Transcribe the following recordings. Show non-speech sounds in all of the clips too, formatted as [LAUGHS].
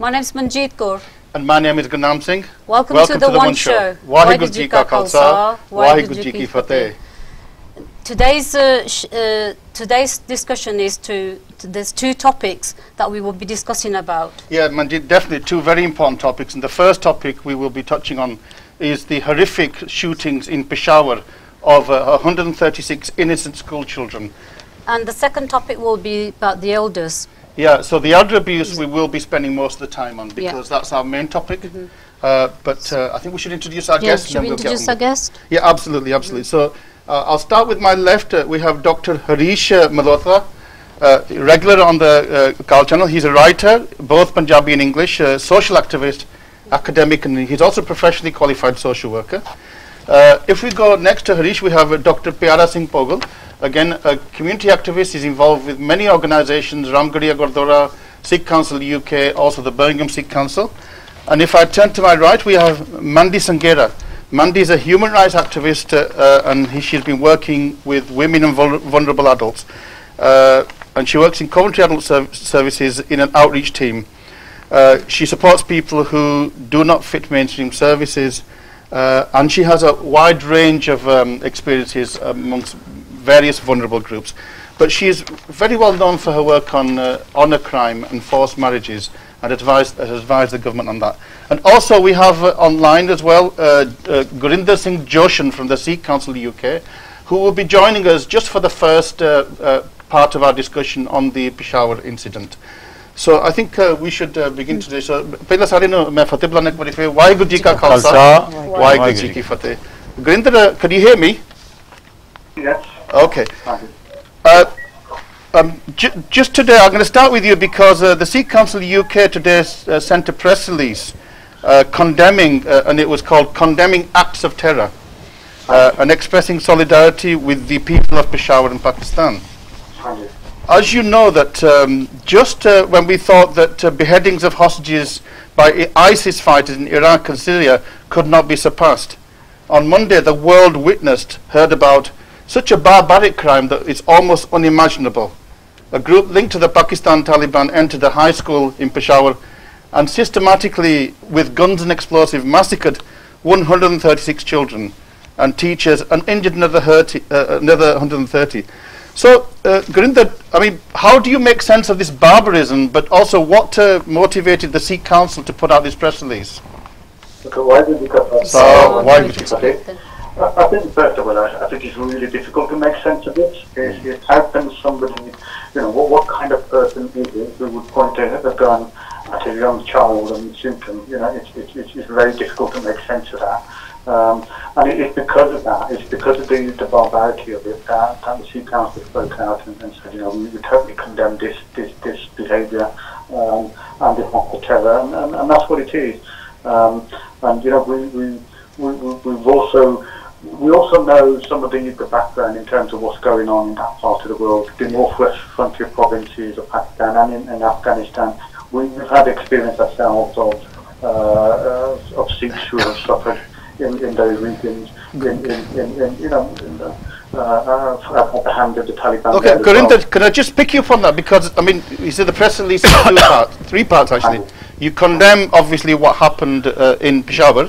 My name is Manjeet Kaur. And my name is Gunam Singh. Welcome, Welcome to, the, to the One, One Show. Waheguru Ji Ka Khalsa, Waheguru Ji Ki Fateh. Today's, uh, uh, today's discussion is to, to, there's two topics that we will be discussing about. Yeah, Manjeet, definitely two very important topics. And the first topic we will be touching on is the horrific shootings in Peshawar of uh, 136 innocent school children. And the second topic will be about the elders. Yeah, so the elder abuse we will be spending most of the time on because yeah. that's our main topic. Mm -hmm. uh, but uh, I think we should introduce our yeah, guest. Should we we'll introduce our guest? Yeah, absolutely, absolutely. Mm -hmm. So uh, I'll start with my left. Uh, we have Dr. Harish uh, Malhotra, uh, regular on the Carl channel. He's a writer, both Punjabi and English, social activist, academic, and he's also professionally qualified social worker. if we go next to Harish, we have Dr. Pyara Singh Pogal. Again, a community activist is involved with many organisations, Ramgarhia Gurdwara, Sikh Council UK, also the Birmingham Sikh Council. And if I turn to my right, we have Mandy Sangera. Mandy is a human rights activist uh, uh, and he, she's been working with women and vul vulnerable adults. Uh, and she works in Coventry Adult Serv Services in an outreach team. Uh, she supports people who do not fit mainstream services uh, and she has a wide range of um, experiences amongst various vulnerable groups. But she is very well known for her work on uh, honour crime and forced marriages and advised, has advised the government on that. And also we have uh, online as well uh, uh Gurinder Singh Joshan from the Sikh Council UK who will be joining us just for the first uh, uh, part of our discussion on the Peshawar incident. So I think we should begin mm. today. So, ਪਹਿਲਾਂ ਸਾਰੇ ਨੂੰ ਮੈਂ ਫਤਿਹ ਬੁਲਾਣਾ ਇੱਕ ਵਾਰੀ ਫਿਰ Why ਜੀ ਕਾ ਖਾਲਸਾ ਵਾਹਿਗੁਰੂ ਜੀ ਕੀ ਫਤਿਹ Gurinder can Okay. Uh, um, ju just today, I'm going to start with you because uh, the Sea Council UK today uh, sent a press release uh, condemning, uh, and it was called Condemning Acts of Terror, uh, and expressing solidarity with the people of Peshawar in Pakistan. As you know, that um, just when we thought that beheadings of hostages by ISIS fighters in Iraq and Syria could not be surpassed, on Monday the world witnessed, heard about such a barbaric crime that it's almost unimaginable. A group linked to the Pakistan Taliban entered a high school in Peshawar and systematically, with guns and explosives, massacred 136 children and teachers and injured another, 30, uh, another 130. So, uh, Gurinder, I mean, how do you make sense of this barbarism, but also what uh, motivated the Sikh Council to put out this press release? So, why did you cut So, why did you cut I think first of all, I, I think it's really difficult to make sense of it. Is it how can somebody, you know, what, what kind of person is it who would point a, a gun at a young child and shoot them? You know, it's, it, it's, it's very difficult to make sense of that. Um, and it, it's because of that, it's because of the, the barbarity of it that, that the Sea Council spoke out and, and said, you know, we totally condemn this, this, this behaviour um, and this act of terror, and, and, and that's what it is. Um, and, you know, we, we, we, we've also we also know some of the, the background in terms of what's going on in that part of the world, the northwest frontier provinces of Pakistan and in, in Afghanistan. We've had experience ourselves of, uh, of Sikhs who have suffered in, in those regions, in, in, in, in you know, in the, uh, uh at the hand of the Taliban. Okay, Karinda, can I just pick you up on that? Because, I mean, you said the press release two [COUGHS] parts, three parts actually. You condemn, obviously, what happened uh, in Peshawar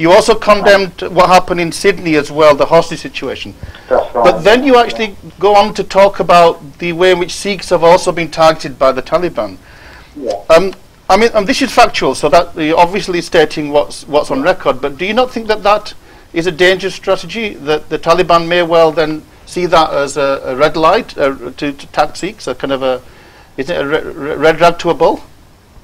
you also condemned what happened in Sydney as well, the hostage situation. Right. But then you actually go on to talk about the way in which Sikhs have also been targeted by the Taliban. Yeah. Um, I mean, and this is factual, so that you're uh, obviously stating what's what's on record. But do you not think that that is a dangerous strategy? That the Taliban may well then see that as a, a red light uh, to, to attack Sikhs, a kind of a, is it a red rag to a bull?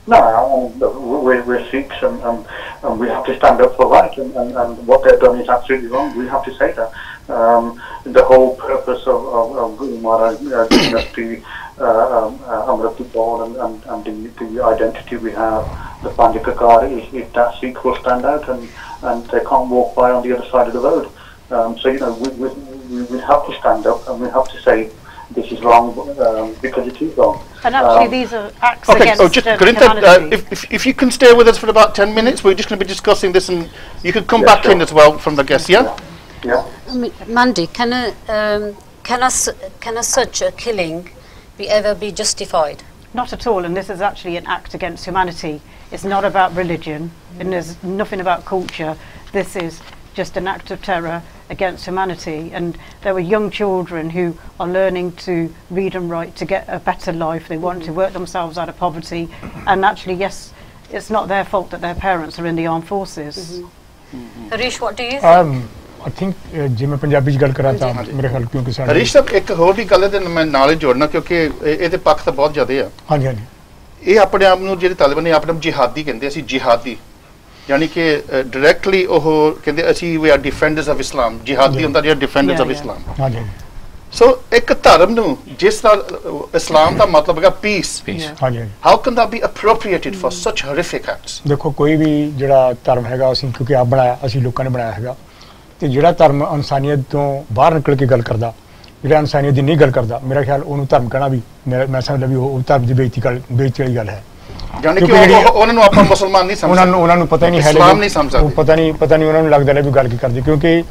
No, we're, we're Sikhs and, and, and, we have to stand up for right, and, and, and, what they've done is absolutely wrong. We have to say that. Um, the whole purpose of, of, of Guru Maharaj uh, giving us the Ball and, and, and the, the identity we have, the Pandikakar, is, is that Sikh will stand out and, and they can't walk by on the other side of the road. Um, so, you know, we, we, we have to stand up and we have to say, this is wrong um, because it is wrong. And actually, um, these are acts okay, against oh, just, um, uh, if, if, if, you can stay with us for about 10 minutes, we're just going to be discussing this, and you can come yeah, back sure. in as well from the guest, yeah? Yeah. yeah. Mandy, can a, um, can, a, can a such a killing be ever be justified? Not at all, and this is actually an act against humanity. It's not about religion, mm. and there's nothing about culture. This is just an act of terror against humanity. And there were young children who are learning to read and write to get a better life. They want mm-hmm. to work themselves out of poverty. And actually, yes, it's not their fault that their parents are in the armed forces. Mm-hmm. Harish, what do you think? Um, I think ਜੇ ਮੈਂ ਪੰਜਾਬੀ ਚ ਗੱਲ ਕਰਾਂ ਤਾਂ ਮੇਰੇ ਖਿਆਲ ਕਿਉਂਕਿ ਸਾਡੇ ਹਰੀਸ਼ ਸਾਹਿਬ ਇੱਕ ਹੋਰ ਵੀ ਗੱਲ ਹੈ ਮੈਂ ਨਾਲ ਜੋੜਨਾ ਕਿਉਂਕਿ ਇਹਦੇ ਪੱਖ ਤਾਂ ਬਹੁਤ ਜ਼ਿਆਦਾ ਆ ਹਾਂਜੀ ਹਾਂਜੀ ਇਹ ਆਪਣੇ ਆਪ ਨੂੰ ਜਿਹੜੇ ਤਾਲਿਬਾਨ ਨੇ ਆਪਣੇ ਆਪ ਜਿਹਾਦੀ ਕਹਿੰਦੇ ਸੀ ਜਿਹਾਦੀ ਯਾਨੀ ਕਿ ਡਾਇਰੈਕਟਲੀ ਉਹ ਕਹਿੰਦੇ ਅਸੀਂ ਵੀ ਆ ਡਿਫੈਂਡਰਸ ਆਫ ਇਸਲਾਮ ਜਿਹਾਦੀ ਹੁੰਦਾ ਜਿਹੜਾ ਡਿਫੈਂਡਰਸ ਆਫ ਇਸਲਾਮ ਹਾਂਜੀ ਸੋ ਇੱਕ ਧਰਮ ਨੂੰ ਜਿਸ ਨਾਲ ਇਸਲਾਮ ਦਾ ਮਤਲਬ ਹੈਗਾ ਪੀਸ ਹਾਂਜੀ how can the be appropriated for such horrific acts ਦੇਖੋ ਕੋਈ ਵੀ ਜਿਹੜਾ ਧਰਮ ਹੈਗਾ ਅਸੀਂ ਕਿਉਂਕਿ ਆਪ ਬਣਾਇਆ ਅਸੀਂ ਲੋਕਾਂ ਨੇ ਬਣਾਇਆ ਹੈਗਾ ਤੇ ਜਿਹੜਾ ਧਰਮ ਇਨਸਾਨੀਅਤ ਤੋਂ ਬਾਹਰ ਨਿਕਲ ਕੇ ਗੱਲ ਕਰਦਾ ਜਿਹੜਾ ਇਨਸਾਨੀਅਤ ਦੀ ਨਹੀਂ ਗੱਲ ਕਰਦਾ ਮੇਰਾ ਖਿਆਲ ਉਹਨੂੰ ਧਰਮ ਕਹਿਣਾ ਵੀ ਮੈਂ ਸਮਝਦਾ ਵੀ ਉਹ ਧਰਮ ਦੀ ਬੇਇੱਜ਼ਤੀ ਗੱਲ ਬੇਇੱਜ਼ਤੀ ਵਾਲੀ ਗੱਲ ਹੈ ਜਾਣੀ ਕਿ ਉਹਨਾਂ ਨੂੰ ਆਪਾਂ ਮੁਸਲਮਾਨ ਨਹੀਂ ਸਮਝਦੇ ਉਹਨਾਂ ਨੂੰ ਉਹਨਾਂ ਨੂੰ ਪਤਾ ਨਹੀਂ ਹੈ ਇਸਲਾਮ ਨਹੀਂ ਸਮਝਦੇ ਪਤਾ ਨਹੀਂ ਪਤਾ ਨਹੀਂ ਉਹਨਾਂ ਨੂੰ ਲੱਗਦਾ ਨੇ ਵੀ ਗੱਲ ਕੀ ਕਰਦੇ ਕਿਉਂਕਿ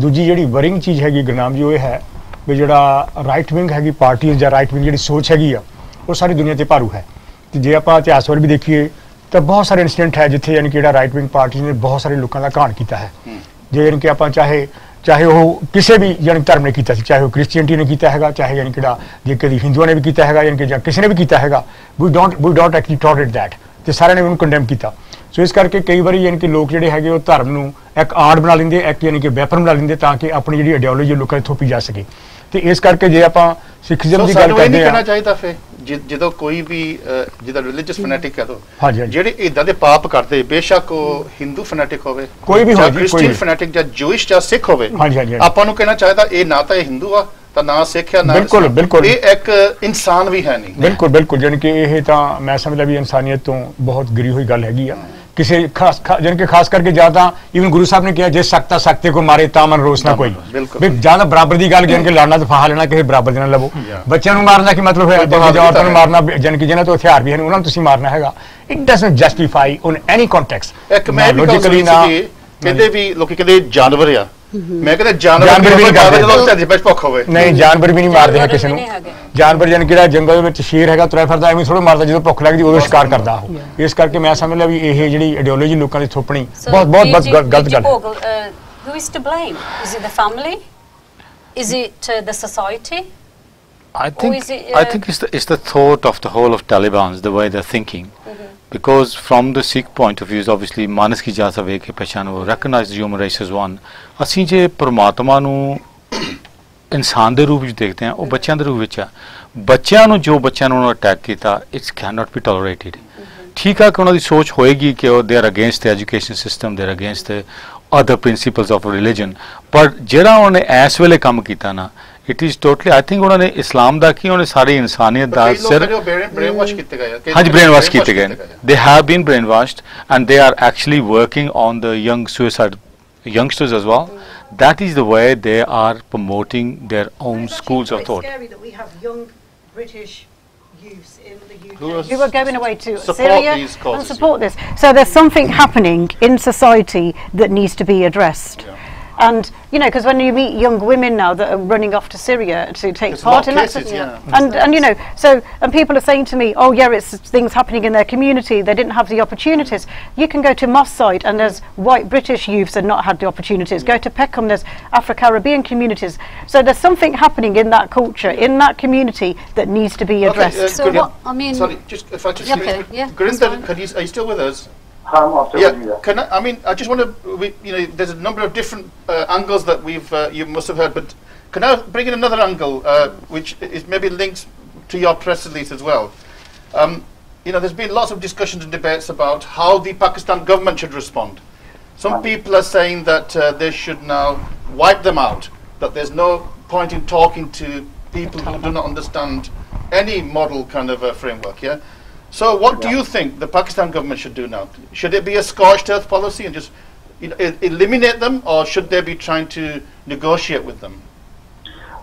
ਦੂਜੀ ਜਿਹੜੀ ਵਰਿੰਗ ਚੀਜ਼ ਹੈਗੀ ਗਰਨਾਮ ਜੀ ਉਹ ਹੈ ਵੀ ਜਿਹੜਾ ਰਾਈਟ ਵਿੰਗ ਹੈਗੀ ਪਾਰਟੀ ਜਾਂ ਰਾਈਟ ਵਿੰਗ ਜਿਹੜੀ ਸੋਚ ਹੈਗੀ ਆ ਉਹ ਸਾਰੀ ਦੁਨੀਆ ਤੇ ਭਾਰੂ ਹੈ ਤੇ ਜੇ ਆਪਾਂ ਇਤਿਹਾਸ ਵੱਲ ਵੀ ਦੇਖੀਏ ਤਾਂ ਬਹੁਤ ਸਾਰੇ ਇਨਸੀਡੈਂਟ ਹੈ ਜਿੱਥੇ ਯਾਨੀ ਕਿ ਜਿਹੜਾ ਰਾਈਟ ਵਿੰਗ ਪਾਰਟੀ ਨੇ ਬਹੁਤ ਸਾਰੇ ਲੋਕਾਂ ਦਾ ਘਾਣ ਕੀਤਾ ਹੈ ਜੇ ਯਾਨੀ ਕਿ ਆਪਾਂ ਚਾਹੇ ਚਾਹੇ ਉਹ ਕਿਸੇ ਵੀ ਯਾਨੀ ਧਰਮ ਨੇ ਕੀਤਾ ਸੀ ਚਾਹੇ ਉਹ ਕ੍ਰਿਸਚੀਅਨਟੀ ਨੇ ਕੀਤਾ ਹੈਗਾ ਚਾਹੇ ਯਾਨੀ ਕਿਹੜਾ ਜੇ ਕਦੀ ਹਿੰਦੂਆਂ ਨੇ ਵੀ ਕੀਤਾ ਹੈਗਾ ਯਾਨੀ ਕਿ ਜਾਂ ਕਿਸੇ ਨੇ ਵੀ ਕੀਤਾ ਹੈਗਾ we don't we don't actually tolerate that ਤੇ ਸਾਰਿਆਂ ਨੇ ਉਹਨੂੰ ਕੰਡੈਮ ਕੀਤਾ ਸੋ ਇਸ ਕਰਕੇ ਕਈ ਵਾਰੀ ਯਾਨੀ ਕਿ ਲੋਕ ਜਿਹੜੇ ਹੈਗੇ ਉਹ ਧਰਮ ਨੂੰ ਇੱਕ ਆੜ ਬਣਾ ਲੈਂਦੇ ਇੱਕ ਯਾਨੀ ਕਿ ਵੈਪਨ ਬਣਾ ਲੈਂਦੇ ਤਾਂ ਕਿ ਆਪਣੀ ਜਿਹੜੀ ਆਈਡੀਓਲੋਜੀ ਲੋਕਾਂ ਤੇ ਥੋਪੀ ਜਾ ਸਕੇ ਤੇ ਇਸ ਕਰਕੇ ਜੇ ਆਪਾਂ ਸਿੱਖੀਜ਼ਮ ਦੀ ਗੱਲ ਕਰਦੇ ਆ ਸੋ ਸਾਨੂੰ ਇਹ ਨਹੀਂ ਕਹਿਣਾ ਚਾਹੀਦਾ ਫੇ ਜਦੋਂ ਕੋਈ ਵੀ ਜਿਹਦਾ ਰਿਲੀਜੀਅਸ ਫੈਨੈਟਿਕ ਹੈ ਤੋ ਜਿਹੜੇ ਇਦਾਂ ਦੇ ਪਾਪ ਕਰਦੇ ਬੇਸ਼ੱਕ ਉਹ ਹਿੰਦੂ ਫੈਨੈਟਿਕ ਹੋਵੇ ਕੋਈ ਵੀ ਹੋਵੇ ਕ੍ਰਿਸਚੀਅਨ ਫੈਨੈਟਿਕ ਜਾਂ ਜੂਇਸ਼ ਜਾਂ ਸਿੱਖ ਹੋਵੇ ਆਪਾਂ ਨੂੰ ਕਹਿਣਾ ਚਾਹੀਦਾ ਇਹ ਨਾ ਤਾਂ ਇਹ ਹਿੰਦੂ ਆ ਤਾਂ ਨਾ ਆ ਨਾ ਬਿਲਕੁਲ ਬਿਲਕੁਲ ਇਹ ਇੱਕ ਇਨਸਾਨ ਵੀ ਹੈ ਨਹੀਂ ਬਿਲਕੁਲ ਬਿਲਕੁਲ ਜਾਨਕਿ ਇਹ ਤਾਂ ਮੈਂ ਸਮਝਦਾ ਵੀ ਇਨਸਾਨੀਅਤ ਤੋਂ ਬਹੁਤ ਗਰੀ ਹੋਈ ਗੱਲ ਹੈਗੀ ਆ ਕਿਸੇ ਖਾਸ ਜਨ ਕੇ ਖਾਸ ਕਰਕੇ ਜਿਆਦਾ ਇਵਨ ਗੁਰੂ ਸਾਹਿਬ ਨੇ ਕਿਹਾ ਜੇ ਸਕਤਾ ਸਕਤੇ ਕੋ ਮਾਰੇ ਤਾਂ ਮਨ ਰੋਸ ਨਾ ਕੋਈ ਵੀ ਜਿਆਦਾ ਬਰਾਬਰ ਦੀ ਗੱਲ ਜਨ ਕੇ ਲੜਨਾ ਤੇ ਫਾਹਾ ਲੈਣਾ ਕਿਸੇ ਬਰਾਬਰ ਦੇ ਨਾਲ ਲਵੋ ਬੱਚਿਆਂ ਨੂੰ ਮਾਰਨਾ ਕੀ ਮਤਲਬ ਹੈ ਜਾਂ ਔਰਤਾਂ ਨੂੰ ਮਾਰਨਾ ਜਨ ਕਿ ਜਿਹਨਾਂ ਤੋਂ ਹਥਿਆਰ ਵੀ ਹਨ ਉਹਨਾਂ ਨੂੰ ਤੁਸੀਂ ਮਾਰਨਾ ਹੈਗਾ it doesn't justify on any context ਇੱਕ ਮੈਂ ਵੀ ਕਹਿੰਦੇ ਵੀ ਲੋਕੀ ਕਹਿੰਦੇ ਜਾਨਵਰ ਆ ਮੈਂ ਕਹਿੰਦਾ ਜਾਨਵਰ ਵੀ ਨਹੀਂ ਕਰਦੇ ਜਦੋਂ ਧਰਤੀ ਵਿੱਚ ਭੁੱਖ ਹੋਵੇ ਨਹੀਂ ਜਾਨਵਰ ਵੀ ਨਹੀਂ ਮਾਰਦੇ ਹੈ ਕਿਸੇ ਨੂੰ ਜਾਨਵਰ ਜਨ ਕਿਹੜਾ ਜੰਗਲ ਦੇ ਵਿੱਚ ਸ਼ੇਰ ਹੈਗਾ ਤੁਰੇ ਫਿਰਦਾ ਐਵੇਂ ਥੋੜਾ ਮਾਰਦਾ ਜਦੋਂ ਭੁੱਖ ਲੱਗਦੀ ਉਦੋਂ ਸ਼ਿਕਾਰ ਕਰਦਾ ਉਹ ਇਸ ਕਰਕੇ ਮੈਂ ਸਮਝ ਲਿਆ ਵੀ ਇਹ ਜਿਹੜੀ ਆਈਡੀਓਲੋਜੀ ਲੋਕਾਂ ਦੀ ਥੋਪਣੀ ਬਹੁਤ ਬਹੁਤ ਗਲਤ ਗੱਲ ਹੈ who uh, is to blame is it the family is it the society society I think, it, uh, I think it's the, it's the thought of the whole of Taliban's, the way they're thinking. Mm -hmm. because from the Sikh point of view is obviously ਮਾਨਸ ਕੀ ਜਾ ਸਵੇ ਕੇ ਪਛਾਣੋ recognise human rights as one ਅਸੀਂ ਜੇ ਪ੍ਰਮਾਤਮਾ ਨੂੰ ਇਨਸਾਨ ਦੇ ਰੂਪ ਵਿੱਚ ਦੇਖਦੇ ਹਾਂ ਉਹ ਬੱਚਿਆਂ ਦੇ ਰੂਪ ਵਿੱਚ ਆ ਬੱਚਿਆਂ ਨੂੰ ਜੋ ਬੱਚਿਆਂ ਨੂੰ ਅਟੈਕ ਕੀਤਾ it's cannot be tolerated ਠੀਕ ਆ ਕਿ ਉਹਨਾਂ ਦੀ ਸੋਚ ਹੋਏਗੀ ਕਿ ਉਹ they are against the education system they are against the other principles of religion ਪਰ ਜਿਹੜਾ ਉਹਨੇ ਇਸ ਵੇਲੇ ਕੰਮ ਕੀਤਾ ਨਾ It is totally. I think think उन्होंने इस्लाम दा की उन्होंने सारी इंसानियत दा सिर हाँ जी ब्रेन वॉश किए गए they have been brainwashed and they are actually working on the young youngsters as well that is the way they are promoting their own schools of thought scary that we have young british youths in the UK who are going away to Syria and support this. So there's something happening in society that needs to be addressed. And you know, because when you meet young women now that are running off to Syria to take part in that, yeah. and and you know, so and people are saying to me, oh yeah, it's things happening in their community. They didn't have the opportunities. You can go to Moss side and there's white British youths that not had the opportunities. Yeah. Go to Peckham, there's Afro-Caribbean communities. So there's something happening in that culture, in that community that needs to be addressed. Okay, uh, so what, I mean, sorry, just if I just okay, yeah, Gurinder, are you still with us? yeah. Can I, I mean, I just want to, you know, there's a number of different uh, angles that we've, uh, you must have heard, but can I bring in another angle, uh, which is maybe linked to your press release as well? Um, you know, there's been lots of discussions and debates about how the Pakistan government should respond. Some people are saying that uh, they should now wipe them out, that there's no point in talking to people who do not understand any model kind of uh, framework, yeah? So what yeah. do you think the Pakistan government should do now? Should it be a scorched earth policy and just you know, eliminate them, or should they be trying to negotiate with them?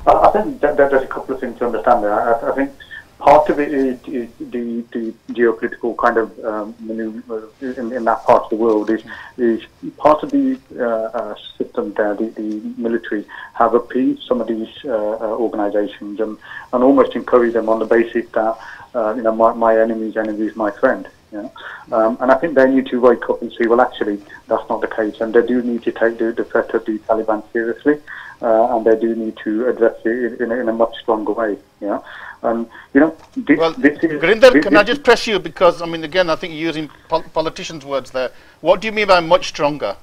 I think that, that there's a couple of things to understand there. I, I think part of it is, is the, the, geopolitical kind of um, in, in, that part of the world is, is part of the uh, uh system there. The, the, military have appeased some of these uh, uh organisations and, and almost encourage them on the basis that uh, you know, my, my enemy's enemy is my friend. You know? um, and I think they need to wake up and see, well, actually, that's not the case. And they do need to take the, the threat of the Taliban seriously, uh, and they do need to address it in, in, in a much stronger way. You know? Um, you know, this, well, this is, Grinder, this, can I just press you because, I mean, again, I think you're using pol politicians' words there. What do you mean by much stronger?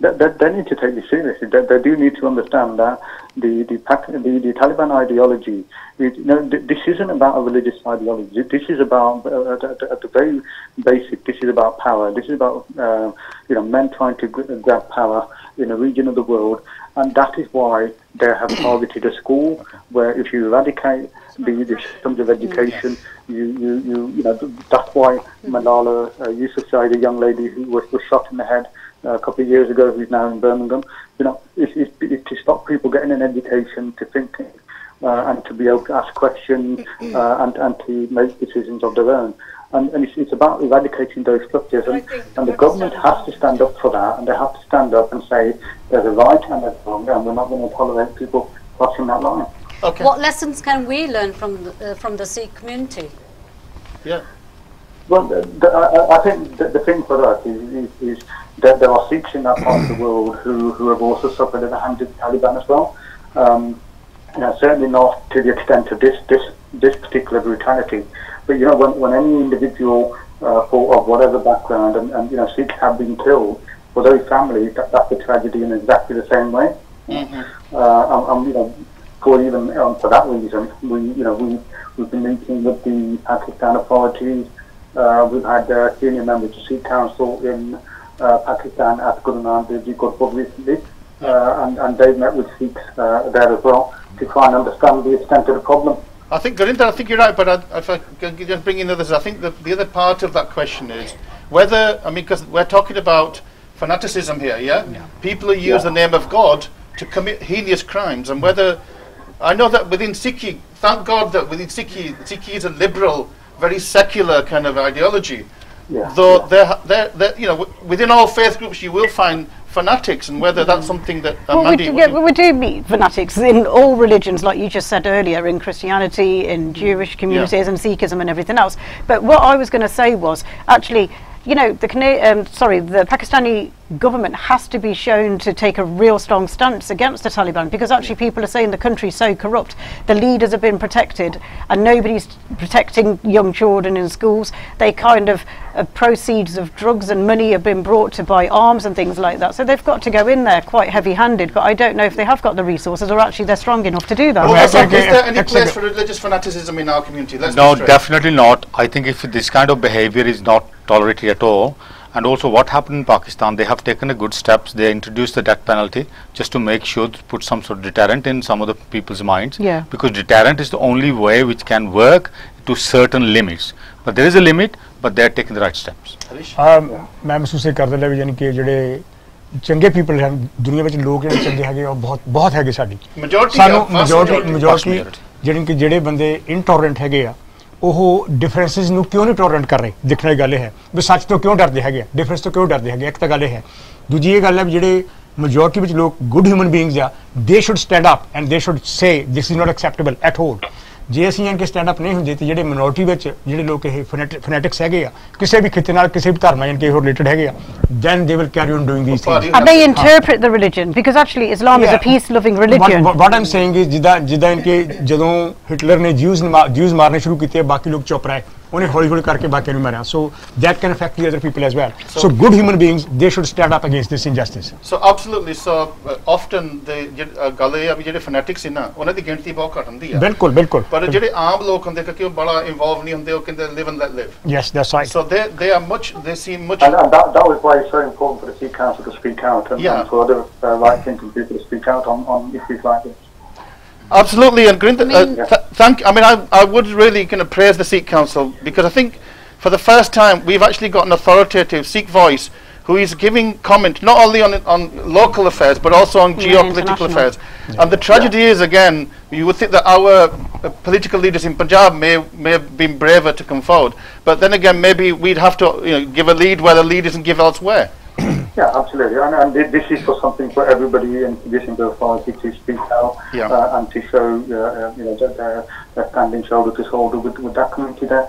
They, they, they need to take this seriously. They, they do need to understand that the the, the, the Taliban ideology, it, you know, this isn't about a religious ideology. This is about, uh, at, the very basic, this is about power. This is about, uh, you know, men trying to grab power in a region of the world. And that is why they have [CLEARS THROAT] targeted a school where if you eradicate the, the systems of education, you, you, you, you know, that's why mm-hmm. Malala uh, Yousafzai, the young lady who was, was shot in the head, a couple of years ago, who's now in Birmingham. You know, it's, it's, it's to stop people getting an education, to think, uh, and to be able to ask questions uh, and, and to make decisions of their own. And, and it's, it's about eradicating those structures, and, and the government has to stand up for that, and they have to stand up and say there's a right and there's wrong, and we're not going to tolerate people crossing that line. Okay. What lessons can we learn from the, uh, from the Sikh community? Yeah. Well, the, the, I, I, think the, the thing for us is, is, is there, there are Sikhs in that part of the world who, who have also suffered at the hands of the Taliban as well. Um, you know, certainly not to the extent of this, this, this particular brutality. But, you know, when, when any individual uh, for, of whatever background and, and, you know, Sikhs have been killed, for those families, that, that's a tragedy in exactly the same way. Mm-hmm. Uh, and, and, you know, for even um, for that reason, we, you know, we, we've been meeting with the Pakistan authorities. Uh, we've had uh, senior members of Sikh Council in uh, Pakistan, Afghanistan, the Gulf obviously, and, and they met with Sikhs uh, there as well to try and understand the extent of the problem. I think, Garinder, I think you're right, but I, if I can just bring in others, I think the, the other part of that question is whether, I mean, because we're talking about fanaticism here, yeah? yeah. People who use yeah. the name of God to commit heinous crimes, and whether, I know that within Sikhi, thank God that within Sikhi, Sikhi is a liberal, very secular kind of ideology, Though yeah. They're, they're, they're, you know, within all faith groups, you will find fanatics, and whether that's something that well, we, do, yeah, we do meet fanatics in all religions, like you just said earlier, in Christianity, in Jewish communities, yeah. and Sikhism, and everything else. But what I was going to say was actually you know, the Cana- um, sorry, the Pakistani government has to be shown to take a real strong stance against the Taliban because actually people are saying the country is so corrupt, the leaders have been protected, and nobody's protecting young children in schools. They kind of uh, proceeds of drugs and money have been brought to buy arms and things like that. So they've got to go in there quite heavy-handed, but I don't know if they have got the resources or actually they're strong enough to do that. Well, is there any place for religious fanaticism in our community? Let's no, definitely not. I think if this kind of behaviour is not tolerated at all. And also what happened in Pakistan, they have taken a good steps. They introduced the death penalty just to make sure to put some sort of deterrent in some of the people's minds. Yeah. Because deterrent is the only way which can work to certain limits. But there is a limit, but they are taking the right steps. ਮੈਂ ਮਹਿਸੂਸ ਕਰਦਾ ਲਿਆ ਵੀ ਯਾਨੀ ਕਿ ਜਿਹੜੇ ਚੰਗੇ people ਹਨ ਦੁਨੀਆ ਵਿੱਚ ਲੋਕ ਜਿਹੜੇ ਚੰਗੇ ਹੈਗੇ ਉਹ ਬਹੁਤ ਬਹੁਤ ਹੈਗੇ ਸਾਡੀ ਸਾਨੂੰ ਮੈਜੋਰਟੀ ਮੈਜੋਰਟੀ ਜਿਹੜੇ ਕਿ ਜਿਹੜੇ ਬੰਦੇ ਇਨਟੋਲਰੈਂਟ ਹੈਗੇ ਆ ਉਹ ਡਿਫਰੈਂਸਸ ਨੂੰ ਕਿਉਂ ਨਹੀਂ ਟੋਲਰੈਂਟ ਕਰ ਰਹੇ ਦੇਖਣ ਦੀ ਗੱਲ ਇਹ ਹੈ ਵੀ ਸੱਚ ਤੋਂ ਕਿਉਂ ਡਰਦੇ ਹੈਗੇ ਡਿਫਰੈਂਸ ਤੋਂ ਕਿਉਂ ਡਰਦੇ ਹੈਗੇ ਇੱਕ ਤਾਂ ਗੱਲ ਇਹ ਹੈ ਦੂਜੀ ਇਹ ਗੱਲ ਹੈ ਜਿਹੜੇ ਮੈਜੋਰਟੀ ਵਿੱਚ ਲੋਕ ਗੁੱਡ ਹਿਊਮਨ ਬੀਇੰਗਸ ਆ they should stand up and they should say this is not acceptable at all ਜੇ ਅਸੀਂ ਇਹਨਾਂ ਕੇ ਸਟੈਂਡ ਅਪ ਨਹੀਂ ਹੁੰਦੇ ਤੇ ਜਿਹੜੇ ਮਿਨੋਰਟੀ ਵਿੱਚ ਜਿਹੜੇ ਲੋਕ ਇਹ ਫੈਨੈਟਿਕਸ ਹੈਗੇ ਆ ਕਿਸੇ ਵੀ ਖਿੱਤੇ ਨਾਲ ਕਿਸੇ ਵੀ ਧਰਮ ਨਾਲ ਕੇ ਰਿਲੇਟਡ ਹੈਗੇ ਆ then they will carry on doing these things and they interpret the religion because actually Islam is a peace loving religion what I'm saying is ਜਿੱਦਾਂ ਜਿੱਦਾਂ ਕੇ ਜਦੋਂ ਹਿਟਲਰ ਨੇ ਜਿਊਜ਼ ਜਿਊਜ਼ ਮਾਰਨੇ ਸ਼ੁਰੂ ਕੀਤੇ ਬਾਕੀ ਲੋਕ ਚੁੱਪ ਰਹੇ ਉਹਨੇ ਹੌਲੀ ਹੌਲੀ ਕਰਕੇ ਬਾਕੀ ਨੂੰ ਮਾਰਿਆ so that can affect the other people as well so good human beings they should stand up against against injustice so so so often they often uh, ਗੱਲ ਇਹ ਆ ਵੀ ਜਿਹੜੇ ਫੈਨੈਟਿਕਸ ਇਹਨਾਂ ਉਹਨਾਂ ਦੀ ਗਿਣਤੀ ਬਹੁਤ ਘਟ ਹੁੰਦੀ ਆ ਬਿਲਕੁਲ ਬਿਲਕੁਲ ਪਰ ਜਿਹੜੇ ਆਮ ਲੋਕ ਹੁੰਦੇ ਕਿਉਂਕਿ ਉਹ ਬੜਾ ਇਨਵੋਲਵ ਨਹੀਂ ਹੁੰਦੇ ਉਹ ਕਹਿੰਦੇ live and let live yes that's right so they they are much they seem much and that that was why so important for the C council to speak out and for other right thinking people to speak out on on issues like Absolutely, and I uh, mean, uh, th thank. I mean, I, I would really kind of praise the Sikh Council because I think for the first time we've actually got an authoritative Sikh voice who is giving comment not only on on local affairs but also on yeah, geopolitical affairs. Yeah. And the tragedy yeah. is again, you would think that our uh, political leaders in Punjab may may have been braver to come forward, but then again, maybe we'd have to you know, give a lead where the lead isn't give elsewhere. Yeah, absolutely. And, and, this is for something for everybody, and this is for to speak out yeah. uh, and to show uh, uh you know that they're standing shoulder to shoulder with, with that community there.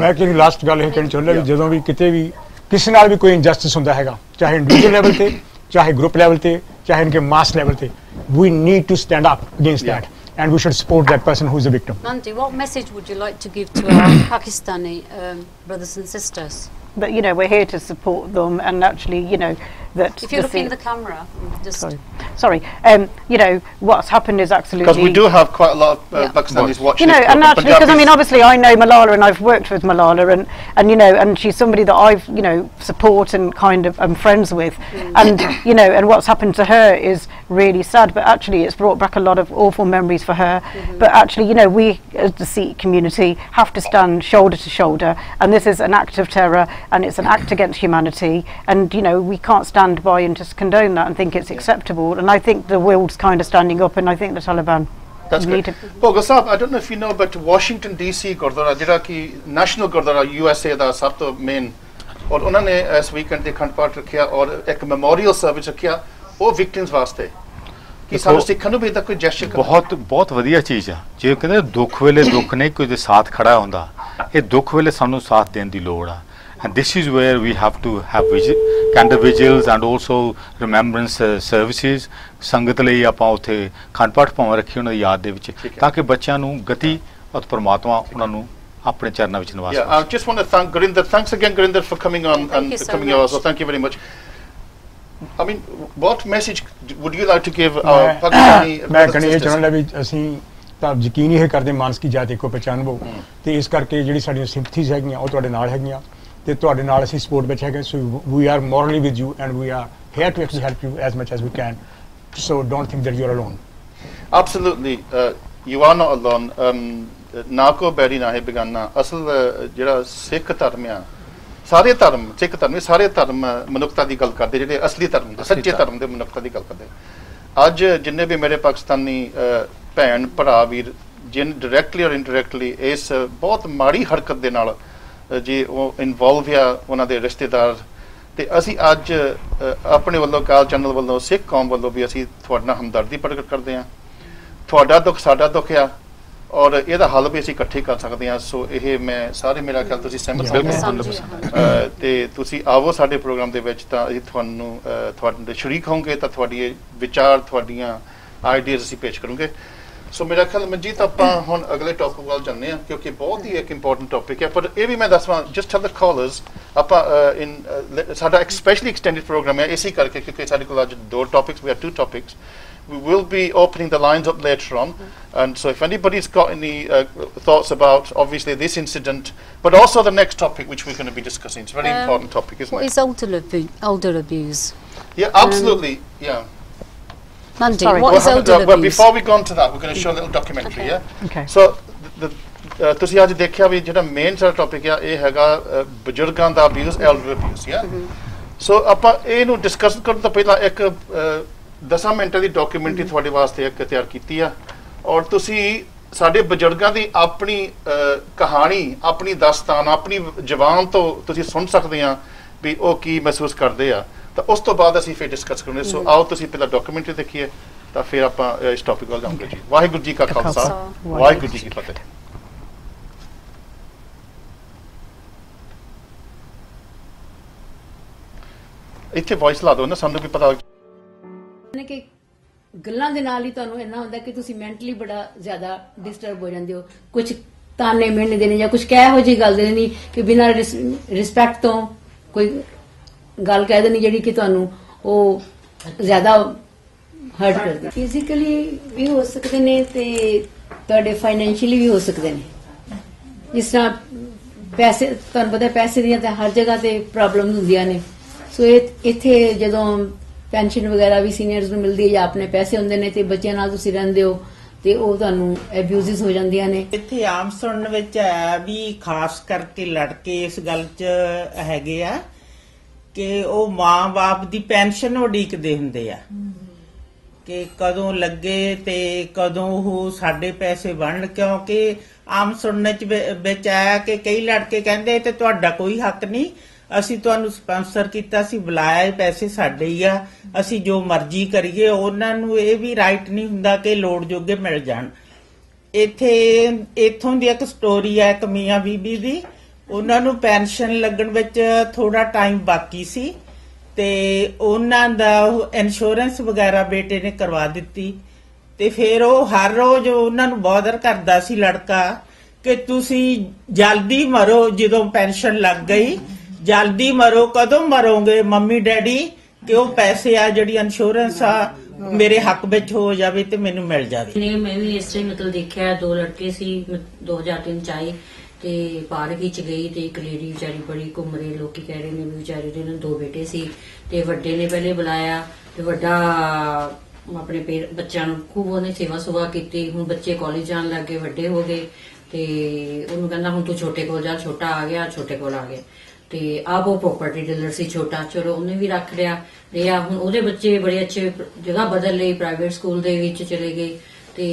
ਮੈਂ ਕਿ last ਗੱਲ ਇਹ ਕਹਿਣੀ ਚਾਹੁੰਦਾ ਕਿ ਜਦੋਂ ਵੀ ਕਿਤੇ ਵੀ ਕਿਸੇ ਨਾਲ ਵੀ ਕੋਈ ਇਨਜਸਟਿਸ ਹੁੰਦਾ ਹੈਗਾ ਚਾਹੇ ਇੰਡੀਵਿਜੂਅਲ ਲੈਵਲ ਤੇ ਚਾਹੇ ਗਰੁੱਪ ਲੈਵਲ ਤੇ ਚਾਹੇ ਇਨਕੇ ਮਾਸ ਲੈਵਲ ਤੇ we need to stand up against that and we should support that person who is a victim. Nandi, what message would you like to give to our [COUGHS] Pakistani um, brothers and sisters? but you know we're here to support them and actually you know that if you look at the camera just sorry, sorry. Um, you know what's happened is absolutely because we do have quite a lot of uh, yeah. Pakistanis watching you know and actually because I mean obviously I know Malala and I've worked with Malala and and you know and she's somebody that I've you know support and kind of am friends with mm. and you know and what's happened to her is really sad, but actually it's brought back a lot of awful memories for her. Mm -hmm. But actually, you know, we as the Sikh community have to stand shoulder to shoulder, and this is an act of terror, and it's an act against humanity, and you know, we can't stand by and just condone that and think it's yeah. acceptable. And I think the world's kind of standing up, and I think the Taliban. That's great. To well, Gusab, I don't know if you know, but Washington DC gurdwara ਜਿਹੜਾ national gurdwara USA the ਸਭ main ਔਰ ਉਹਨਾਂ ਨੇ ਇਸ weekend ਦੇ ਖੰਡ ਪਾਠ ਰੱਖਿਆ ਔਰ ਇੱਕ ਮੈਮੋਰੀਅਲ ਉਹ ਵਿਕਟਿਮਸ ਵਾਸਤੇ ਕਿ ਸਾਨੂੰ ਸਿੱਖਣ ਨੂੰ ਵੀ ਤਾਂ ਕੋਈ ਜੈਸ਼ਰ ਬਹੁਤ ਬਹੁਤ ਵਧੀਆ ਚੀਜ਼ ਆ ਜੇ ਕਹਿੰਦੇ ਦੁੱਖ ਵੇਲੇ ਦੁੱਖ ਨਹੀਂ ਕੋਈ ਦੇ ਸਾਥ ਖੜਾ ਹੁੰਦਾ ਇਹ ਦੁੱਖ ਵੇਲੇ ਸਾਨੂੰ ਸਾਥ ਦੇਣ ਦੀ ਲੋੜ ਆ and this is where we have to have candle vigils and also remembrance services ਸੰਗਤ ਲਈ ਆਪਾਂ ਉੱਥੇ ਪਾਠ ਪਾਉਣ ਰੱਖੀ ਉਹਨਾਂ ਦੀ ਯਾਦ ਦੇ ਵਿੱਚ ਤਾਂ ਕਿ ਬੱਚਿਆਂ ਨੂੰ ਗਤੀ ਅਤ ਪਰਮਾਤਮਾ ਉਹਨਾਂ ਨੂੰ ਆਪਣੇ ਚਰਨਾਂ ਵਿੱਚ ਨਿਵਾਸ ਕਰੇ just want to thank Gurinder thanks again Gurinder for coming on and coming our thank you very much I mean, what message would you like to give our Pakistani? ਮੈਂ ਕਹਿੰਦੀ ਇਹ ਚਾਹੁੰਦਾ ਵੀ ਅਸੀਂ ਤਾਂ ਯਕੀਨ ਹੀ ਕਰਦੇ ਮਾਨਸਿਕ ਜਾਤ ਇੱਕੋ ਪਛਾਣ ਵੋ ਤੇ ਇਸ ਕਰਕੇ ਜਿਹੜੀ ਸਾਡੀਆਂ ਸਿੰਪਥੀਜ਼ ਹੈਗੀਆਂ ਉਹ ਤੁਹਾਡੇ ਨਾਲ ਹੈਗੀਆਂ ਤੇ ਤੁਹਾਡੇ ਨਾਲ ਅਸੀਂ ਸਪੋਰਟ ਵਿੱਚ ਹੈਗੇ so we are morally with you and we are here to help you as much as we can so don't think that you are alone absolutely you are not alone ਨਾਕੋ ਬੈਰੀ ਨਾ ਹੈ ਬਿਗਾਨਾ ਅਸਲ ਜਿਹੜਾ ਸਿੱਖ ਧਰਮ ਆ ਸਾਰੇ ਧਰਮ ਸਿੱਖ ਧਰਮ ਸਾਰੇ ਧਰਮ ਮਨੁੱਖਤਾ ਦੀ ਗੱਲ ਕਰਦੇ ਜਿਹੜੇ ਅਸਲੀ ਧਰਮ ਦੇ ਸੱਚੇ ਧਰਮ ਦੇ ਮਨੁੱਖਤਾ ਦੀ ਗੱਲ ਕਰਦੇ ਅੱਜ ਜਿੰਨੇ ਵੀ ਮੇਰੇ ਪਾਕਿਸਤਾਨੀ ਭੈਣ ਭਰਾ ਵੀਰ ਜਿਨ ਡਾਇਰੈਕਟਲੀ ਔਰ ਇਨਡਾਇਰੈਕਟਲੀ ਇਸ ਬਹੁਤ ਮਾੜੀ ਹਰਕਤ ਦੇ ਨਾਲ ਜੇ ਉਹ ਇਨਵੋਲਵ ਆ ਉਹਨਾਂ ਦੇ ਰਿਸ਼ਤੇਦਾਰ ਤੇ ਅਸੀਂ ਅੱਜ ਆਪਣੇ ਵੱਲੋਂ ਕਾਲ ਚੈਨਲ ਵੱਲੋਂ ਸਿੱਖ ਕੌਮ ਵੱਲੋਂ ਵੀ ਅਸੀਂ ਤੁਹਾਡਾ ਹਮਦਰਦੀ ਪ੍ਰਗਟ ਕਰਦੇ ਹਾਂ ਤੁਹਾਡਾ ਦੁੱਖ ਸਾਡਾ ਦੁੱਖ ਆ ਔਰ ਇਹਦਾ ਹੱਲ ਵੀ ਅਸੀਂ ਇਕੱਠੇ ਕਰ ਸਕਦੇ ਹਾਂ ਸੋ ਇਹ ਮੈਂ ਸਾਰੇ ਮੇਰਾ ਖਿਆਲ ਤੁਸੀਂ ਸਹਿਮਤ ਹੋ ਤੇ ਤੁਸੀਂ ਆਵੋ ਸਾਡੇ ਪ੍ਰੋਗਰਾਮ ਦੇ ਵਿੱਚ ਤਾਂ ਅਸੀਂ ਤੁਹਾਨੂੰ ਤੁਹਾਡੇ ਸ਼ਰੀਕ ਹੋਵਾਂਗੇ ਤਾਂ ਤੁਹਾਡੀ ਵਿਚਾਰ ਤੁਹਾਡੀਆਂ ਆਈਡੀਆਜ਼ ਅਸੀਂ ਪੇਸ਼ ਕਰੂਗੇ ਸੋ ਮੇਰਾ ਖਿਆਲ ਮਨਜੀਤ ਆਪਾਂ ਹੁਣ ਅਗਲੇ ਟੌਪਿਕ ਵੱਲ ਜਾਂਦੇ ਹਾਂ ਕਿਉਂਕਿ ਬਹੁਤ ਹੀ ਇੱਕ ਇੰਪੋਰਟੈਂਟ ਟੌਪਿਕ ਹੈ ਪਰ ਇਹ ਵੀ ਮੈਂ ਦੱਸਵਾਂ ਜਸਟ ਟੈਲ ਦ ਕਾਲਰਸ ਆਪਾਂ ਇਨ ਸਾਡਾ ਸਪੈਸ਼ਲੀ ਐਕਸਟੈਂਡਡ ਪ੍ਰੋਗਰਾਮ ਹੈ ਇਸੇ ਕਰਕੇ ਕਿਉਂਕਿ ਸਾਡੇ ਕੋਲ ਅੱਜ ਦੋ ਟੌਪਿਕਸ ਵੀ ਆ two topics we will be opening the lines up later on. Mm -hmm. And so if anybody's got any uh, thoughts about, obviously, this incident, but also the next topic which we're going to be discussing. It's a very um, important topic, isn't what it? What is elder, elder abuse? Yeah, um, absolutely, um, yeah. Mandy, Sorry. elder uh, abuse? Well, before we go on to that, we're going to show a little documentary, okay. yeah? Okay. So the, uh, ਤੁਸੀਂ ਅੱਜ ਦੇਖਿਆ ਵੀ ਜਿਹੜਾ main ਸਾਰਾ topic ਆ ਇਹ ਹੈਗਾ ਬਜ਼ੁਰਗਾਂ ਦਾ abuse elder abuse ਯਾ ਸੋ ਆਪਾਂ ਇਹ ਨੂੰ ਡਿਸਕਸ ਕਰਨ ਤੋਂ ਪਹਿਲਾਂ ਇੱਕ 10 ਮਿੰਟਾਂ ਦੀ ਡਾਕੂਮੈਂਟਰੀ ਤੁਹਾਡੇ ਵਾਸਤੇ ਇੱਕ ਤਿਆਰ ਕੀਤੀ ਆ ਔਰ ਤੁਸੀਂ ਸਾਡੇ ਬਜ਼ੁਰਗਾਂ ਦੀ ਆਪਣੀ ਕਹਾਣੀ ਆਪਣੀ ਦਾਸਤਾਨ ਆਪਣੀ ਜਵਾਨ ਤੋਂ ਤੁਸੀਂ ਸੁਣ ਸਕਦੇ ਆ ਵੀ ਉਹ ਕੀ ਮਹਿਸੂਸ ਕਰਦੇ ਆ ਤਾਂ ਉਸ ਤੋਂ ਬਾਅਦ ਅਸੀਂ ਫਿਰ ਡਿਸਕਸ ਕਰਨੇ ਸੋ ਆਓ ਤੁਸੀਂ ਪਹਿਲਾਂ ਡਾਕੂਮੈਂਟਰੀ ਦੇਖੀਏ ਤਾਂ ਫਿਰ ਆਪਾਂ ਇਸ ਟੌਪਿਕ ਵੱਲ ਜਾਵਾਂਗੇ ਜੀ ਵਾਹਿਗੁਰੂ ਜੀ ਕਾ ਖਾਲਸਾ ਵਾਹਿਗੁਰੂ ਜੀ ਕੀ ਫਤਿਹ ਇੱਥੇ ਵੌਇਸ ਲਾ ਦਿਓ ਨਾ ਸਾਨੂੰ ਵੀ ਪਤਾ ਨੇ ਕਿ ਗੱਲਾਂ ਦੇ ਨਾਲ ਹੀ ਤੁਹਾਨੂੰ ਇੰਨਾ ਹੁੰਦਾ ਕਿ ਤੁਸੀਂ ਮੈਂਟਲੀ ਬੜਾ ਜ਼ਿਆਦਾ ਡਿਸਟਰਬ ਹੋ ਜਾਂਦੇ ਹੋ ਕੁਝ ਤਾਨੇ ਮਿਹਣੇ ਦੇਣੇ ਜਾਂ ਕੁਝ ਕਹਿ ਹੋ ਜੀ ਗੱਲ ਦੇ ਦੇਣੀ ਕਿ ਬਿਨਾਂ ਰਿਸਪੈਕਟ ਤੋਂ ਕੋਈ ਗੱਲ ਕਹਿ ਦੇਣੀ ਜਿਹੜੀ ਕਿ ਤੁਹਾਨੂੰ ਉਹ ਜ਼ਿਆਦਾ ਹਰਟ ਕਰਦੀ ਫਿਜ਼ੀਕਲੀ ਵੀ ਹੋ ਸਕਦੇ ਨੇ ਤੇ ਤੁਹਾਡੇ ਫਾਈਨੈਂਸ਼ੀਅਲੀ ਵੀ ਹੋ ਸਕਦੇ ਨੇ ਜਿਸ ਤਰ੍ਹਾਂ ਪੈਸੇ ਤੁਹਾਨੂੰ ਪਤਾ ਪੈਸੇ ਦੀਆਂ ਤਾਂ ਹਰ ਜਗ੍ਹਾ ਤੇ ਪ੍ਰੋਬਲਮ ਹੁੰਦੀਆਂ ਨੇ ਸੋ ਇਹ ਇੱਥੇ ਜਦੋਂ ਪੈਨਸ਼ਨ ਵਗੈਰਾ ਵੀ ਸੀਨੀਅਰਸ ਨੂੰ ਮਿਲਦੀ ਹੈ ਜਾਂ ਆਪਣੇ ਪੈਸੇ ਹੁੰਦੇ ਨੇ ਤੇ ਬੱਚਿਆਂ ਨਾਲ ਤੁਸੀਂ ਰਹਿੰਦੇ ਹੋ ਤੇ ਉਹ ਤੁਹਾਨੂੰ ਐਬਿਊਜ਼ਸ ਹੋ ਜਾਂਦੀਆਂ ਨੇ ਇੱਥੇ ਆਮ ਸੁਣਨ ਵਿੱਚ ਆਇਆ ਵੀ ਖਾਸ ਕਰਕੇ ਲੜਕੇ ਇਸ ਗੱਲ 'ਚ ਹੈਗੇ ਆ ਕਿ ਉਹ ਮਾਂ-ਬਾਪ ਦੀ ਪੈਨਸ਼ਨ ਉਡੀਕਦੇ ਹੁੰਦੇ ਆ ਕਿ ਕਦੋਂ ਲੱਗੇ ਤੇ ਕਦੋਂ ਉਹ ਸਾਡੇ ਪੈਸੇ ਵੰਡ ਕਿਉਂਕਿ ਆਮ ਸੁਣਨ ਵਿੱਚ ਆਇਆ ਕਿ ਕਈ ਲੜਕੇ ਕਹਿੰਦੇ ਤੇ ਤੁਹਾਡਾ ਕੋਈ ਹੱਕ ਨਹੀਂ ਅਸੀਂ ਤੁਹਾਨੂੰ ਸਪਾਂਸਰ ਕੀਤਾ ਸੀ ਬੁਲਾਇਆ ਪੈਸੇ ਸਾਡੇ ਹੀ ਆ ਅਸੀਂ ਜੋ ਮਰਜ਼ੀ ਕਰੀਏ ਉਹਨਾਂ ਨੂੰ ਇਹ ਵੀ ਰਾਈਟ ਨਹੀਂ ਹੁੰਦਾ ਕਿ ਲੋੜ ਜੋਗੇ ਮਿਲ ਜਾਣ ਇੱਥੇ ਇਥੋਂ ਦੀ ਇੱਕ ਸਟੋਰੀ ਹੈ ਕਮੀਆਂ ਬੀਬੀ ਦੀ ਉਹਨਾਂ ਨੂੰ ਪੈਨਸ਼ਨ ਲੱਗਣ ਵਿੱਚ ਥੋੜਾ ਟਾਈਮ ਬਾਕੀ ਸੀ ਤੇ ਉਹਨਾਂ ਦਾ ਇੰਸ਼ੋਰੈਂਸ ਵਗੈਰਾ ਬੇਟੇ ਨੇ ਕਰਵਾ ਦਿੱਤੀ ਤੇ ਫਿਰ ਉਹ ਹਰ ਰੋਜ਼ ਉਹਨਾਂ ਨੂੰ ਬੋਦਰ ਕਰਦਾ ਸੀ ਲੜਕਾ ਕਿ ਤੁਸੀਂ ਜਲਦੀ ਮਰੋ ਜਦੋਂ ਪੈਨਸ਼ਨ ਲੱਗ ਗਈ ਜਲਦੀ ਮਰੋ ਕਦੋਂ ਮਰੋਗੇ ਮੰਮੀ ਡੈਡੀ ਕਿ ਉਹ ਪੈਸੇ ਆ ਜਿਹੜੀ ਇੰਸ਼ੋਰੈਂਸ ਆ ਮੇਰੇ ਹੱਕ ਵਿੱਚ ਹੋ ਜਾਵੇ ਤੇ ਮੈਨੂੰ ਮਿਲ ਜਾਵੇ ਨਹੀਂ ਮੈਂ ਵੀ ਇਸ ਤਰ੍ਹਾਂ ਮਤਲਬ ਦੇਖਿਆ ਦੋ ਲੜਕੇ ਸੀ 2003 ਚ ਆਏ ਤੇ ਹੀ ਵਿੱਚ ਗਈ ਤੇ ਇੱਕ ਲੇਡੀ ਵਿਚਾਰੀ ਬੜੀ ਘੁੰਮ ਰਹੀ ਲੋਕੀ ਕਹਿ ਰਹੇ ਨੇ ਵੀ ਵਿਚਾਰੀ ਦੇ ਨਾਲ ਦੋ ਬੇਟੇ ਸੀ ਤੇ ਵੱਡੇ ਨੇ ਪਹਿਲੇ ਬੁਲਾਇਆ ਤੇ ਵੱਡਾ ਆਪਣੇ ਪੇਰ ਬੱਚਿਆਂ ਨੂੰ ਖੂਬ ਉਹਨੇ ਸੇਵਾ ਸੁਵਾ ਕੀਤੀ ਹੁਣ ਬੱਚੇ ਕਾਲਜ ਜਾਣ ਲੱਗੇ ਵੱਡੇ ਹੋ ਗਏ ਤੇ ਉਹਨੂੰ ਕਹਿੰਦਾ ਹੁਣ ਤੂੰ ਛੋਟੇ ਕੋਲ ਜਾ ਛੋਟਾ ਆ ਗਿਆ ਛੋਟੇ ਕੋਲ ਆ ਗਿਆ ਤੇ ਆਪ ਉਹ ਪ੍ਰਾਪਰਟੀ ਡੀਲਰ ਸੀ ਛੋਟਾ ਚਲੋ ਉਹਨੇ ਵੀ ਰੱਖ ਲਿਆ ਆ ਹੁਣ ਉਹਦੇ ਬੱਚੇ ਬੜੇ ਅੱਛੇ ਜਗ੍ਹਾ ਬਦਲ ਲਈ ਪ੍ਰਾਈਵੇਟ ਸਕੂਲ ਦੇ ਵਿੱਚ ਚਲੇ ਗਏ ਤੇ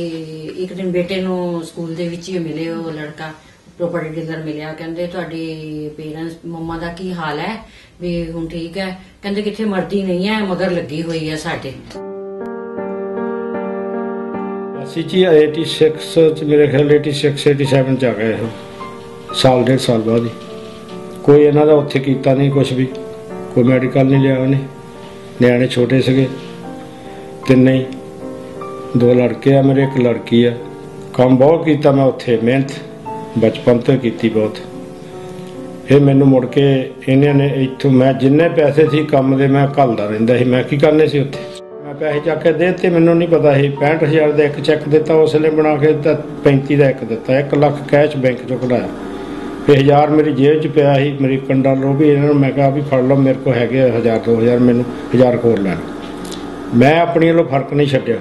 ਇੱਕ ਦਿਨ ਬੇਟੇ ਨੂੰ ਸਕੂਲ ਦੇ ਵਿੱਚ ਹੀ ਮਿਲੇ ਉਹ ਲੜਕਾ ਪ੍ਰਾਪਰਟੀ ਡੀਲਰ ਮਿਲਿਆ ਕਹਿੰਦੇ ਤੁਹਾਡੇ ਪੇਰੈਂਟਸ ਮੰਮਾ ਦਾ ਕੀ ਹਾਲ ਹੈ ਵੀ ਹੁਣ ਠੀਕ ਹੈ ਕਹਿੰਦੇ ਕਿੱਥੇ ਮਰਦੀ ਨਹੀਂ ਹੈ ਮਗਰ ਲੱਗੀ ਹੋਈ ਹੈ ਸਾਡੇ ਅਸੀਂ ਜੀ 86 ਚ ਮੇਰੇ ਖਿਆਲ 86 87 ਚ ਆ ਗਏ ਸਾਲ ਦੇ ਸਾਲ ਬਾਅਦ ਹੀ ਕੋਈ ਇਹਨਾਂ ਦਾ ਉੱਥੇ ਕੀਤਾ ਨਹੀਂ ਕੁਝ ਵੀ ਕੋਈ ਮੈਡੀਕਲ ਨਹੀਂ ਲਿਆ ਉਹਨੇ ਨਿਆਣੇ ਛੋਟੇ ਸੀਗੇ ਤਿੰਨੇ ਹੀ ਦੋ ਲੜਕੇ ਆ ਮੇਰੇ ਇੱਕ ਲੜਕੀ ਆ ਕੰਮ ਬਹੁਤ ਕੀਤਾ ਮੈਂ ਉੱਥੇ ਮਿਹਨਤ ਬਚਪਨ ਤੋਂ ਕੀਤੀ ਬਹੁਤ ਫਿਰ ਮੈਨੂੰ ਮੁੜ ਕੇ ਇਹਨਾਂ ਨੇ ਇੱਥੋਂ ਮੈਂ ਜਿੰਨੇ ਪੈਸੇ ਸੀ ਕੰਮ ਦੇ ਮੈਂ ਘੱਲਦਾ ਰਹਿੰਦਾ ਸੀ ਮੈਂ ਕੀ ਕਰਨੇ ਸੀ ਉੱਥੇ ਮੈਂ ਪੈਸੇ ਚੱਕ ਕੇ ਦੇਤੇ ਮੈਨੂੰ ਨਹੀਂ ਪਤਾ ਸੀ 65000 ਦਾ ਇੱਕ ਚੈੱਕ ਦਿੱਤਾ ਉਸ ਨੇ ਬਣਾ ਕੇ ਦਿੱਤਾ 35 ਦਾ ਇੱਕ ਦਿੱਤਾ 1 ਲੱਖ ਕੈਸ਼ ਬੈਂਕ ਚੋਂ ਕਢਾਇਆ ਇਹ ਹਜ਼ਾਰ ਮੇਰੀ ਜੇਬ 'ਚ ਪਿਆ ਸੀ ਅਮਰੀਕਨ ਕੰਡਾ ਲੋ ਵੀ ਇਹਨਾਂ ਨੂੰ ਮੈਂ ਕਿਹਾ ਵੀ ਫੜ ਲਓ ਮੇਰੇ ਕੋਲ ਹੈਗੇ 1000 2000 ਮੈਨੂੰ 1000 ਖੋਲ ਲੈਣ ਮੈਂ ਆਪਣੀ ਵੱਲੋਂ ਫਰਕ ਨਹੀਂ ਛੱਡਿਆ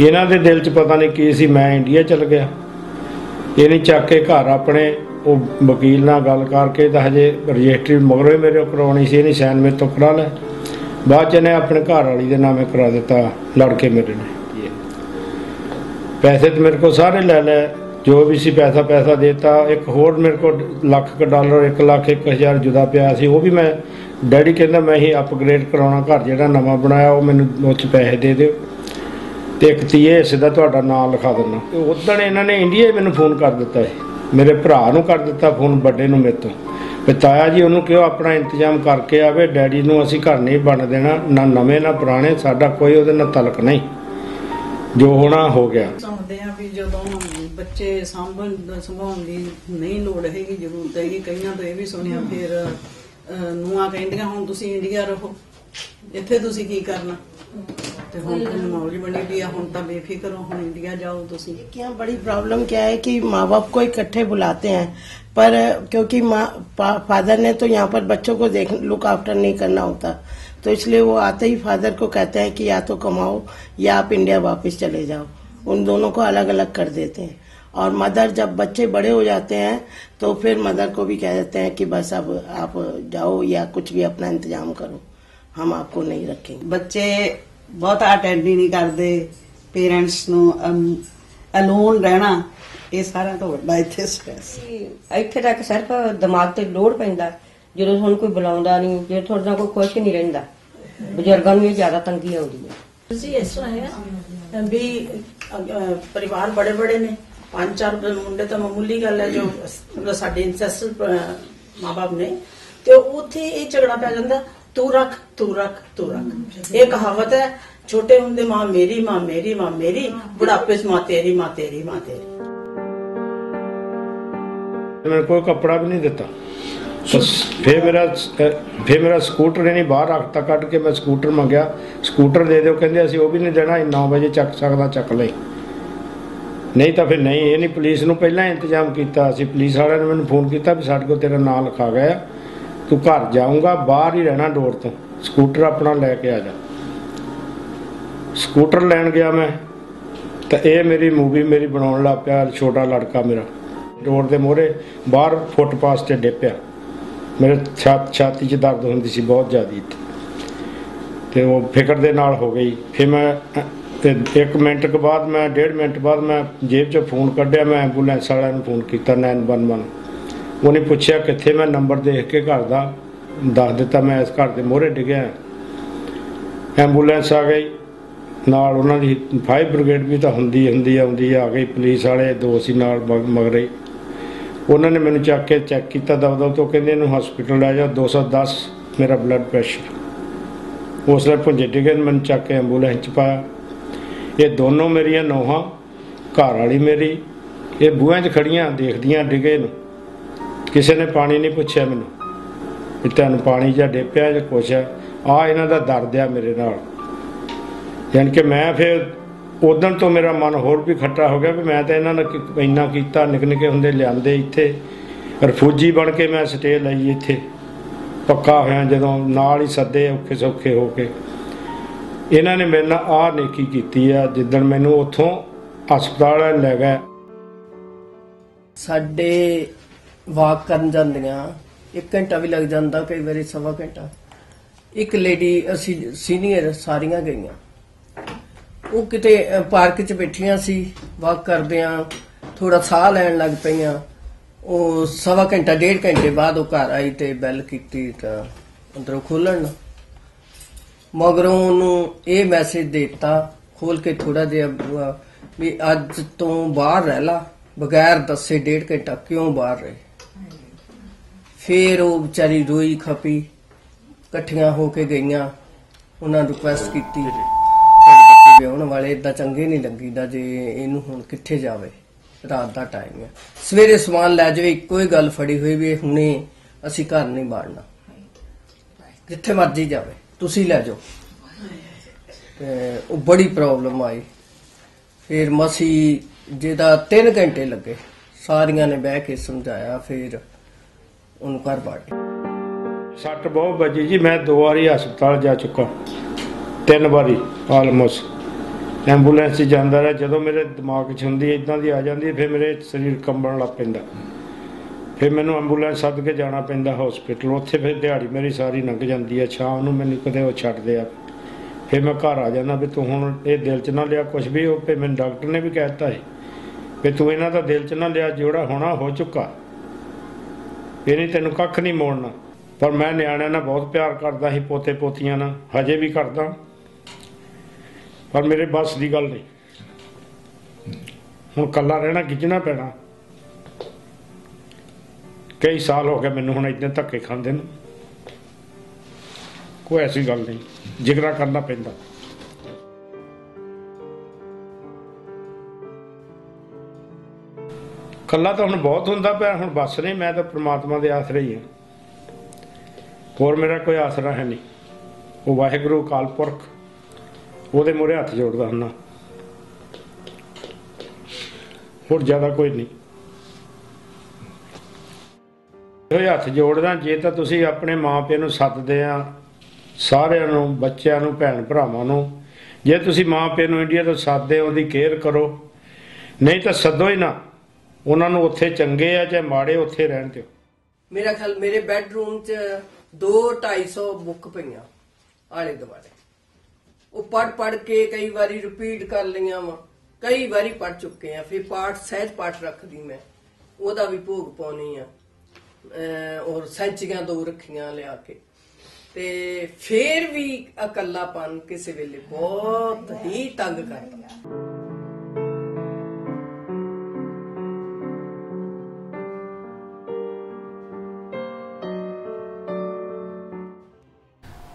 ਇਹਨਾਂ ਦੇ ਦਿਲ 'ਚ ਪਤਾ ਨਹੀਂ ਕੀ ਸੀ ਮੈਂ ਇੰਡੀਆ ਚਲ ਗਿਆ ਇਹਨੇ ਚੱਕ ਕੇ ਘਰ ਆਪਣੇ ਉਹ ਵਕੀਲ ਨਾਲ ਗੱਲ ਕਰਕੇ ਤਾਂ ਹਜੇ ਰਜਿਸਟਰੀ ਮਗਰੋਂ ਹੀ ਮੇਰੇ ਕਰਾਉਣੀ ਸੀ ਇਹਨੇ ਸੈਨ ਮੇਰੇ ਤੋਂ ਕਰਾ ਲੈ ਬਾਅਦ ਚ ਇਹਨੇ ਆਪਣੇ ਘਰ ਵਾਲੀ ਦੇ ਨਾਮੇ ਕਰਾ ਦਿੱਤਾ ਲੜਕੇ ਮੇਰੇ ਨੇ ਪੈਸੇ ਤੇ ਮੇਰੇ ਕੋ ਸਾਰੇ ਲੈ ਲੈ ਜੋ ਵੀ ਸੀ ਪੈਸਾ ਪੈਸਾ ਦਿੱਤਾ ਇੱਕ ਹੋਰ ਮੇਰੇ ਕੋਲ ਲੱਖ ਕ ਡਾਲਰ 1 ਲੱਖ 1000 ਜੁਦਾ ਪਿਆ ਸੀ ਉਹ ਵੀ ਮੈਂ ਡੈਡੀ ਕਹਿੰਦਾ ਮੈਂ ਹੀ ਅਪਗ੍ਰੇਡ ਕਰਾਉਣਾ ਘਰ ਜਿਹੜਾ ਨਵਾਂ ਬਣਾਇਆ ਉਹ ਮੈਨੂੰ ਉਸ ਚ ਪੈਸੇ ਦੇ ਦਿਓ ਤੇ ਇੱਕ ਤੀਏ ਸਿੱਧਾ ਤੁਹਾਡਾ ਨਾਮ ਲਿਖਾ ਦਿੰਦਾ ਤੇ ਉਦੋਂ ਇਹਨਾਂ ਨੇ ਇੰਡੀਆ ਮੈਨੂੰ ਫੋਨ ਕਰ ਦਿੱਤਾ ਸੀ ਮੇਰੇ ਭਰਾ ਨੂੰ ਕਰ ਦਿੱਤਾ ਫੋਨ ਵੱਡੇ ਨੂੰ ਮੇਤੋਂ ਤੋਂ ਤੇ ਤਾਇਆ ਜੀ ਉਹਨੂੰ ਕਿਹਾ ਆਪਣਾ ਇੰਤਜ਼ਾਮ ਕਰਕੇ ਆਵੇ ਡੈਡੀ ਨੂੰ ਅਸੀਂ ਘਰ ਨਹੀਂ ਬਣ ਦੇਣਾ ਨਾ ਨਵੇਂ ਨਾ ਪੁਰਾਣੇ ਸਾਡਾ ਕੋਈ ਉਹਦੇ ਨਾਲ ਤਲਕ ਨਹੀਂ ਜੋ ਹੋਣਾ ਹੋ ਗਿਆ ਸੁਣਦੇ ਆ ਵੀ ਜਦੋਂ ਬੱਚੇ ਸੰਭਲ ਸੰਭਾਉਣ ਦੀ ਨਹੀਂ ਲੋੜ ਹੈਗੀ ਜ਼ਰੂਰਤ ਹੈਗੀ ਕਈਆਂ ਤੋਂ ਇਹ ਵੀ ਸੁਣਿਆ ਫਿਰ ਨੂਆ ਕਹਿੰਦੀਆਂ ਹੁਣ ਤੁਸੀਂ ਇੰਡੀਆ ਰਹੋ ਇੱਥੇ ਤੁਸੀਂ ਕੀ ਕਰਨਾ ਤੇ ਹੁਣ ਮੌਜੀ ਬਣੀ ਵੀ ਆ ਹੁਣ ਤਾਂ ਬੇਫਿਕਰੋ ਹੁਣ ਇੰਡੀਆ ਜਾਓ ਤੁਸੀਂ ਕਿਹਾਂ ਬੜੀ ਪ੍ਰੋਬਲਮ ਕੀ ਹੈ ਕਿ ਮਾਪੇ ਕੋ ਇਕੱਠੇ ਬੁਲਾਤੇ ਹੈ ਪਰ ਕਿਉਂਕਿ ਮਾ ਫਾਦਰ ਨੇ ਤਾਂ ਯਹਾਂ ਪਰ ਬੱਚੋ ਕੋ ਦੇਖ ਲੁੱਕ ਆਫਟਰ ਨਹੀਂ ਕਰਨਾ ਹੁੰਦਾ तो इसलिए वो आते ही फादर को कहते हैं कि या तो कमाओ या आप इंडिया वापस चले जाओ उन दोनों को अलग अलग कर देते हैं और मदर जब बच्चे बड़े हो जाते हैं तो फिर मदर को भी कह देते हैं कि बस अब आप जाओ या कुछ भी अपना इंतजाम करो हम आपको नहीं रखेंगे बच्चे बहुत ਅਟੈਂਡ नहीं ਕਰਦੇ ਪੇਰੈਂਟਸ अलोन रहना ये सारा तो बड़ा ਵੱਡਾ स्ट्रेस इतने तक सिर्फ दिमाग से लोड ਲੋਡ है ਜਦੋਂ ਤੁਹਾਨੂੰ ਕੋਈ ਬੁਲਾਉਂਦਾ ਨਹੀਂ ਜੇ ਤੁਹਾਡੇ ਨਾਲ ਕੋਈ ਖੁਸ਼ ਨਹੀਂ ਰਹਿੰਦਾ ਬਜ਼ੁਰਗਾਂ ਨੂੰ ਇਹ ਜ਼ਿਆਦਾ ਤੰਗੀ ਆਉਂਦੀ ਹੈ ਤੁਸੀਂ ਇਸ ਤਰ੍ਹਾਂ ਹੈ ਵੀ ਪਰਿਵਾਰ ਬੜੇ ਬੜੇ ਨੇ ਪੰਜ ਚਾਰ ਮੁੰਡੇ ਤਾਂ ਮਾਮੂਲੀ ਗੱਲ ਹੈ ਜੋ ਸਾਡੇ ਇਨਸੈਸਟਰ ਮਾਪੇ ਨੇ ਤੇ ਉੱਥੇ ਇਹ ਝਗੜਾ ਪੈ ਜਾਂਦਾ ਤੂੰ ਰੱਖ ਤੂੰ ਰੱਖ ਤੂੰ ਰੱਖ ਇਹ ਕਹਾਵਤ ਹੈ ਛੋਟੇ ਹੁੰਦੇ ਮਾਂ ਮੇਰੀ ਮਾਂ ਮੇਰੀ ਮਾਂ ਮੇਰੀ ਬੁਢਾਪੇ 'ਚ ਮਾਂ ਤੇਰੀ ਮਾਂ ਤੇਰੀ ਮਾਂ ਤੇਰੀ ਮੈਨੂੰ ਕੋਈ ਕੱਪੜਾ ਵੀ ਨਹੀਂ ਦਿੱਤਾ ਫੇਰ ਮੇਰਾ ਫੇਰ ਮੇਰਾ ਸਕੂਟਰ ਨਹੀਂ ਬਾਹਰ ਰੱਖਤਾ ਕੱਢ ਕੇ ਮੈਂ ਸਕੂਟਰ ਮੰਗਿਆ ਸਕੂਟਰ ਦੇ ਦਿਓ ਕਹਿੰਦੇ ਅਸੀਂ ਉਹ ਵੀ ਨਹੀਂ ਦੇਣਾ 9 ਵਜੇ ਚੱਕ ਸਕਦਾ ਚੱਕ ਲੈ ਨਹੀਂ ਤਾਂ ਫਿਰ ਨਹੀਂ ਇਹ ਨਹੀਂ ਪੁਲਿਸ ਨੂੰ ਪਹਿਲਾਂ ਇੰਤਜ਼ਾਮ ਕੀਤਾ ਅਸੀਂ ਪੁਲਿਸ ਵਾਲਿਆਂ ਨੇ ਮੈਨੂੰ ਫੋਨ ਕੀਤਾ ਵੀ ਸਾਡੇ ਕੋਲ ਤੇਰਾ ਨਾਮ ਲਿਖਾ ਗਿਆ ਤੂੰ ਘਰ ਜਾਊਂਗਾ ਬਾਹਰ ਹੀ ਰਹਿਣਾ ਡੋਰ ਤੋਂ ਸਕੂਟਰ ਆਪਣਾ ਲੈ ਕੇ ਆ ਜਾ ਸਕੂਟਰ ਲੈਣ ਗਿਆ ਮੈਂ ਤਾਂ ਇਹ ਮੇਰੀ ਮੂਵੀ ਮੇਰੀ ਬਣਾਉਣ ਲੱਗ ਪਿਆ ਛੋਟਾ ਲੜਕਾ ਮੇਰਾ ਰੋਡ ਦੇ ਮੋਰੇ ਬਾਹਰ ਫੁੱਟਪਾਥ ਤੇ ਡਿੱਪਿਆ ਮੇਰੇ ਛਾਤੀ 'ਚ ਦਰਦ ਹੁੰਦੀ ਸੀ ਬਹੁਤ ਜ਼ਿਆਦੀ ਤੇ ਉਹ ਫਿਕਰ ਦੇ ਨਾਲ ਹੋ ਗਈ ਫਿਰ ਮੈਂ ਤੇ 1 ਮਿੰਟ ਕੇ ਬਾਅਦ ਮੈਂ 1.5 ਮਿੰਟ ਬਾਅਦ ਮੈਂ ਜੇਬ 'ਚੋਂ ਫੋਨ ਕੱਢਿਆ ਮੈਂ ਐਂਬੂਲੈਂਸ ਵਾਲਿਆਂ ਨੂੰ ਫੋਨ ਕੀਤਾ 911 ਉਹਨੇ ਪੁੱਛਿਆ ਕਿੱਥੇ ਮੈਂ ਨੰਬਰ ਦੇਖ ਕੇ ਘਰ ਦਾ ਦੱਸ ਦਿੱਤਾ ਮੈਂ ਇਸ ਘਰ ਦੇ ਮੋਹਰੇ ਡਿੱਗਿਆ ਐਂਬੂਲੈਂਸ ਆ ਗਈ ਨਾਲ ਉਹਨਾਂ ਦੀ ਫਾਇਰ ਬ੍ਰਿਗੇਡ ਵੀ ਤਾਂ ਹੁੰਦੀ ਹੁੰਦੀ ਆਉਂਦੀ ਆ ਗਈ ਪੁਲਿਸ ਵਾਲੇ ਦੋ ਸੀ ਨਾਲ ਮਗਰੇ ਉਹਨਾਂ ਨੇ ਮੈਨੂੰ ਚੱਕ ਕੇ ਚੈੱਕ ਕੀਤਾ ਦਬਦਬ ਤੋਂ ਕਹਿੰਦੇ ਇਹਨੂੰ ਹਸਪੀਟਲ ਲੈ ਜਾਓ 210 ਮੇਰਾ ਬਲੱਡ ਪ੍ਰੈਸ਼ਰ ਉਸ ਵੇਲੇ ਪੁੰਜੇ ਡਿਗੇ ਮੈਨੂੰ ਚੱਕ ਕੇ ਐਂਬੂਲੈਂਸ 'ਚ ਪਾਇਆ ਇਹ ਦੋਨੋਂ ਮੇਰੀਆਂ ਨੋਹਾਂ ਘਰ ਵਾਲੀ ਮੇਰੀ ਇਹ ਬੂਹਾਂ 'ਚ ਖੜੀਆਂ ਦੇਖਦੀਆਂ ਡਿਗੇ ਨੂੰ ਕਿਸੇ ਨੇ ਪਾਣੀ ਨਹੀਂ ਪੁੱਛਿਆ ਮੈਨੂੰ ਕਿ ਤੈਨੂੰ ਪਾਣੀ ਜਾਂ ਡੇਪਿਆ ਜਾਂ ਕੁਛ ਆ ਇਹਨਾਂ ਦਾ ਦਰਦ ਆ ਮੇਰੇ ਨਾਲ ਯਾਨੀ ਕਿ ਮੈਂ ਫਿਰ ਉਦੋਂ ਤੋਂ ਮੇਰਾ ਮਨ ਹੋਰ ਵੀ ਖੱਟਾ ਹੋ ਗਿਆ ਵੀ ਮੈਂ ਤਾਂ ਇਹਨਾਂ ਨਾਲ ਇੰਨਾ ਕੀਤਾ ਨਿਕ ਨਿਕੇ ਹੁੰਦੇ ਲਿਆਂਦੇ ਇੱਥੇ ਰਫੂਜੀ ਬਣ ਕੇ ਮੈਂ ਸਟੇ ਲਈ ਇੱਥੇ ਪੱਕਾ ਹੋਇਆ ਜਦੋਂ ਨਾਲ ਹੀ ਸੱਦੇ ਔਖੇ ਸੌਖੇ ਹੋ ਕੇ ਇਹਨਾਂ ਨੇ ਮੇਰੇ ਨਾਲ ਆਹ ਨੇਕੀ ਕੀਤੀ ਆ ਜਿੱਦਣ ਮੈਨੂੰ ਉੱਥੋਂ ਹਸਪਤਾਲ ਲੈ ਗਏ ਸਾਡੇ ਵਾਕ ਕਰਨ ਜਾਂਦੀਆਂ 1 ਘੰਟਾ ਵੀ ਲੱਗ ਜਾਂਦਾ ਕਈ ਵਾਰੀ ਸਵਾ ਘੰਟਾ ਇੱਕ ਲੇਡੀ ਅਸੀਂ ਸੀਨੀਅਰ ਸਾਰੀਆਂ ਗਈਆਂ ਉਹ ਕਿਤੇ ਪਾਰਕ 'ਚ ਬੈਠੀਆਂ ਸੀ ਵਾਕ ਕਰਦਿਆਂ ਥੋੜਾ ਸਾਹ ਲੈਣ ਲੱਗ ਪਈਆਂ ਉਹ ਸਵਾ ਘੰਟਾ ਡੇਢ ਘੰਟੇ ਬਾਅਦ ਉਹ ਘਰ ਆਈ ਤੇ ਬੈਲ ਕੀਤੀ ਤਾਂ ਅੰਦਰੋਂ ਖੋਲਣ ਮਗਰੋਂ ਉਹਨੂੰ ਇਹ ਮੈਸੇਜ ਦਿੱਤਾ ਖੋਲ ਕੇ ਥੋੜਾ ਜਿਹਾ ਵੀ ਅੱਜ ਤੋਂ ਬਾਹਰ ਰਹਿ ਲਾ ਬਗੈਰ ਦੱਸੇ ਡੇਢ ਘੰਟਾ ਕਿਉਂ ਬਾਹਰ ਰਹੇ ਫੇਰ ਉਹ ਵਿਚਾਰੀ ਰੋਈ ਖਪੀ ਇਕੱਠੀਆਂ ਹੋ ਕੇ ਗਈਆਂ ਉਹਨਾਂ ਰਿਕੁਐਸਟ ਕੀਤੀ ਵਿਆਹਣ ਵਾਲੇ ਇਦਾਂ ਚੰਗੇ ਨਹੀਂ ਲੱਗੀਦਾ ਜੇ ਇਹਨੂੰ ਹੁਣ ਕਿੱਥੇ ਜਾਵੇ ਰਾਤ ਦਾ ਟਾਈਮ ਹੈ ਸਵੇਰੇ ਸਵਾਨ ਲੈ ਜਾਵੇ ਇੱਕੋ ਹੀ ਗੱਲ ਫੜੀ ਹੋਈ ਵੀ ਹੁਣੇ ਅਸੀਂ ਘਰ ਨਹੀਂ ਬਾੜਨਾ ਜਿੱਥੇ ਮਰਜੀ ਜਾਵੇ ਤੁਸੀਂ ਲੈ ਜਾਓ ਤੇ ਉਹ ਬੜੀ ਪ੍ਰੋਬਲਮ ਆਈ ਫਿਰ ਮਸੀ ਜਿਹਦਾ 3 ਘੰਟੇ ਲੱਗੇ ਸਾਰੀਆਂ ਨੇ ਬਹਿ ਕੇ ਸਮਝਾਇਆ ਫਿਰ ਉਹਨੂੰ ਘਰ ਬਾੜੇ ਸੱਟ ਬਹੁਤ ਵੱਜੀ ਜੀ ਮੈਂ ਦੋ ਵਾਰੀ ਹਸਪਤਾਲ ਜਾ ਚੁੱਕਾ ਤਿੰਨ ਵਾਰੀ ਆਲਮੋਸਟ ਐਂਬੂਲੈਂਸ 'ਚ ਜਾਂਦਾ ਰਿਹਾ ਜਦੋਂ ਮੇਰੇ ਦਿਮਾਗ 'ਚ ਹੁੰਦੀ ਇਦਾਂ ਦੀ ਆ ਜਾਂਦੀ ਫਿਰ ਮੇਰੇ ਸਰੀਰ ਕੰਬਣ ਲੱਗ ਪੈਂਦਾ ਫਿਰ ਮੈਨੂੰ ਐਂਬੂਲੈਂਸ ਸੱਦ ਕੇ ਜਾਣਾ ਪੈਂਦਾ ਹਸਪੀਟਲ ਉੱਥੇ ਫਿਰ ਦਿਹਾੜੀ ਮੇਰੀ ਸਾਰੀ ਲੰਘ ਜਾਂਦੀ ਹੈ ਸ਼ਾਮ ਨੂੰ ਮੈਨੂੰ ਕਦੇ ਉਹ ਛੱਡਦੇ ਆ ਫਿਰ ਮੈਂ ਘਰ ਆ ਜਾਂਦਾ ਵੀ ਤੂੰ ਹੁਣ ਇਹ ਦਿਲ 'ਚ ਨਾ ਲਿਆ ਕੁਝ ਵੀ ਉਹ ਫਿਰ ਮੈਨੂੰ ਡਾਕਟਰ ਨੇ ਵੀ ਕਹਿ ਦਿੱਤਾ ਹੈ ਵੀ ਤੂੰ ਇਹਨਾਂ ਦਾ ਦਿਲ 'ਚ ਨਾ ਲਿਆ ਜਿਹੜਾ ਹੋਣਾ ਹੋ ਚੁੱਕਾ ਇਹਨੇ ਤੈਨੂੰ ਕੱਖ ਨਹੀਂ ਮੋੜਨਾ ਪਰ ਮੈਂ ਨਿਆਣਿਆਂ ਨਾਲ ਬਹੁਤ ਪਿਆਰ ਕਰਦਾ ਸੀ ਪੋਤੇ ਪੋਤੀਆਂ ਨਾਲ ਹਜੇ ਵੀ ਕਰਦਾ ਪਰ ਮੇਰੇ ਬਸ ਦੀ ਗੱਲ ਨਹੀਂ ਹੁਣ ਕੱਲਾ ਰਹਿਣਾ ਗਿੱਜਣਾ ਪੈਣਾ ਕਈ ਸਾਲ ਹੋ ਗਏ ਮੈਨੂੰ ਹੁਣ ਇਦਾਂ ਧੱਕੇ ਖਾਂਦੇ ਨੂੰ ਕੋਈ ਐਸੀ ਗੱਲ ਨਹੀਂ ਜਿਗਰਾ ਕਰਨਾ ਪੈਂਦਾ ਕੱਲਾ ਤਾਂ ਹੁਣ ਬਹੁਤ ਹੁੰਦਾ ਪਿਆ ਹੁਣ ਬਸ ਨਹੀਂ ਮੈਂ ਤਾਂ ਪ੍ਰਮਾਤਮਾ ਦੇ ਆਸਰੇ ਹੀ ਹਾਂ ਹੋਰ ਮੇਰਾ ਕੋਈ ਆਸਰਾ ਹੈ ਨਹੀਂ ਉਹ ਵਾਹਿਗੁਰੂ ਕਾਲਪੁਰਖ ਉਹਦੇ ਮੋਰੇ ਹੱਥ ਜੋੜਦਾ ਹੁੰਦਾ ਹੋਰ ਜ਼ਿਆਦਾ ਕੋਈ ਨਹੀਂ ਇਹ ਹੱਥ ਜੋੜਦਾ ਜੇ ਤਾਂ ਤੁਸੀਂ ਆਪਣੇ ਮਾਪਿਆਂ ਨੂੰ ਸੱਦਦੇ ਆ ਸਾਰਿਆਂ ਨੂੰ ਬੱਚਿਆਂ ਨੂੰ ਭੈਣ ਭਰਾਵਾਂ ਨੂੰ ਜੇ ਤੁਸੀਂ ਮਾਪਿਆਂ ਨੂੰ ਇੰਡੀਆ ਤੋਂ ਸੱਦਦੇ ਹੋ ਉਹਦੀ ਕੇਅਰ ਕਰੋ ਨਹੀਂ ਤਾਂ ਸੱਦੋ ਹੀ ਨਾ ਉਹਨਾਂ ਨੂੰ ਉੱਥੇ ਚੰਗੇ ਆ ਜਾਂ ਮਾੜੇ ਉੱਥੇ ਰਹਿਣ ਦਿਓ ਮੇਰਾ ਖਿਆਲ ਮੇਰੇ ਬੈੱਡਰੂਮ 'ਚ 2 250 ਬੁੱਕ ਪਈਆਂ ਆਲੇ ਦੁਆਲੇ ਉਹ ਪੜ ਪੜ ਕੇ ਕਈ ਵਾਰੀ ਰਿਪੀਟ ਕਰ ਲਈਆਂ ਵਾ ਕਈ ਵਾਰੀ ਪੜ ਚੁੱਕੇ ਆ ਫਿਰ ਪਾਠ ਸਹਿਜ ਪਾਠ ਰੱਖਦੀ ਮੈਂ ਉਹਦਾ ਵੀ ਭੋਗ ਪਾਉਣੀ ਆ ਔਰ ਸੱਚੀਆਂ ਦੋ ਰੱਖੀਆਂ ਲਿਆ ਕੇ ਤੇ ਫੇਰ ਵੀ ਇਕੱਲਾਪਨ ਕਿਸੇ ਵੇਲੇ ਬਹੁਤ ਹੀ ਤੰਗ ਕਰਦਾ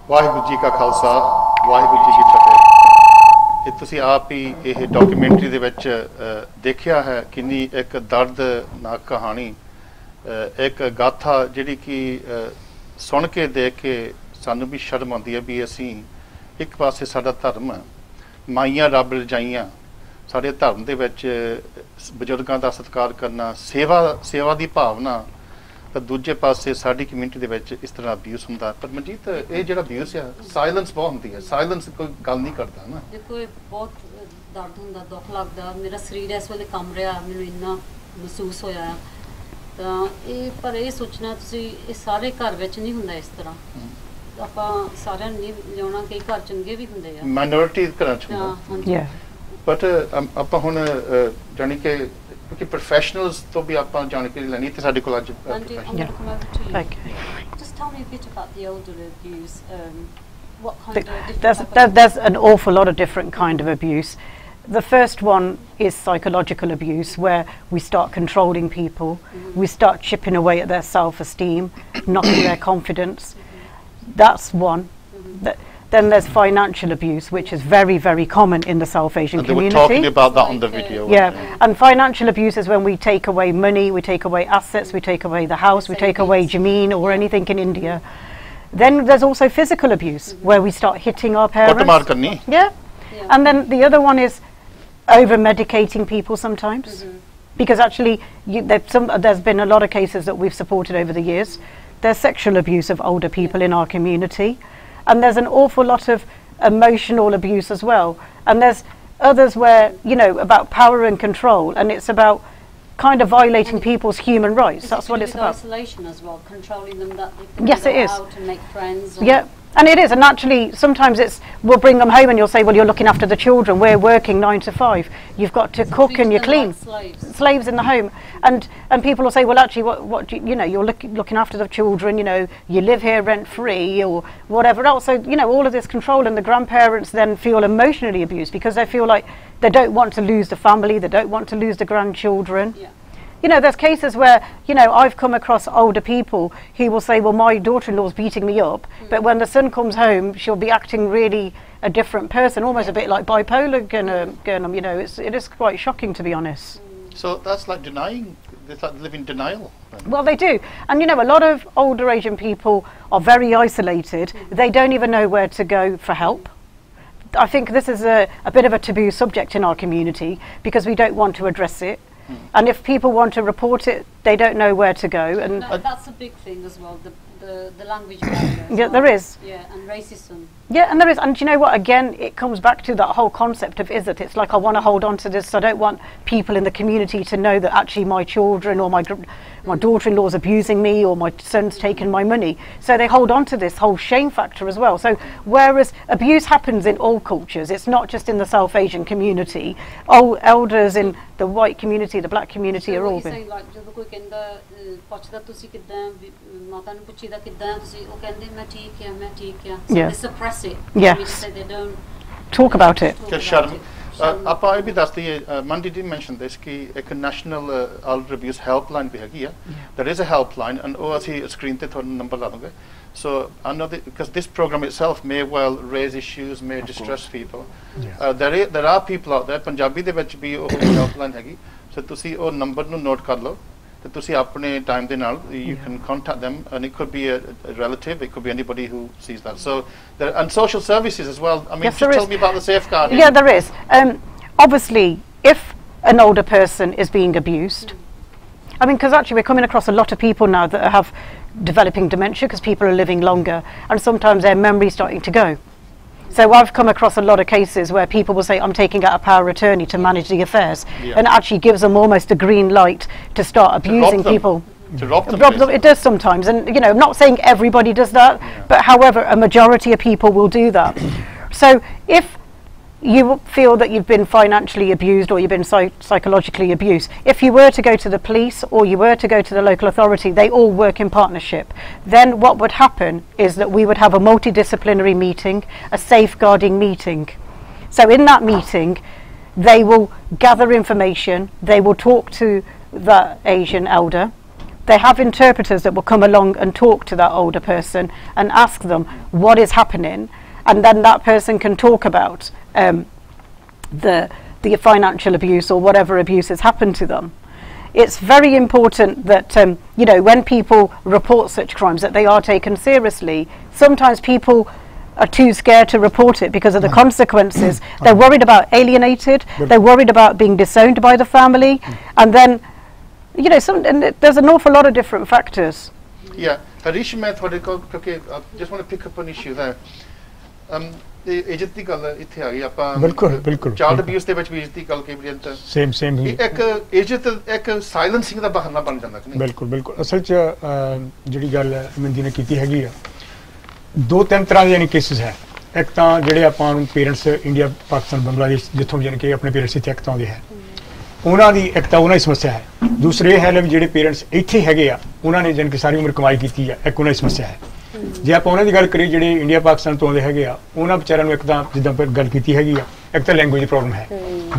ਵਾਹਿਗੁਰੂ ਜੀ ਕਾ ਖਾਲਸਾ ਵਾਹਿਗੁਰੂ ਜੀ ਕੀ ਫਤਿਹ ਇਹ ਤੁਸੀਂ ਆਪ ਹੀ ਇਹ ਡਾਕੂਮੈਂਟਰੀ ਦੇ ਵਿੱਚ ਦੇਖਿਆ ਹੈ ਕਿੰਨੀ ਇੱਕ ਦਰਦਨਾਕ ਕਹਾਣੀ ਇੱਕ ਗਾਥਾ ਜਿਹੜੀ ਕਿ ਸੁਣ ਕੇ ਦੇਖ ਕੇ ਸਾਨੂੰ ਵੀ ਸ਼ਰਮ ਆਉਂਦੀ ਹੈ ਵੀ ਅਸੀਂ ਇੱਕ ਪਾਸੇ ਸਾਡਾ ਧਰਮ ਮਾਈਆਂ ਰੱਬ ਰਜਾਈਆਂ ਸਾਡੇ ਧਰਮ ਦੇ ਵਿੱਚ ਬਜ਼ੁਰਗਾਂ ਦਾ ਸਤਿਕਾਰ ਕਰਨਾ ਸੇਵਾ ਸੇਵਾ ਦੀ ਭਾਵਨਾ ਪਰ ਦੂਜੇ ਪਾਸੇ ਸਾਡੀ ਕਮਿਊਨਿਟੀ ਦੇ ਵਿੱਚ ਇਸ ਤਰ੍ਹਾਂ ਅਬਿਊਸ ਹੁੰਦਾ ਪਰ ਮਨਜੀਤ ਇਹ ਜਿਹੜਾ ਅਬਿਊਸ ਆ ਸਾਇਲੈਂਸ ਬਹੁਤ ਹੁੰਦੀ ਹੈ ਸਾਇਲੈਂਸ ਕੋਈ ਗੱਲ ਨਹੀਂ ਕਰਦਾ ਨਾ ਦੇਖੋ ਇਹ ਬਹੁਤ ਦਰਦ ਹੁੰਦਾ ਦੁੱਖ ਲੱਗਦਾ ਮੇਰਾ ਸਰੀਰ ਇਸ ਵੇਲੇ ਕੰਬ ਰਿਹਾ ਮੈਨੂੰ ਇੰਨਾ ਮਹਿਸੂਸ ਹੋਇਆ ਤਾਂ ਇਹ ਪਰ ਇਹ ਸੋਚਣਾ ਤੁਸੀਂ ਇਹ ਸਾਰੇ ਘਰ ਵਿੱਚ ਨਹੀਂ ਹੁੰਦਾ ਇਸ ਤਰ੍ਹਾਂ ਆਪਾਂ ਸਾਰਿਆਂ ਨੂੰ ਨਹੀਂ ਲਿਆਉਣਾ ਕਈ ਘਰ ਚੰਗੇ ਵੀ ਹੁੰਦੇ ਆ ਮਾਈਨੋਰਟੀ ਘਰਾਂ ਚ ਹੁੰਦਾ ਬਟ ਆਪਾਂ ਹੁਣ ਜਾਨੀ ਕਿ ਕਿਉਂਕਿ ਪ੍ਰੋਫੈਸ਼ਨਲਸ ਤੋਂ ਵੀ ਆਪਾਂ ਜਾਣਕਾਰੀ ਲੈਣੀ ਤੇ ਸਾਡੇ ਕੋਲ ਅੱਜ Just tell me a bit about the elder abuse. Um, what kind the, of there's, there, there's an awful lot of different kind of abuse. The first one is psychological abuse, where we start controlling people, mm-hmm. we start chipping away at their self esteem, knocking their [COUGHS] confidence. Mm-hmm. That's one. Mm-hmm. Th- then there's financial abuse, which is very, very common in the South Asian and community. They were talking about that on the video. Yeah. and financial abuse is when we take away money, we take away assets, we take away the house, we take away Jameen or anything in India. Then there's also physical abuse, where we start hitting our parents. Yeah. yeah. And then the other one is over medicating people sometimes. Mm-hmm. Because actually, you, some, there's been a lot of cases that we've supported over the years. There's sexual abuse of older people in our community and there's an awful lot of emotional abuse as well. And there's others where, you know, about power and control, and it's about kind of violating and people's human rights. That's what it's about. isolation as well, controlling them that they can yes, it is. out and make friends. And it is, and naturally, sometimes it's we'll bring them home and you'll say, well, you're looking after the children. We're working nine to five. You've got to so cook and you clean. Like slaves. slaves. in the home, and and people will say, well, actually, what what you, you, know, you're looking looking after the children. You know, you live here rent free or whatever else. So you know, all of this control, and the grandparents then feel emotionally abused because they feel like they don't want to lose the family, they don't want to lose the grandchildren. Yeah. You know, there's cases where, you know, I've come across older people who will say, well, my daughter-in-law's beating me up, mm. but when the son comes home, she'll be acting really a different person, almost a bit like bipolar Gurnham, you know, it's, it is quite shocking, to be honest. Mm. So that's like denying, it's like living denial. Then. Well, they do. And you know, a lot of older Asian people are very isolated. Mm They don't even know where to go for help. I think this is a, a bit of a taboo subject in our community because we don't want to address it. Mm. And if people want to report it, they don't know where to go. And no, that's a big thing as well. The, the, the language barrier. [COUGHS] yeah, well. there is. Yeah, and racism. Yeah, and there is. And you know what? Again, it comes back to that whole concept of is it? It's like I want to hold on to this. I don't want people in the community to know that actually my children or my my daughter-in-law's abusing me or my son's taken my money. So they hold on to this whole shame factor as well. So whereas abuse happens in all cultures, it's not just in the South Asian community. All elders in the white community, the black community so are all being. Like, ਪੁੱਛਦਾ ਤੁਸੀਂ ਕਿਦਾਂ ਮਾਤਾ ਨੂੰ ਪੁੱਛੀਦਾ ਕਿਦਾਂ ਤੁਸੀਂ ਉਹ ਆਪਾਂ ਇਹ ਵੀ ਦੱਸ ਦਈਏ ਮੰਡੀ ਜੀ ਮੈਂਸ਼ਨ ਦਿਸ ਕਿ ਇੱਕ ਨੈਸ਼ਨਲ ਆਲ ਰਿਵਿਊਜ਼ ਹੈਲਪਲਾਈਨ ਵੀ ਹੈਗੀ ਆ there is a helpline and ਉਹ ਅਸੀਂ ਸਕਰੀਨ ਤੇ ਤੁਹਾਨੂੰ ਨੰਬਰ ਲਾ ਦਵਾਂਗੇ So another, because this program itself may well raise issues, may of distress course. people. Yeah. Uh, there, is, there are people out there, punjabi de vich bhi oh helpline hai gi so tusi oh number nu note kar lo ਤੇ ਤੁਸੀਂ ਆਪਣੇ time ਦੇ ਨਾਲ you can contact them and it could be a, a relative it could be anybody who sees that so there and social services as well i mean yes, just tell me about the safeguarding yeah there is um, obviously if an older person is being abused I mean, because actually we're coming across a lot of people now that have developing dementia because people are living longer and sometimes their is starting to go. So I've come across a lot of cases where people will say, I'm taking out a power attorney to manage the affairs, yeah. and actually gives them almost a green light to start abusing to people. To them, rob them It does sometimes, and you know, I'm not saying everybody does that, yeah. but however, a majority of people will do that. so if you feel that you've been financially abused or you've been psych psychologically abused, if you were to go to the police or you were to go to the local authority, they all work in partnership. Then what would happen is that we would have a multidisciplinary meeting, a safeguarding meeting. So in that meeting, they will gather information, they will talk to the Asian elder, they have interpreters that will come along and talk to that older person and ask them what is happening and then that person can talk about um, the the financial abuse or whatever abuse has happened to them. It's very important that um, you know when people report such crimes that they are taken seriously. Sometimes people are too scared to report it because of the mm. consequences. [CLEARS THROAT] they're worried about alienated. They're worried about being disowned by the family, mm. and then you know some, there's an awful lot of different factors. Yeah, Harish Mehta, okay, I just want to pick up an issue there. ਇਹ ਇੱਜ਼ਤ ਦੀ ਗੱਲ ਇੱਥੇ ਆ ਗਈ ਆਪਾਂ ਬਿਲਕੁਲ ਬਿਲਕੁਲ chard abuse ਦੇ ਵਿੱਚ ਵੀ ਇੱਜ਼ਤ ਦੀ ਗੱਲ ਕਈ ਵਾਰੀ ਅੰਤਰ ਸੇਮ ਸੇਮ ਇੱਕ ਇੱਜ਼ਤ ਇੱਕ ਸਾਇਲੈਂਸਿੰਗ ਦਾ ਬਹਾਨਾ ਬਣ ਜਾਂਦਾ ਕਿ ਨਹੀਂ ਬਿਲਕੁਲ ਬਿਲਕੁਲ ਅਸਲ 'ਚ ਜਿਹੜੀ ਗੱਲ ਮਿੰਦੀ ਨੇ ਕੀਤੀ ਹੈਗੀ ਆ ਦੋ ਤਿੰਨ ਤਰ੍ਹਾਂ ਦੇ ਯਾਨੀ ਕੇਸਿਸ ਹੈ ਇੱਕ ਤਾਂ ਜਿਹੜੇ ਆਪਾਂ ਨੂੰ ਪੇਰੈਂਟਸ ਇੰਡੀਆ ਪਾਕਿਸਤਾਨ ਬੰਗਲਾਦੇਸ਼ ਜਿੱਥੋਂ ਯਾਨੀ ਕਿ ਆਪਣੇ ਪੇਰੈਂਟਸ ਇੱਥੇ ਇੱਕ ਆਉਂਦੇ ਹੈ ਉਹਨਾਂ ਦੀ ਇੱਕ ਤਾਂ ਉਹਨਾਂ ਦੀ ਸਮੱਸਿਆ ਹੈ ਦੂਸਰੇ ਹੈ ਲੈ ਜਿਹੜੇ ਪੇਰੈਂਟਸ ਇੱਥੇ ਹੈਗੇ ਆ ਉਹਨਾਂ ਨੇ ਜਨ ਕਿ ਸਾਰੀ ਉਮਰ ਕਮਾਈ ਕੀਤੀ ਆ ਇੱਕ ਉਹਨਾਂ ਦੀ ਸਮੱਸਿਆ ਹੈ ਜੇ ਆਪਾਂ ਉਹਨਾਂ ਦੀ ਗੱਲ ਕਰੀਏ ਜਿਹੜੇ ਇੰਡੀਆ ਪਾਕਿਸਤਾਨ ਤੋਂ ਆਉਂਦੇ ਹੈਗੇ ਆ ਉਹਨਾਂ ਵਿਚਾਰਿਆਂ ਨੂੰ ਇੱਕ ਤਾਂ ਜਿੱਦਾਂ ਪਰ ਗੱਲ ਕੀਤੀ ਹੈਗੀ ਆ ਇੱਕ ਤਾਂ ਲੈਂਗੁਏਜ ਪ੍ਰੋਬਲਮ ਹੈ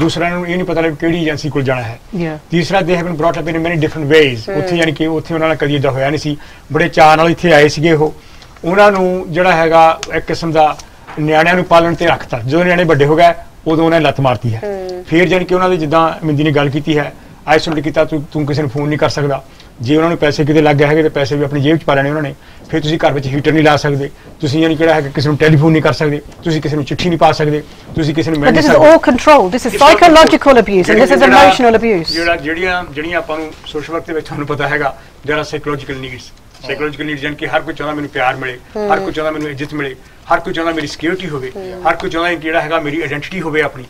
ਦੂਸਰਾ ਨੂੰ ਇਹ ਨਹੀਂ ਪਤਾ ਲੱਗ ਕਿਹੜੀ ਏਜੰਸੀ ਕੋਲ ਜਾਣਾ ਹੈ ਤੀਸਰਾ they been brought up in many different ways ਉੱਥੇ ਯਾਨੀ ਕਿ ਉੱਥੇ ਉਹਨਾਂ ਨਾਲ ਕਦੀ ਇਦਾਂ ਹੋਇਆ ਨਹੀਂ ਸੀ ਬੜੇ ਚਾਅ ਨਾਲ ਇੱਥੇ ਆਏ ਸੀਗੇ ਉਹ ਉਹਨਾਂ ਨੂੰ ਜਿਹੜਾ ਹੈਗਾ ਇੱਕ ਕਿਸਮ ਦਾ ਨਿਆਣਿਆਂ ਨੂੰ ਪਾਲਣ ਤੇ ਰੱਖਤਾ ਜਦੋਂ ਨਿਆਣੇ ਵੱਡੇ ਹੋ ਗਏ ਉਦੋਂ ਉਹਨਾਂ ਨੇ ਲੱਤ ਮਾਰਤੀ ਹੈ ਫਿਰ ਜਾਨ ਕਿ ਉਹਨਾਂ ਦੇ ਜਿੱਦਾਂ ਮਿੰਦੀ ਨੇ ਗੱਲ ਕੀਤੀ ਹੈ ਆਈਸੋਲੇਟ ਕੀਤਾ ਤੂੰ ਤੂੰ ਕਿਸੇ ਨੂੰ ਫੋਨ ਨਹੀਂ ਕਰ ਸਕਦਾ ਜੇ ਉਹਨਾਂ ਨੂੰ ਪੈਸੇ ਕਿਤੇ ਲੱਗ ਗਏ ਹੈਗੇ ਤੇ ਪੈਸੇ ਵੀ ਆਪਣੀ ਜੇਬ 'ਚ ਪਾ ਲੈਣੇ ਉਹਨਾਂ ਨੇ ਫਿਰ ਤੁਸੀਂ ਘਰ ਵਿੱਚ ਹੀਟਰ ਨਹੀਂ ਲਾ ਸਕਦੇ ਤੁਸੀਂ ਯਾਨੀ ਕਿਹੜਾ ਹੈ ਕਿ ਕਿਸੇ ਨੂੰ ਟੈਲੀਫੋਨ ਨਹੀਂ ਕਰ ਸਕਦੇ ਤੁਸੀਂ ਕਿਸੇ ਨੂੰ ਚਿੱਠੀ ਨਹੀਂ ਪਾ ਸਕਦੇ ਤੁਸੀਂ ਕਿਸੇ ਨੂੰ ਸਕਦੇ this is all control this is psychological abuse and this is emotional abuse ਜਿਹੜਾ ਜਿਹੜੀਆਂ ਜਿਹੜੀਆਂ ਆਪਾਂ ਨੂੰ ਸੋਸ਼ਲ ਵਰਕ ਦੇ ਵਿੱਚ ਤੁਹਾਨੂੰ ਪਤਾ ਹੈਗਾ ਜਿਹੜਾ ਸਾਈਕੋਲੋਜੀਕਲ ਨੀਡਸ ਸਾਈਕੋਲੋਜੀਕਲ ਨੀਡ ਜਾਨ ਕਿ ਹਰ ਕੋਈ ਚਾਹੁੰਦਾ ਮੈਨੂੰ ਪਿਆਰ ਮਿਲੇ ਹਰ ਕੋਈ ਚਾਹੁੰਦਾ ਮੈਨੂੰ ਇੱਜ਼ਤ ਮਿਲੇ ਹਰ ਕੋਈ ਚਾਹੁੰਦਾ ਮੇਰੀ ਸਿਕਿਉਰਿਟੀ ਹੋਵੇ ਹਰ ਕੋਈ ਚਾਹੁੰਦਾ ਜਿਹੜਾ ਹੈਗਾ ਮੇਰੀ ਆਇਡੈਂਟੀਟੀ ਹੋਵੇ ਆਪਣੀ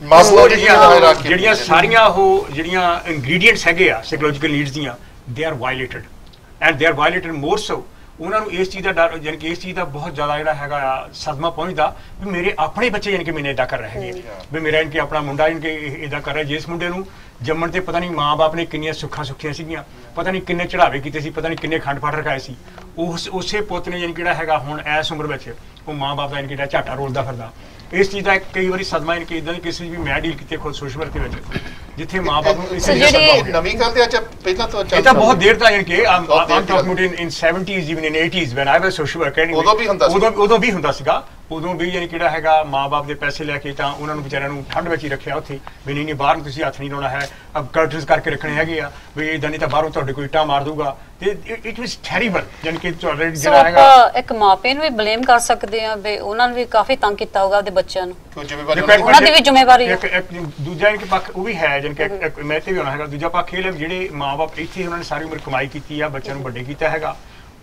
ਜਿਹੜੀਆਂ ਸਾਰੀਆਂ ਉਹ ਜਿਹੜੀਆਂ ਇਨਗਰੀਡੀਐਂਟਸ ਹੈਗੇ ਆ ਸਾਈਕੋਲੋਜੀਕਲ ਨੀਡਸ ਦੀਆਂ they are violated and they are violated more so ਉਹਨਾਂ ਨੂੰ ਇਸ ਚੀਜ਼ ਦਾ ਡਰ ਯਾਨੀ ਕਿ ਇਸ ਚੀਜ਼ ਦਾ ਬਹੁਤ ਜ਼ਿਆਦਾ ਜਿਹੜਾ ਹੈਗਾ ਸਦਮਾ ਪਹੁੰਚਦਾ ਵੀ ਮੇਰੇ ਆਪਣੇ ਬੱਚੇ ਯਾਨੀ ਕਿ ਮੈਨੇ ਇਦਾਂ ਕਰ ਰਹੇ ਨੇ ਵੀ ਮੇਰਾ ਯਾਨੀ ਕਿ ਆਪਣਾ ਮੁੰਡਾ ਯਾਨੀ ਕਿ ਇਦਾਂ ਕਰ ਰਿਹਾ ਜਿਸ ਮੁੰਡੇ ਨੂੰ ਜੰਮਣ ਤੇ ਪਤਾ ਨਹੀਂ ਮਾਂ-ਬਾਪ ਨੇ ਕਿੰਨੀਆਂ ਸੁੱਖਾਂ ਸੁੱਖੀਆਂ ਸੀਗੀਆਂ ਪਤਾ ਨਹੀਂ ਕਿੰਨੇ ਚੜਾਵੇ ਕੀਤੇ ਸੀ ਪਤਾ ਨਹੀਂ ਕਿੰਨੇ ਖੰਡ ਫਾੜ ਰਖਾਏ ਸੀ ਉਸ ਉਸੇ ਪੁੱਤ ਨੇ ਯਾਨੀ ਕਿਹੜਾ ਹੈਗਾ ਹੁਣ ਐਸ ਉਮਰ ਵਿੱਚ ਉਹ ਮਾਂ-ਬਾਪ ਦਾ ਯਾਨੀ ਕਿਹੜਾ ਝਾਟਾ ਰੋਲਦਾ ਫਿਰਦਾ ਇਸ ਚੀਜ਼ ਦਾ ਕਈ ਵਾਰੀ ਸਦਮਾ ਇਨ ਕਿ ਇਦਾਂ ਦੇ ਵੀ ਮੈਂ ਡੀਲ ਕੀਤੇ ਖੁਦ ਸੋਸ਼ਲ ਵਰਕ ਦੇ ਵਿੱਚ ਜਿੱਥੇ ਮਾਪੇ ਨੂੰ ਇਸ ਚੀਜ਼ ਦਾ ਨਵੀਂ ਕਰਦੇ ਅੱਛਾ ਪਹਿਲਾਂ ਤੋਂ ਚੱਲ ਇਹ ਤਾਂ ਬਹੁਤ ਦੇਰ ਤੱਕ ਇਨ ਕਿ I'm talking about in 70s even in 80s when I was social work ਉਦੋਂ ਵੀ ਹੁੰਦਾ ਸੀ ਉਦੋਂ ਉਦੋਂ ਵੀ ਹੁੰਦਾ ਸੀਗਾ ਉਦੋਂ ਵੀ ਯਾਨੀ ਕਿਹੜਾ ਹੈਗਾ ਮਾਪੇ ਦੇ ਪੈਸੇ ਲੈ ਕੇ ਤਾਂ ਉਹਨਾਂ ਨੂੰ ਵਿਚਾਰਿਆਂ ਨੂੰ ਠੰਡ ਵਿੱਚ ਹੀ ਰੱਖਿਆ ਉੱਥੇ ਵੀ ਨਹੀਂ ਨਹੀਂ ਬਾਹਰ ਨੂੰ ਤੁਸੀਂ ਹੱਥ ਨਹੀਂ ਲਾਉਣਾ ਹੈ ਅਬ ਕਰਟਨਸ ਕਰਕੇ ਰੱਖਣੇ ਹੈਗੇ ਆ ਵੀ ਇਹ ਦਨੀ ਤਾਂ ਬਾਹਰੋਂ ਤੁਹਾਡੇ ਕੋਈ ਟਾ ਮਾਰ ਦੂਗਾ ਤੇ ਇਟ ਵਾਸ ਟੈਰੀਬਲ ਯਾਨੀ ਕਿ ਤੁਹਾਡੇ ਜਿਹੜਾ ਹੈਗਾ ਇੱਕ ਮਾਪੇ ਨੂੰ ਵੀ ਬਲੇਮ ਕਰ ਸਕਦੇ ਆ ਵੀ ਉਹਨਾਂ ਨੂੰ ਵੀ ਕਾਫੀ ਤੰਗ ਕੀਤਾ ਹੋਗਾ ਉਹਦੇ ਬੱਚਿਆਂ ਨੂੰ ਉਹਨਾਂ ਦੀ ਵੀ ਜ਼ਿੰਮੇਵਾਰੀ ਹੈ ਦੂਜਾ ਇੱਕ ਪੱਖ ਉਹ ਵੀ ਹੈ ਜਨ ਕਿ ਮੈਂ ਤੇ ਵੀ ਹੋਣਾ ਹੈਗਾ ਦੂਜਾ ਪੱਖ ਇਹ ਲੈ ਜਿਹੜੇ ਮਾਪੇ ਇੱਥੇ ਉਹਨਾਂ ਨੇ ਸਾਰੀ ਉਮਰ ਕਮਾਈ ਕੀਤੀ ਆ ਬੱਚਿਆਂ ਨੂੰ ਵੱਡੇ ਕੀਤਾ ਹੈਗਾ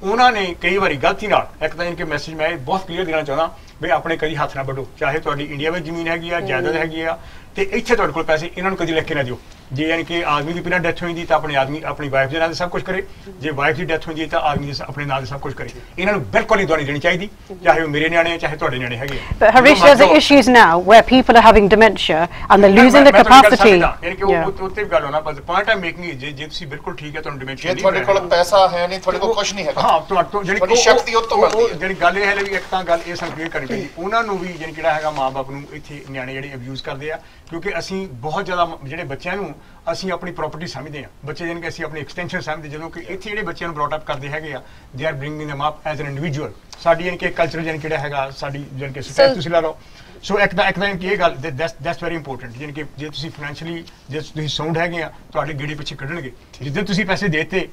ਉਹਨਾਂ ਨੇ ਕਈ ਵਾਰੀ ਗਲਤੀ ਨਾਲ ਇੱਕ ਤਾਂ ਕੇ ਮੈਸੇਜ ਮੈਂ ਬਹੁਤ ਕਲੀਅਰ ਦੇਣਾ ਚਾਹੁੰਦਾ ਵੀ ਆਪਣੇ ਕਦੀ ਹੱਥ ਨਾ ਵੱਢੋ ਚਾਹੇ ਤੁਹਾਡੀ ਇੰਡੀਆ ਵਿੱਚ ਜ਼ਮੀਨ ਹੈਗੀ ਆ ਜਾਇਦਾਦ ਹੈਗੀ ਆ ਤੇ ਇੱਥੇ ਤੁਹਾਡੇ ਕੋਲ ਪੈਸੇ ਇਹਨਾਂ ਨੂੰ ਕਦੀ ਲਿਖ ਕੇ ਨਾ ਦਿਓ ਜੇ ਯਾਨੀ ਕਿ ਆਦਮੀ ਦੀ ਪਿਰਾ ਡੈਥ ਹੋਈ ਦੀ ਤਾਂ ਆਪਣੇ ਆਦਮੀ ਆਪਣੀ ਵਾਈਫ ਦੇ ਨਾਲ ਸਭ ਕੁਝ ਕਰੇ ਜੇ ਵਾਈਫ ਦੀ ਡੈਥ ਹੋਈ ਤਾਂ ਆਦਮੀ ਆਪਣੇ ਨਾਲ ਸਭ ਕੁਝ ਕਰੇ ਇਹਨਾਂ ਨੂੰ ਬਿਲਕੁਲ ਹੀ ਦੁਆਣੀ ਦੇਣੀ ਚਾਹੀਦੀ ਚਾਹੇ ਉਹ ਮੇਰੇ ਨਿਆਣੇ ਆ ਚਾਹੇ ਤੁਹਾਡੇ ਨਿਆਣੇ ਹੈਗੇ ਪਰ Harish there's issues now where people are having dementia and they losing the capacity ਯਾਨੀ ਕਿ ਉਹ ਉੱਤੇ ਗੱਲ ਹੋਣਾ ਬਸ ਪੁਆਇੰਟ ਆ ਮੇਕਿੰਗ ਇਜ਼ ਜੇ ਤੁਸੀਂ ਬਿਲਕੁਲ ਠੀਕ ਹੈ ਤੁਹਾਨੂੰ ਡਿਮੈਂਸ਼ੀਆ ਨਹੀਂ ਤੁਹਾਡੇ ਕੋਲ ਪੈਸਾ ਹੈ ਨਹੀਂ ਤੁਹਾਡੇ ਕੋਲ ਕੁਝ ਨਹੀਂ ਹੈ ਹਾਂ ਤੁਹਾਡੇ ਜਿਹੜੀ ਕੋਈ ਸ਼ਕਤੀ ਉਹ ਤੋਂ ਮਿਲਦੀ ਜਿਹੜੀ ਗੱਲ ਇਹ ਹੈ ਲੈ ਵੀ ਇੱਕ ਤਾਂ ਗੱਲ ਇਹ ਸੰਕੇਤ ਕਰਨੀ ਚਾਹੀਦੀ ਉਹਨਾਂ ਨੂੰ ਵੀ ਜਿਹੜੀ ਕਿਹੜਾ ਹੈਗਾ ਮਾਪੇ ਆਪ ਨੂੰ ਇੱਥੇ ਨਿਆਣੇ ਜਿਹੜੇ ਅਬਿਊਜ਼ ਕਰਦੇ ਆ ਕਿਉਂਕਿ ਅਸੀਂ ਬਹੁਤ ਜ਼ਿਆਦਾ ਜਿਹੜੇ ਬੱਚਿਆਂ ਨੂੰ ਅਸੀਂ ਆਪਣੀ ਪ੍ਰਾਪਰਟੀ ਸਮਝਦੇ ਆ ਬੱਚੇ ਜਿਹਨਾਂ ਕਿ ਅਸੀਂ ਆਪਣੀ ਐਕਸਟੈਂਸ਼ਨ ਸਮਝਦੇ ਜਦੋਂ ਕਿ ਇੱਥੇ ਜਿਹੜੇ ਬੱਚਿਆਂ ਨੂੰ ਬ੍ਰੌਟ ਅਪ ਕਰਦੇ ਹੈਗੇ ਆ they are bringing them up as an individual ਸਾਡੀ ਜਨ ਕਿ ਕਲਚਰ ਜਨ ਕਿਹੜਾ ਹੈਗਾ ਸਾਡੀ ਜਨ ਕਿ ਸਟੇਟ ਤੁਸੀਂ ਲਾ ਲਓ ਸੋ ਇੱਕ ਦਾ ਇੱਕ ਦਾ ਇਹ ਗੱਲ ਦੈਟਸ ਦੈਟਸ ਵੈਰੀ ਇੰਪੋਰਟੈਂਟ ਜਨ ਕਿ ਜੇ ਤੁਸੀਂ ਫਾਈਨੈਂਸ਼ੀਅਲੀ ਜੇ ਤੁਸੀਂ ਸਾਊਂਡ ਹੈਗੇ ਆ ਤੁਹਾਡੇ ਗੇੜੇ ਪਿੱਛੇ ਕੱਢਣਗੇ ਜਿੱਦਾਂ ਤੁਸੀਂ ਪੈਸੇ ਦੇਤੇ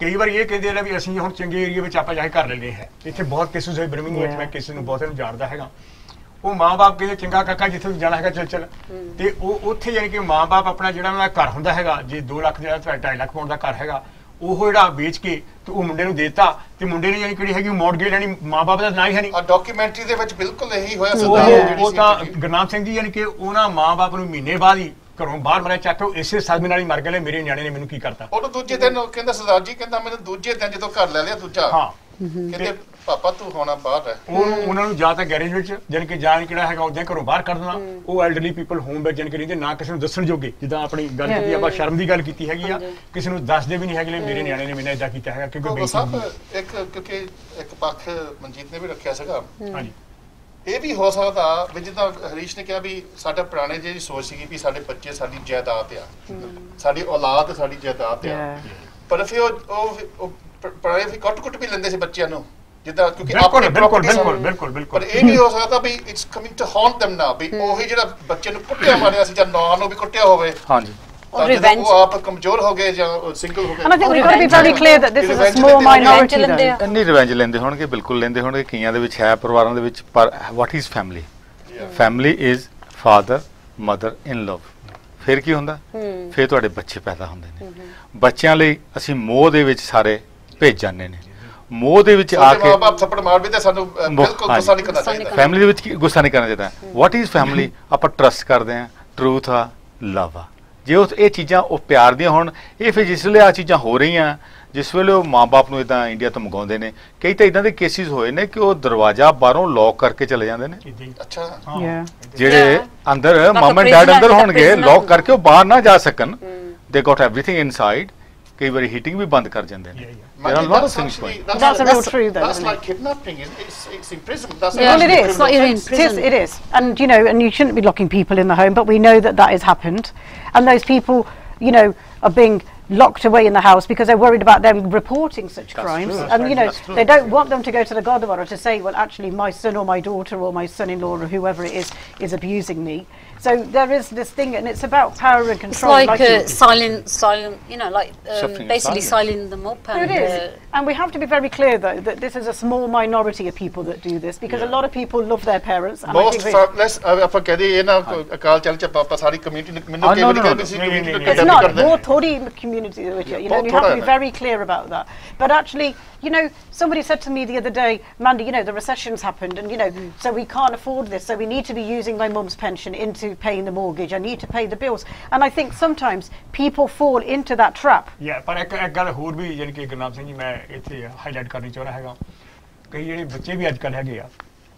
ਕਈ ਵਾਰ ਇਹ ਕਹਿੰਦੇ ਆ ਵੀ ਅਸੀਂ ਹੁਣ ਚੰਗੇ ਏਰੀਆ ਵਿੱਚ ਆਪਾਂ ਜਾ ਕੇ ਘਰ ਲੈ ਲਏ ਹੈ ਇੱਥੇ ਬਹੁਤ ਕੇਸਿਸ ਹੋਏ ਬਰਮਿੰਗਮ ਵਿੱਚ ਮੈਂ ਕਿਸੇ ਨੂੰ ਬਹੁਤ ਨੂੰ ਜਾਣਦਾ ਹੈਗਾ ਉਹ ਮਾਂ-ਬਾਪ ਕਹਿੰਦੇ ਚੰਗਾ ਕਾਕਾ ਜਿੱਥੇ ਵੀ ਜਾਣਾ ਹੈਗਾ ਚੱਲ ਚੱਲ ਤੇ ਉਹ ਉੱਥੇ ਯਾਨੀ ਕਿ ਮਾਂ-ਬਾਪ ਆਪਣਾ ਜਿਹੜਾ ਉਹਨਾਂ ਦਾ ਘਰ ਹੁੰਦਾ ਹੈਗਾ ਜੇ 2 ਲੱਖ ਜਿਹੜਾ 2.5 ਲੱਖ ਪਾਉਣ ਦਾ ਘਰ ਹੈਗਾ ਉਹ ਜਿਹੜਾ ਵੇਚ ਕੇ ਤੇ ਉਹ ਮੁੰਡੇ ਨੂੰ ਦੇਤਾ ਤੇ ਮੁੰਡੇ ਨੇ ਯਾਨੀ ਕਿਹੜੀ ਹੈਗੀ ਮੋਰਗੇਜ ਲੈਣੀ ਮਾਪੇ ਦਾ ਨਾ ਹੀ ਹੈ ਨਹੀਂ ਆ ਡਾਕੂਮੈਂਟਰੀ ਦੇ ਵਿੱਚ ਬਿਲਕੁਲ ਇਹੀ ਹੋਇਆ ਸਦਾ ਉਹ ਤਾਂ ਗਰਨਾਮ ਸਿੰਘ ਜੀ ਯਾਨੀ ਕਿ ਉਹਨਾਂ ਮਾਪੇ ਨੂੰ ਮਹੀਨੇ ਬਾਅਦ ਹੀ ਘਰੋਂ ਬਾਹਰ ਮਾਰਿਆ ਚਾਹਤੋ ਇਸੇ ਸਦਮੇ ਨਾਲ ਹੀ ਮਰ ਗਏ ਮੇਰੇ ਨਿਆਣੇ ਨੇ ਮੈਨੂੰ ਕੀ ਕਰਤਾ ਉਹ ਦੂਜੇ ਦਿਨ ਕਹਿੰਦਾ ਸਰਦਾਰ ਜੀ ਕਹਿੰਦਾ ਮੈਨੂੰ ਦੂਜੇ ਦਿਨ ਜਦੋਂ ਘਰ ਲੈ ਲਿਆ ਦੂਜਾ ਹਾਂ ਕਹਿੰਦੇ ਪਾਪਾ ਤੂੰ ਹੋਣਾ ਬਾਹਰ ਹੈ ਉਹ ਉਹਨਾਂ ਨੂੰ ਜਾਂ ਤਾਂ ਗੈਰੇਜ ਵਿੱਚ ਜਨ ਕਿ ਜਾਣ ਕਿਹੜਾ ਹੈਗਾ ਉਹਦੇ ਘਰੋਂ ਬਾਹਰ ਕਰ ਦੇਣਾ ਉਹ ਐਲਡਰਲੀ ਪੀਪਲ ਹੋਮ ਵਿੱਚ ਜਨ ਕਿ ਰਹਿੰਦੇ ਨਾ ਕਿਸੇ ਨੂੰ ਦੱਸਣ ਜੋਗੇ ਜਿੱਦਾਂ ਆਪਣੀ ਗੱਲ ਕੀਤੀ ਆਪਾਂ ਸ਼ਰਮ ਦੀ ਗੱਲ ਕੀਤੀ ਹੈਗੀ ਆ ਕਿਸੇ ਨੂੰ ਦੱਸਦੇ ਵੀ ਨਹੀਂ ਹੈਗੇ ਮੇਰੇ ਨਿਆਣੇ ਨੇ ਮੈਨੂੰ ਇਦਾਂ ਕੀਤਾ ਹੈਗਾ ਕਿਉਂਕਿ ਬੇਸ ਇੱਕ ਕਿਉਂਕਿ ਇੱਕ ਪੱਖ ਮਨਜੀਤ ਨੇ ਵੀ ਰੱਖਿਆ ਸੀਗਾ ਹਾਂਜੀ ਇਹ ਵੀ ਹੋ ਸਕਦਾ ਵੀ ਜਿੱਦਾਂ ਹਰੀਸ਼ ਨੇ ਕਿਹਾ ਵੀ ਸਾਡਾ ਪੁਰਾਣੇ ਜਿਹੇ ਸੋਚ ਸੀਗੀ ਵੀ ਸਾਡੇ ਬੱਚੇ ਸਾਡੀ ਜਾਇਦਾਦ ਆ ਸਾਡੀ ਔਲਾਦ ਸਾਡੀ ਜਾਇਦਾਦ ਆ ਪਰ ਫਿਰ ਉਹ ਉਹ ਪੜਾਈ ਵੀ ਕੱਟ-ਕੁੱਟ ਵੀ ਲੈਂਦੇ ਸੀ ਬੱਚਿਆਂ ਨੂੰ ਜਿੱਦਾਂ ਕਿਉਂਕਿ ਆਪਣੇ ਬਿਲਕੁਲ ਬਿਲਕੁਲ ਬਿਲਕੁਲ ਬਿਲਕੁਲ ਪਰ ਇਹ ਵੀ ਹੋ ਸਕਦਾ ਵੀ it's coming to haunt them ਨਾ ਵੀ ਉਹ ਹੀ ਜਿਹੜਾ ਬੱਚੇ ਨੂੰ ਕੁੱਟਿਆ ਮਾਰਿਆ ਸੀ ਜਾਂ ਨਾਂ ਨੂੰ ਵੀ ਕੁੱਟਿਆ ਹੋਵੇ ਹਾਂਜੀ ਉਹ ਆਪ ਕਮਜ਼ੋਰ ਹੋ ਗਏ ਜਾਂ ਸਿੰਗਲ ਹੋ ਗਏ I think we got people we clear that is a small minority revenge ਲੈਂਦੇ ਹੋਣਗੇ ਬਿਲਕੁਲ ਲੈਂਦੇ ਹੋਣਗੇ ਕਈਆਂ ਦੇ ਵਿੱਚ ਹੈ ਪਰਿਵਾਰਾਂ ਦੇ ਵਿੱਚ ਪਰ what is family family is father mother in love ਫਿਰ ਕੀ ਹੁੰਦਾ ਫਿਰ ਤੁਹਾਡੇ ਬੱਚੇ ਪੈਦਾ ਹੁੰਦੇ ਨੇ ਬੱਚਿਆਂ ਲਈ ਅਸੀਂ ਮੋਹ ਦੇ ਵਿੱਚ ਸਾਰੇ ਭੇਜ ਜਾਂਦੇ ਨੇ ਮੋਹ ਦੇ ਵਿੱਚ ਆ ਕੇ ਮਾਪੇ ਥੱਪੜ ਮਾਰ ਵੀ ਤੇ ਸਾਨੂੰ ਬਿਲਕੁਲ ਗੁੱਸਾ ਨਹੀਂ ਕਰਨਾ ਚਾਹੀਦਾ ਫੈਮਿਲੀ ਦੇ ਵਿੱਚ ਗੁੱਸਾ ਨਹੀਂ ਕਰਨਾ ਚਾਹੀਦਾ ਵਾਟ ਇਜ਼ ਫੈਮਿਲੀ ਆਪਾਂ ਟਰਸਟ ਕਰਦੇ ਆ ਟਰੂਥ ਆ ਲਵ ਆ ਜੇ ਉਸ ਇਹ ਚੀਜ਼ਾਂ ਉਹ ਪਿਆਰ ਦੀਆਂ ਹੋਣ ਇਹ ਫਿਰ ਜਿਸ ਵੇਲੇ ਆ ਚੀਜ਼ਾਂ ਹੋ ਰਹੀਆਂ ਜਿਸ ਵੇਲੇ ਉਹ ਮਾਪੇ ਨੂੰ ਇਦਾਂ ਇੰਡੀਆ ਤੋਂ ਮੰਗਾਉਂਦੇ ਨੇ ਕਈ ਤਾਂ ਇਦਾਂ ਦੇ ਕੇਸਿਸ ਹੋਏ ਨੇ ਕਿ ਉਹ ਦਰਵਾਜ਼ਾ ਬਾਹਰੋਂ ਲੌਕ ਕਰਕੇ ਚਲੇ ਜਾਂਦੇ ਨੇ ਅੱਛਾ ਹਾਂ ਜਿਹੜੇ ਅੰਦਰ ਮਮ ਐਂਡ ਡੈਡ ਅੰਦਰ ਹੋਣਗੇ ਲੌਕ ਕਰਕੇ ਉਹ ਬਾਹਰ ਨਾ ਜਾ ਸਕਣ ਦੇ ਗਾਟ ਐਵਰੀਥਿੰਗ ਇਨਸਾਈਡ ਕਈ ਵਾਰੀ ਹੀਟਿੰਗ ਵੀ ਬੰਦ ਕਰ ਜਾਂਦੇ ਨੇ there are a lot of things going that's, that's about true though that's like kidnapping it's, it's imprisonment that's yeah. well it is not even it is, it is and you know and you shouldn't be locking people in the home but we know that that has happened and those people you know are being locked away in the house because they're worried about them reporting such crimes. and, you know, they don't want them to go to the godfather to say, well, actually, my son or my daughter or my son in law or whoever it is is abusing me. So there is this thing, and it's about power and control. It's like, like uh, silent, silent, you know, like um, basically silent the mother. And, it is. Uh, and we have to be very clear, though, that this is a small minority of people that do this, because yeah. a lot of people love their parents. And Most, fa- let's, uh, if I get it, na, ਅਕਾਲ ਚੱਲ ਚ ਪਾਪਾ ਸਾਰੀ community ਮੈਨੂੰ ਕਈ ਵਾਰੀ ਕਹਿੰਦੇ ਸੀ community ਨੂੰ condemn ਕਰਦੇ ਨੇ it's not you know, somebody said to me the other day, Mandy, you know, the recession's happened, and you know, mm. so we can't afford this, so we need to be using my mum's pension into paying the mortgage. I need to pay the bills, and I think sometimes people fall into that trap. Yeah, ਪਰ ਇੱਕ ਇੱਕ ਗੱਲ ਹੋਰ ਵੀ ਜਿਹੜੀ ਕਿ ਗੁਰਨਾਮ ਸਿੰਘ ਜੀ ਮੈਂ ਇੱਥੇ highlight ਕਰਨੀ ਚਾਹੁੰਦਾ ਕਈ ਜਿਹੜੇ ਬੱਚੇ ਵੀ ਅੱਜਕੱਲ ਹੈਗੇ ਆ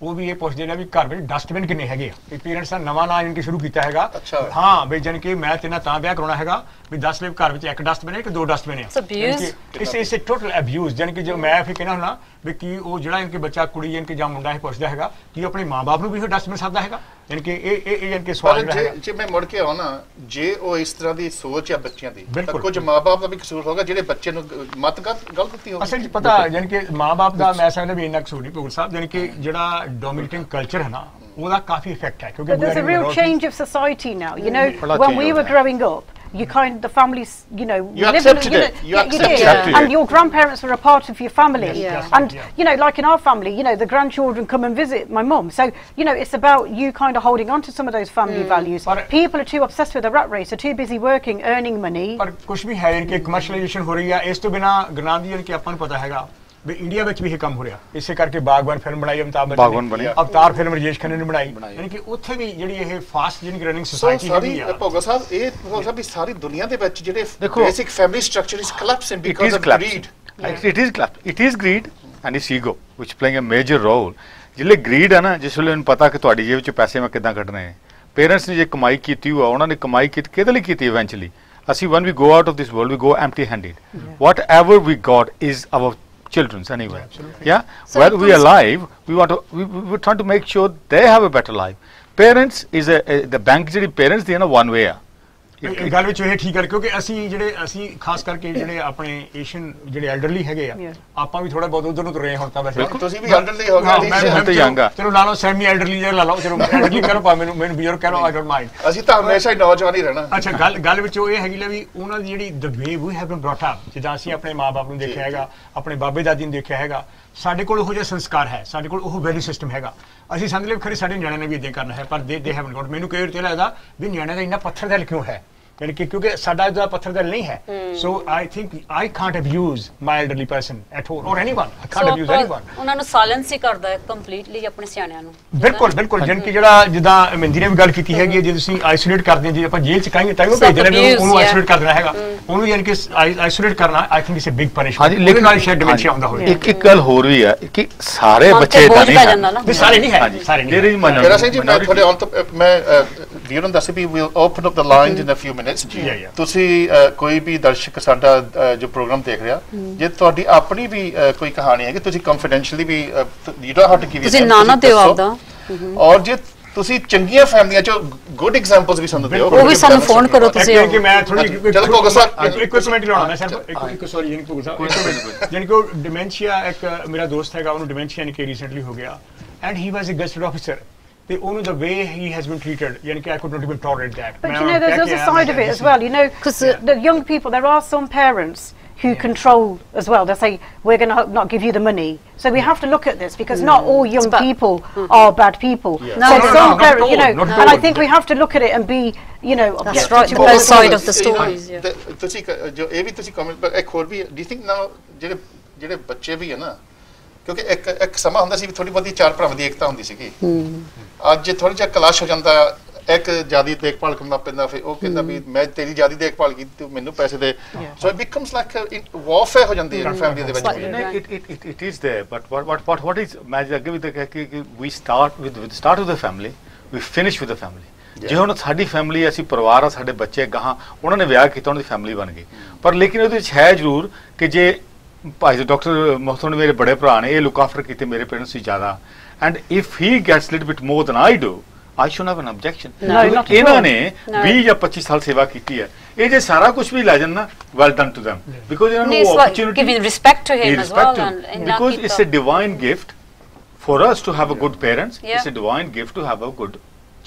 ਉਹ ਵੀ ਇਹ ਪੁੱਛਦੇ ਨੇ ਵੀ ਘਰ ਵਿੱਚ ਡਸਟਬਿਨ ਕਿੰਨੇ ਹੈਗੇ ਆ ਵੀ ਪੇਰੈਂਟਸ ਦਾ ਨਵਾਂ ਨਾਂ ਇੰਟੀ ਸ਼ੁਰੂ ਕੀਤਾ ਹੈਗਾ ਹਾਂ ਵੀ ਜਨ ਕਿ ਮੈਂ ਤੇ ਨਾ ਤਾਂ ਵਿਆਹ ਕਰਾਉਣਾ ਹੈਗਾ ਵੀ 10 ਲਿਵ ਘਰ ਵਿੱਚ ਇੱਕ ਡਸਟਬਿਨ ਹੈ ਕਿ ਦੋ ਡਸਟਬਿਨ ਹੈ ਇਸ ਇਸ ਟੋਟਲ ਅਬਿਊਜ਼ ਜਨ ਕਿ ਜੋ ਮੈਂ ਫਿਰ ਕਹਿਣਾ ਹੁਣਾ ਵੀ ਕੀ ਉਹ ਜਿਹੜਾ ਇਹਨਾਂ ਕੇ ਬੱਚਾ ਕੁੜੀ ਜਾਂ ਕਿ ਜਾਂ ਮੁੰਡਾ ਇਹ ਪੁੱਛਦਾ ਹੈਗਾ ਕਿ ਆਪਣੇ ਮਾਪੇ ਨੂੰ ਵੀ ਇਹ ਡਸਟਬਿਨ ਸਕਦਾ ਹੈਗਾ ਯਾਨੀ ਕਿ ਇਹ ਇਹ ਇਹਨਾਂ ਕੇ ਸਵਾਲ ਜਿਹੜਾ ਜੇ ਮੈਂ ਮੁੜ ਕੇ ਆਉਣਾ ਜੇ ਉਹ ਇਸ ਤਰ੍ਹਾਂ ਦੀ ਸੋਚ ਹੈ ਬੱਚਿਆਂ ਦੀ ਤਾਂ ਕੁਝ ਮਾਪੇ ਦਾ ਵੀ ਕਸੂਰ ਹੋਗਾ ਜਿਹੜੇ ਬੱਚੇ ਨੂੰ ਮਤ ਗਲਤ ਹੋਗੀ ਅਸਲ 'ਚ ਪਤਾ ਯਾਨੀ ਕਿ ਮਾਪੇ ਦਾ ਮੈਂ ਸਮਝਦਾ ਵੀ ਇੰਨਾ ਕਸੂਰ ਨਹੀਂ ਪੂਰ ਸਾਹਿਬ ਯਾਨੀ ਕਿ ਜਿਹੜਾ ਡੋਮਿਨੇਟਿੰਗ ਕਲਚਰ ਹੈ ਨਾ ਉਹਦਾ ਕਾਫੀ ਇਫੈਕਟ ਹੈ ਕਿਉਂਕਿ there's role change of society now you know know we were growing up you kind the families, you know, you accepted in, you it. Know, you, yeah, accepted you did. and your grandparents were a part of your family. Yes, yeah. And yeah. you know, like in our family, you know, the grandchildren come and visit my mum. So you know, it's about you kind of holding on to some of those family mm. values. But uh, People are too obsessed with the rat race. They're too busy working, earning money. But कुछ भी है इनके commercialisation हो रही है इस तो बिना गनादियर के अपन पता हैगा ਵੀ ਇੰਡੀਆ ਵਿੱਚ ਵੀ ਇਹ ਕੰਮ ਹੋ ਰਿਹਾ ਇਸੇ ਕਰਕੇ ਬਾਗਵਾਨ ਫਿਲਮ ਬਣਾਈ ਅਮਤਾਬ ਬਾਗਵਾਨ ਬਣੀ ਅਵਤਾਰ ਫਿਲਮ ਰਜੇਸ਼ ਖੰਨਾ ਨੇ ਬਣਾਈ ਯਾਨੀ ਕਿ ਉੱਥੇ ਵੀ ਜਿਹੜੀ ਇਹ ਫਾਸਟ ਜਿਹਨ ਰਨਿੰਗ ਸੋਸਾਇਟੀ ਹੈ ਸਾਰੀ ਭੋਗਾ ਸਾਹਿਬ ਇਹ ਭੋਗਾ ਸਾਹਿਬ ਵੀ ਸਾਰੀ ਦੁਨੀਆ ਦੇ ਵਿੱਚ ਜਿਹੜੇ basic family structure is in because of greed it is collapse it is greed and is ego which playing a major role ਜਿਹੜੇ ਗਰੀਡ ਆ ਨਾ ਜਿਸ ਵੇਲੇ ਨੂੰ ਪਤਾ ਕਿ ਤੁਹਾਡੀ ਜੇਬ 'ਚ ਪੈਸੇ ਮੈਂ ਕਿੱਦਾਂ ਕੱਢਣੇ ਨੇ ਪੇਰੈਂਟਸ ਨੇ ਜੇ ਕਮਾਈ ਕੀਤੀ ਹੋਆ ਉਹਨਾਂ ਨੇ ਕਮਾਈ ਕੀਤੀ ਕਿਹਦੇ ਲਈ ਕੀਤੀ ਇਵੈਂਚੁਅਲੀ ਅਸੀਂ one we go out of this world we go empty handed whatever we got is our children's anyway. Absolutely. Yeah, so where we are alive, we want to we, we, are trying to make sure they have a better life. Parents is a, a the bank parents they are one way. ਇਹ ਗੱਲ ਵਿੱਚ ਇਹ ਠੀਕ ਹੈ ਕਿਉਂਕਿ ਅਸੀਂ ਜਿਹੜੇ ਅਸੀਂ ਖਾਸ ਕਰਕੇ ਜਿਹੜੇ ਆਪਣੇ ਏਸ਼ੀਅਨ ਜਿਹੜੇ ਐਲਡਰਲੀ ਹੈਗੇ ਆ ਆਪਾਂ ਵੀ ਥੋੜਾ ਬਹੁਤ ਉਧਰ ਨੂੰ ਤੁਰੇ ਹੁਣ ਤਾਂ ਵੈਸੇ ਤੁਸੀਂ ਵੀ ਐਲਡਰਲੀ ਹੋ ਗਏ ਮੈਂ ਤਾਂ ਯੰਗ ਆ ਚਲੋ ਲਾ ਲਓ ਸੈਮੀ ਐਲਡਰਲੀ ਜੇ ਲਾ ਲਓ ਚਲੋ ਐਲਡਰਲੀ ਕਰੋ ਪਾ ਮੈਨੂੰ ਮੈਨੂੰ ਬਜ਼ੁਰਗ ਲਓ ਆਈ ਡੋਨਟ ਮਾਈਂਡ ਅਸੀਂ ਤਾਂ ਹਮੇਸ਼ਾ ਹੀ ਨੌਜਵਾਨ ਹੀ ਰਹਿਣਾ ਅੱਛਾ ਗੱਲ ਗੱਲ ਵਿੱਚ ਉਹ ਇਹ ਹੈਗੀ ਲੈ ਵੀ ਉਹਨਾਂ ਦੀ ਜਿਹੜੀ the way we have been brought up ਜਿਦਾਂ ਅਸੀਂ ਆਪਣੇ ਮਾਪੇ ਨੂੰ ਦੇਖਿਆ ਹੈਗਾ ਆਪਣੇ ਬਾਬੇ ਦਾਦੀ ਨੂੰ ਦੇਖਿਆ ਹੈਗਾ ਸਾਡੇ ਕੋਲ ਉਹ ਜਿਹੇ ਸੰਸਕਾਰ ਹੈ ਸਾਡੇ ਕੋਲ ਉਹ ਵੈਲਿਊ ਸਿਸਟਮ ਹੈਗਾ ਅਸੀਂ ਸੰਦਲੇ ਲਿਆ ਖਰੇ ਸਾਡੇ ਨਿਆਣੇ ਨੇ ਵੀ ਇਦਾਂ ਕਰਨਾ ਹੈ ਪਰ ਦੇ ਦੇ ਹੈਵਨ ਗੋਟ ਮੈਨੂੰ ਕਈ ਵਾਰ ਤੇ ਲੱਗਦਾ ਵੀ ਨਿਆਣੇ ਦਾ ਇੰਨਾ ਪੱਥਰ ਦਿਲ ਕਿਉਂ ਹੈ ਯਾਨੀ ਕਿ ਕਿਉਂਕਿ ਸਾਡਾ ਜਿਹੜਾ ਪੱਥਰ ਦਾ ਨਹੀਂ ਹੈ so I think I can't use my elderly person at home or anyone I can't use anyone ਉਹਨਾਂ ਨੂੰ ਸਾਇਲੈਂਸ ਹੀ ਕਰਦਾ ਹੈ ਕੰਪਲੀਟਲੀ ਆਪਣੇ ਸਿਆਣਿਆਂ ਨੂੰ ਬਿਲਕੁਲ ਬਿਲਕੁਲ ਜਨ ਕਿ ਜਿਹੜਾ ਜਿੱਦਾਂ ਮਹਿੰਦੀ ਨੇ ਵੀ ਗੱਲ ਕੀਤੀ ਹੈਗੀ ਜੇ ਤੁਸੀਂ ਆਈਸੋਲੇਟ ਕਰਦੇ ਜੇ ਆਪਾਂ ਜੇਲ੍ਹ ਚ ਕਾਹੀਂ ਤਾਂ ਉਹ ਭੇਜਦੇ ਨੇ ਉਹਨੂੰ ਆਈਸੋਲੇਟ ਕਰ ਦੇਣਾ ਹੈਗਾ ਉਹਨੂੰ ਯਾਨੀ ਕਿ ਆਈਸੋਲੇਟ ਕਰਨਾ I think it's a big punishment ਹਾਂਜੀ ਲੇਕਿਨ ਨਾਲ ਸ਼ਾਇਦ ਡਿਮੈਂਸ਼ੀਆ ਆਉਂਦਾ ਹੋਵੇ ਇੱਕ ਇੱਕ ਗੱਲ ਹੋਰ ਵੀ ਹੈ ਕਿ ਸਾਰੇ ਬੱਚੇ ਤਾਂ ਨਹੀਂ ਸਾਰੇ ਨਹੀਂ ਹੈ ਸਾਰੇ ਨਹੀਂ ਹੈ ਜਰਾ ਸਿੰਘ ਜੀ ਮੈਂ ਤੁਹਾਡੇ ਅੰਤ ਮੈਂ ਵੀਰਨ ਦੱਸੇ we will open up the lines in a few minutes minutes ਤੁਸੀਂ ਕੋਈ ਵੀ ਦਰਸ਼ਕ ਸਾਡਾ ਜੋ ਪ੍ਰੋਗਰਾਮ ਦੇਖ ਰਿਹਾ ਜੇ ਤੁਹਾਡੀ ਆਪਣੀ ਵੀ ਕੋਈ ਕਹਾਣੀ ਹੈ ਕਿ ਤੁਸੀਂ ਕੰਫੀਡੈਂਸ਼ੀਅਲੀ ਵੀ you don't have to give ਤੁਸੀਂ ਨਾ ਨਾ ਆਪ ਆਪਦਾ ਔਰ ਜੇ ਤੁਸੀਂ ਚੰਗੀਆਂ ਫੈਮਲੀਆਂ ਚੋਂ ਗੁੱਡ ਐਗਜ਼ਾਮਪਲਸ ਵੀ ਸਾਨੂੰ ਦਿਓ ਉਹ ਵੀ ਸਾਨੂੰ ਫੋਨ ਕਰੋ ਤੁਸੀਂ ਕਿ ਮੈਂ ਥੋੜੀ ਚਲ ਕੋਗਾ ਸਾਹਿਬ ਇੱਕ ਮਿੰਟ ਲਾਉਣਾ ਮੈਂ ਸਿਰਫ ਇੱਕ ਇੱਕ ਸੌਰੀ ਯਾਨੀ ਕੋਗਾ ਸਾਹਿਬ ਯਾਨੀ ਕੋ ਡਿਮੈਂਸ਼ੀਆ ਇੱਕ ਮੇਰਾ ਦੋਸਤ ਹੈਗਾ ਉਹਨੂੰ ਡਿਮੈਂਸ਼ੀਆ ਨੇ ਕਿ ਰੀਸੈਂਟਲੀ ਹੋ ਗਿਆ and he was a gazetted officer The owner, the way he has been treated. I could not even tolerate that. But Man, you know, there's other side of it as well. You know, because yeah. the, the, young people, there are some parents who yeah. control as well. They say we're going to not give you the money. So we have to look at this because mm. not all young people mm-hmm. are bad people. Yeah. No, so no, some no, parents, you know, and I think we have to look at it and be, you know, that's right. The both side of the story. ਤੁਸੀਂ ਇਹ ਵੀ ਤੁਸੀਂ comment ਪਰ ਇੱਕ ਹੋਰ ਵੀ do you think now ਜਿਹੜੇ ਜਿਹੜੇ ਬੱਚੇ ਵੀ ਹੈ ਨਾ ਕਿਉਂਕਿ ਇੱਕ ਇੱਕ ਸਮਾਂ ਹੁੰਦਾ ਸੀ ਵੀ ਥੋੜੀ ਬਹੁਤੀ ਚਾਰ ਭਰਾਵਾਂ ਦੀ ਇਕਤਾ ਹੁੰਦੀ ਸੀਗੀ ਅੱਜ ਥੋੜਾ ਜਿਹਾ ਕਲਾਸ਼ ਹੋ ਜਾਂਦਾ ਇੱਕ ਜਿਆਦੀ ਦੇਖਭਾਲ ਕਰਨਾ ਪੈਂਦਾ ਫਿਰ ਉਹ ਕਹਿੰਦਾ ਵੀ ਮੈਂ ਤੇਰੀ ਜਿਆਦੀ ਦੇਖਭਾਲ ਕੀਤੀ ਤੂੰ ਮੈਨੂੰ ਪੈਸੇ ਦੇ so it becomes like it warfare ਹੋ ਜਾਂਦੀ ਹੈ ਫੈਮਿਲੀ ਦੇ ਵਿੱਚ it it it it is there but what what what what is ਮੈਂ ਅਗਰ ਵੀ ਦੇਖਿਆ ਕਿ we start with with start with the family we finish with the family ਜੇ ਹੁਣ ਸਾਡੀ ਫੈਮਿਲੀ ਅਸੀਂ ਪਰਿਵਾਰ ਆ ਸਾਡੇ ਬੱਚੇ ਗਾਹਾਂ ਉਹਨਾਂ ਨੇ ਵਿਆਹ ਕੀਤਾ ਉਹਨਾਂ ਦੀ ਫੈਮਿਲੀ ਬਣ ਗਈ ਪਰ ਲੇਕਿਨ ਉਹਦੇ ਵਿੱਚ ਹੈ ਜ਼ਰੂਰ ਕਿ ਜੇ ਭਾਈ ਜੀ ਡਾਕਟਰ ਮਹਤੋਂ ਮੇਰੇ ਬੜੇ ਭਰਾ ਨੇ ਇਹ ਲੁੱਕ ਆਫਟਰ ਕੀਤੇ ਮੇਰੇ ਪੇਰੈਂਟਸ ਸੀ ਜ਼ਿਆਦਾ and if he gets little bit more than I do I should have an objection ਇਹਨਾਂ ਨੇ 20 ਜਾਂ 25 ਸਾਲ ਸੇਵਾ ਕੀਤੀ ਹੈ ਇਹ ਜੇ ਸਾਰਾ ਕੁਝ ਵੀ ਲੈ ਜਾਣ ਨਾ well done to them because ਇਹਨਾਂ ਨੂੰ opportunity give respect to him as well because it's a divine gift for us to have a good parents yeah. it's a divine gift to have a good